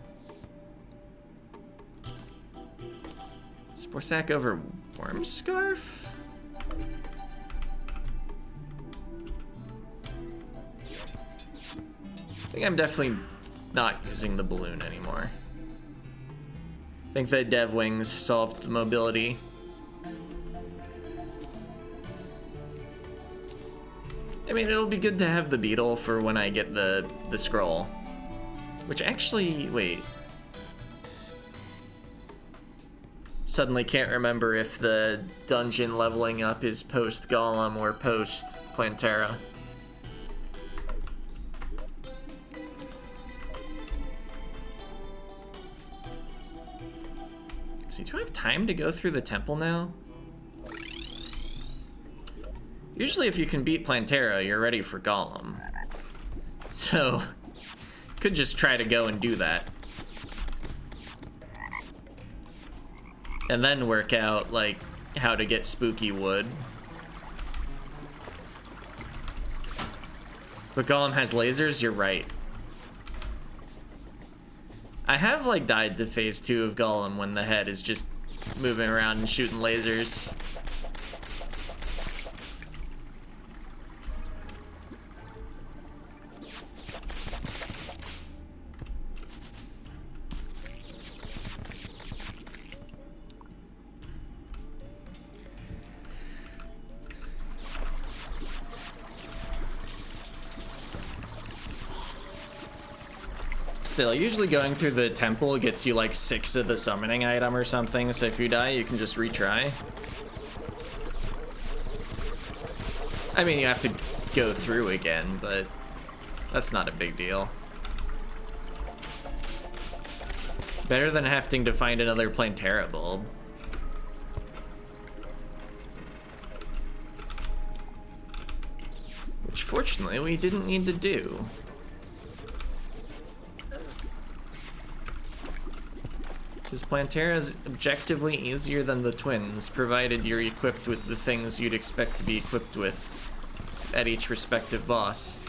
Spore Sac over Worm Scarf? I think I'm definitely not using the balloon anymore. I think the dev wings solved the mobility. I mean, it'll be good to have the beetle for when I get the, the scroll. Which actually, wait. Suddenly can't remember if the dungeon leveling up is post Golem or post Plantera. So do I have time to go through the temple now? Usually if you can beat Plantera, you're ready for Golem. So, could just try to go and do that. And then work out, like, how to get spooky wood. But Golem has lasers, you're right. I have like died to phase two of Golem when the head is just moving around and shooting lasers. Still, usually going through the temple gets you like six of the summoning item or something, so if you die, you can just retry. I mean, you have to go through again, but that's not a big deal. Better than having to find another Plantera bulb. Which fortunately we didn't need to do. Because Plantera is objectively easier than the twins, provided you're equipped with the things you'd expect to be equipped with at each respective boss.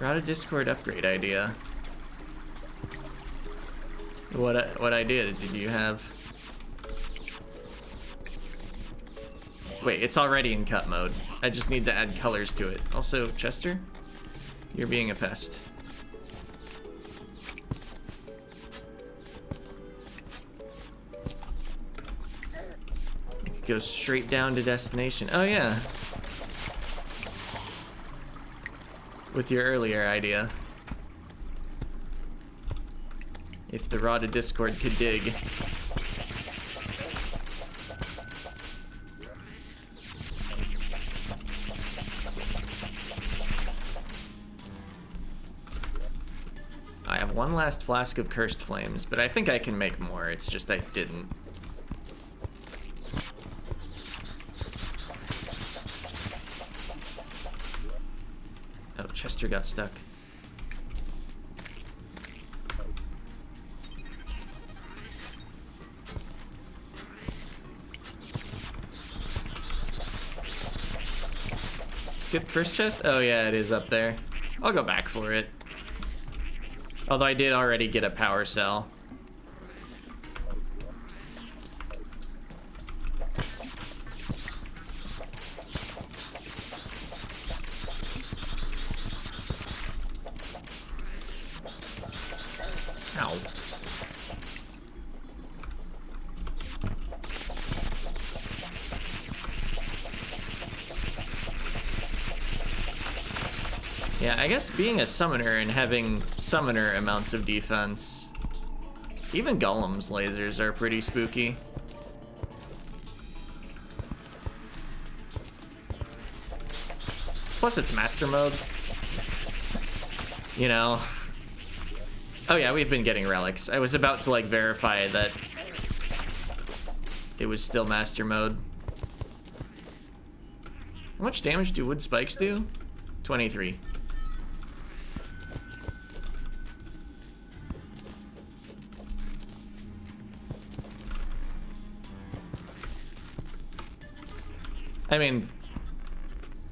A Discord upgrade idea. What what idea did you have? Wait, it's already in cut mode. I just need to add colors to it. Also, Chester, you're being a pest. Go straight down to destination. Oh yeah. With your earlier idea. If the Rod of Discord could dig. Last flask of Cursed Flames, but I think I can make more. It's just I didn't. Oh, Chester got stuck. Skip first chest? Oh yeah, it is up there. I'll go back for it. Although I did already get a power cell. I guess being a summoner and having summoner amounts of defense. Even Golem's lasers are pretty spooky. Plus it's master mode. You know. Oh yeah, we've been getting relics. I was about to like verify that it was still master mode. How much damage do wood spikes do? 23. I mean,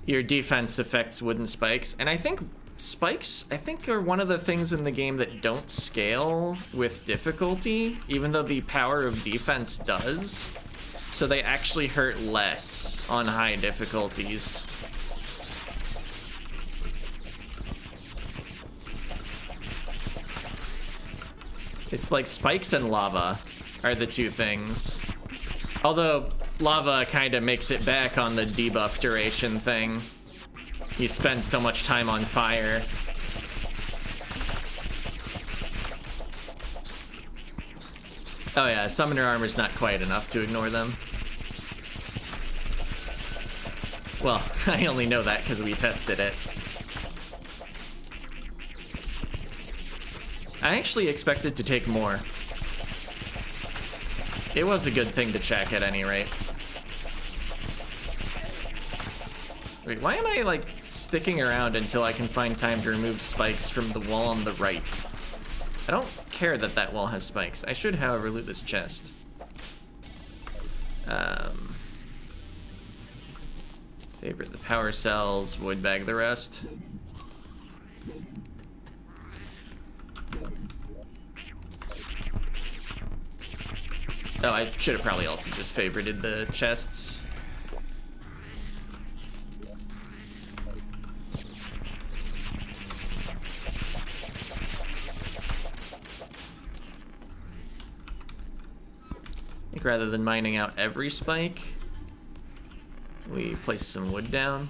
your defense affects wooden spikes, and I think spikes, I think, are one of the things in the game that don't scale with difficulty, even though the power of defense does. So they actually hurt less on high difficulties. It's like spikes and lava are the two things. Although lava kind of makes it back on the debuff duration thing. You spend so much time on fire. Oh yeah, summoner armor's not quite enough to ignore them. Well, I only know that because we tested it. I actually expected to take more. It was a good thing to check at any rate. Wait, why am I, like, sticking around until I can find time to remove spikes from the wall on the right? I don't care that that wall has spikes. I should, however, loot this chest. Um, favorite the power cells, void bag the rest. Oh, I should have probably also just favorited the chests. Rather than mining out every spike, we place some wood down.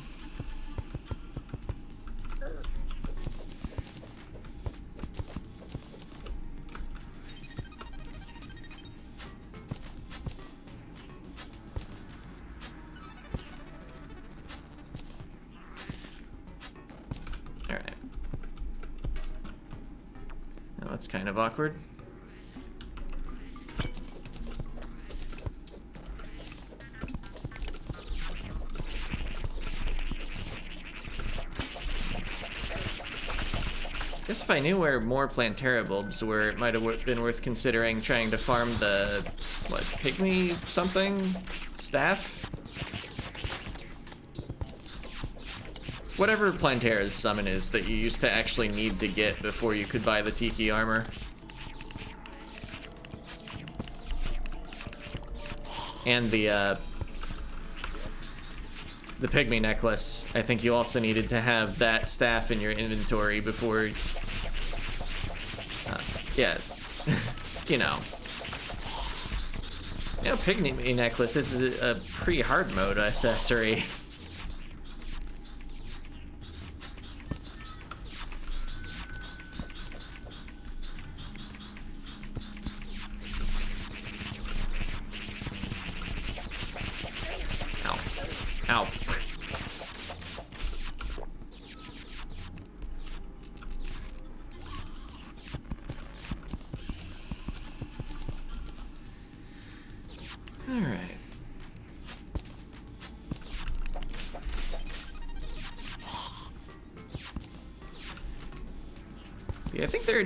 All right. Now that's kind of awkward. if I knew where more Plantera bulbs were, it might have been worth considering trying to farm the, what, pygmy something? Staff? Whatever Plantera's summon is that you used to actually need to get before you could buy the Tiki armor. And the, uh, the pygmy necklace. I think you also needed to have that staff in your inventory before yeah, you know. Know, pygmy necklace. This is a pretty hard mode accessory.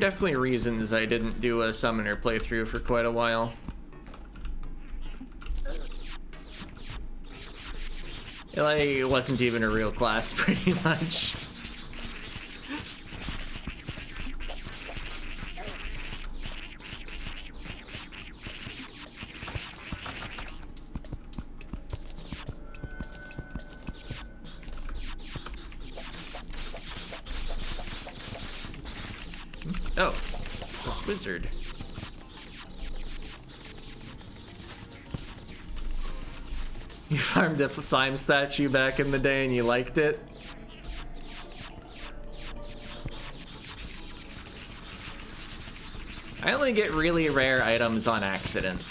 definitely reasons I didn't do a summoner playthrough for quite a while. It wasn't even a real class, pretty much. Farmed slime statue back in the day and you liked it? I only get really rare items on accident.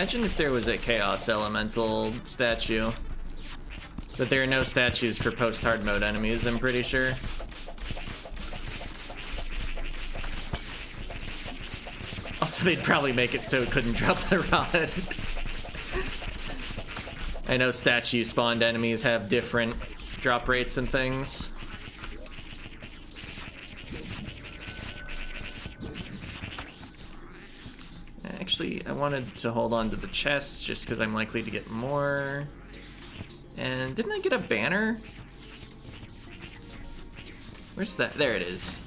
Imagine if there was a Chaos Elemental statue. But there are no statues for post-hard mode enemies, I'm pretty sure. Also, they'd probably make it so it couldn't drop the rod. I know statue spawned enemies have different drop rates and things. Wanted to hold on to the chest just because I'm likely to get more. And didn't I get a banner? Where's that? There it is.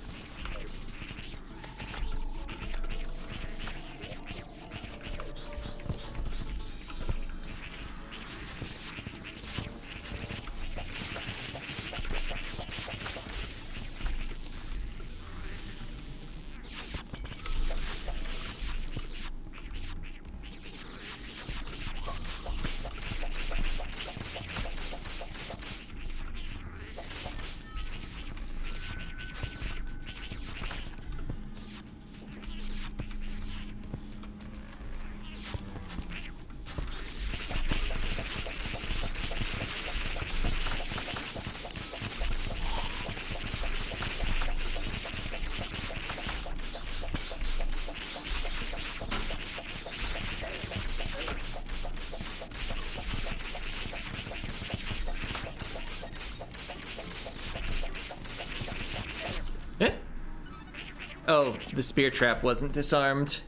The spear trap wasn't disarmed.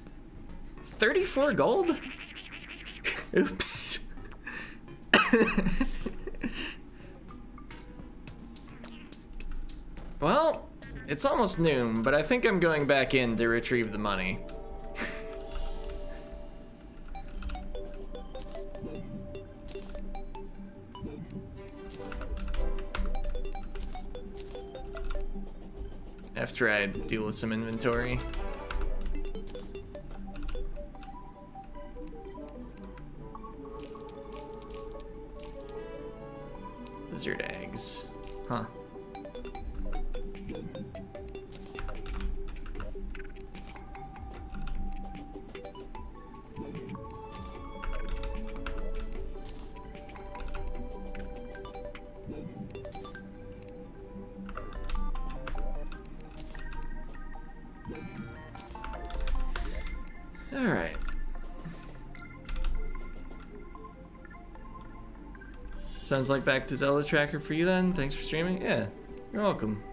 34 gold? Oops. well, it's almost noon, but I think I'm going back in to retrieve the money. After I deal with some inventory. Sounds like back to Zelda Tracker for you then. Thanks for streaming. Yeah, you're welcome.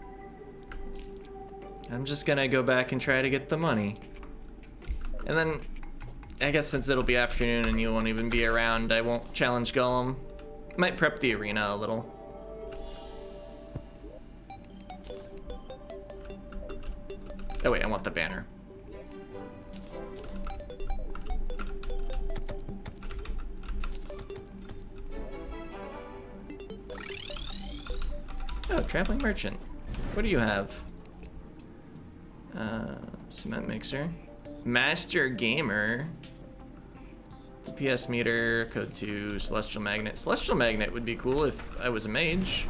I'm just gonna go back and try to get the money. And then, I guess since it'll be afternoon and you won't even be around, I won't challenge Golem. Might prep the arena a little. Oh wait, I want the banner. Traveling merchant. What do you have? Uh, cement mixer. Master gamer. PS meter, code 2, celestial magnet. Celestial magnet would be cool if I was a mage.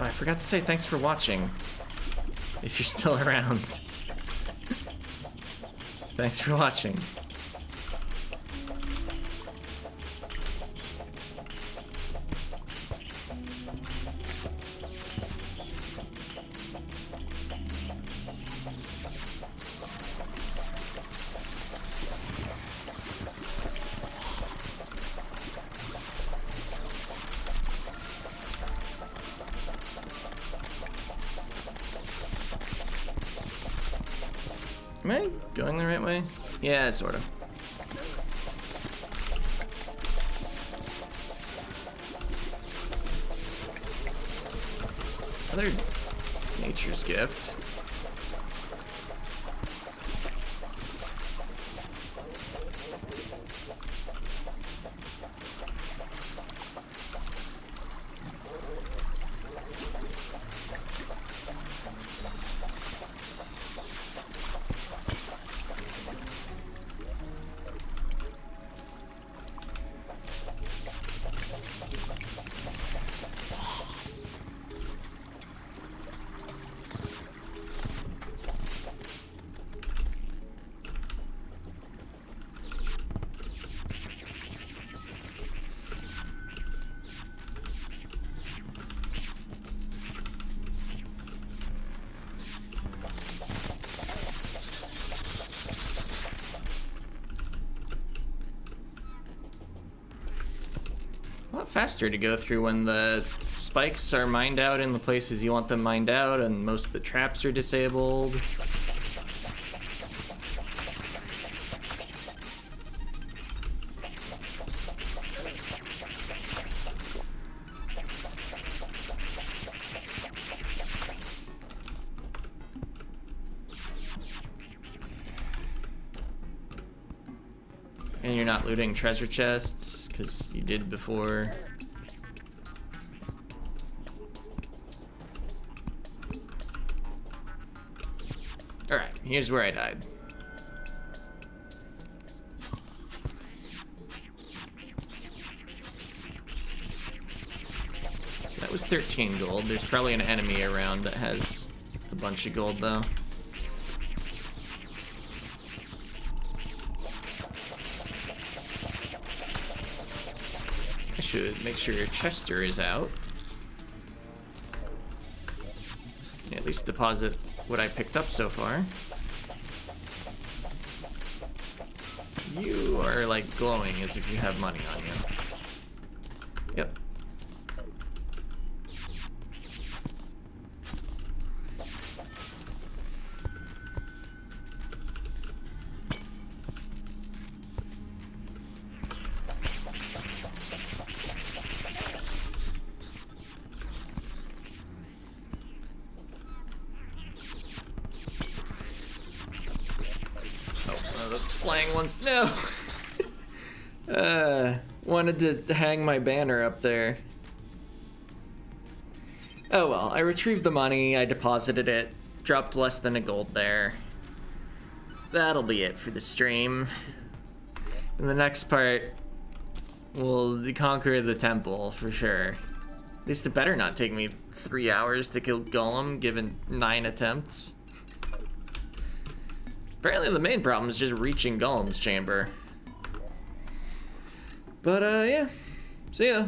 Oh, I forgot to say thanks for watching. If you're still around. thanks for watching. Sort of. Another nature's gift. Faster to go through when the spikes are mined out in the places you want them mined out and most of the traps are disabled. And you're not looting treasure chests, because you did before. Here's where I died. So that was 13 gold. There's probably an enemy around that has a bunch of gold, though. I should make sure your Chester is out. At least deposit what I picked up so far. You are like glowing as if you have money on you. Hang my banner up there. Oh well, I retrieved the money, I deposited it, dropped less than a gold there. That'll be it for the stream. In the next part, we'll conquer the temple for sure. At least it better not take me three hours to kill Golem, given nine attempts. Apparently the main problem is just reaching Golem's chamber. But uh, yeah. See ya.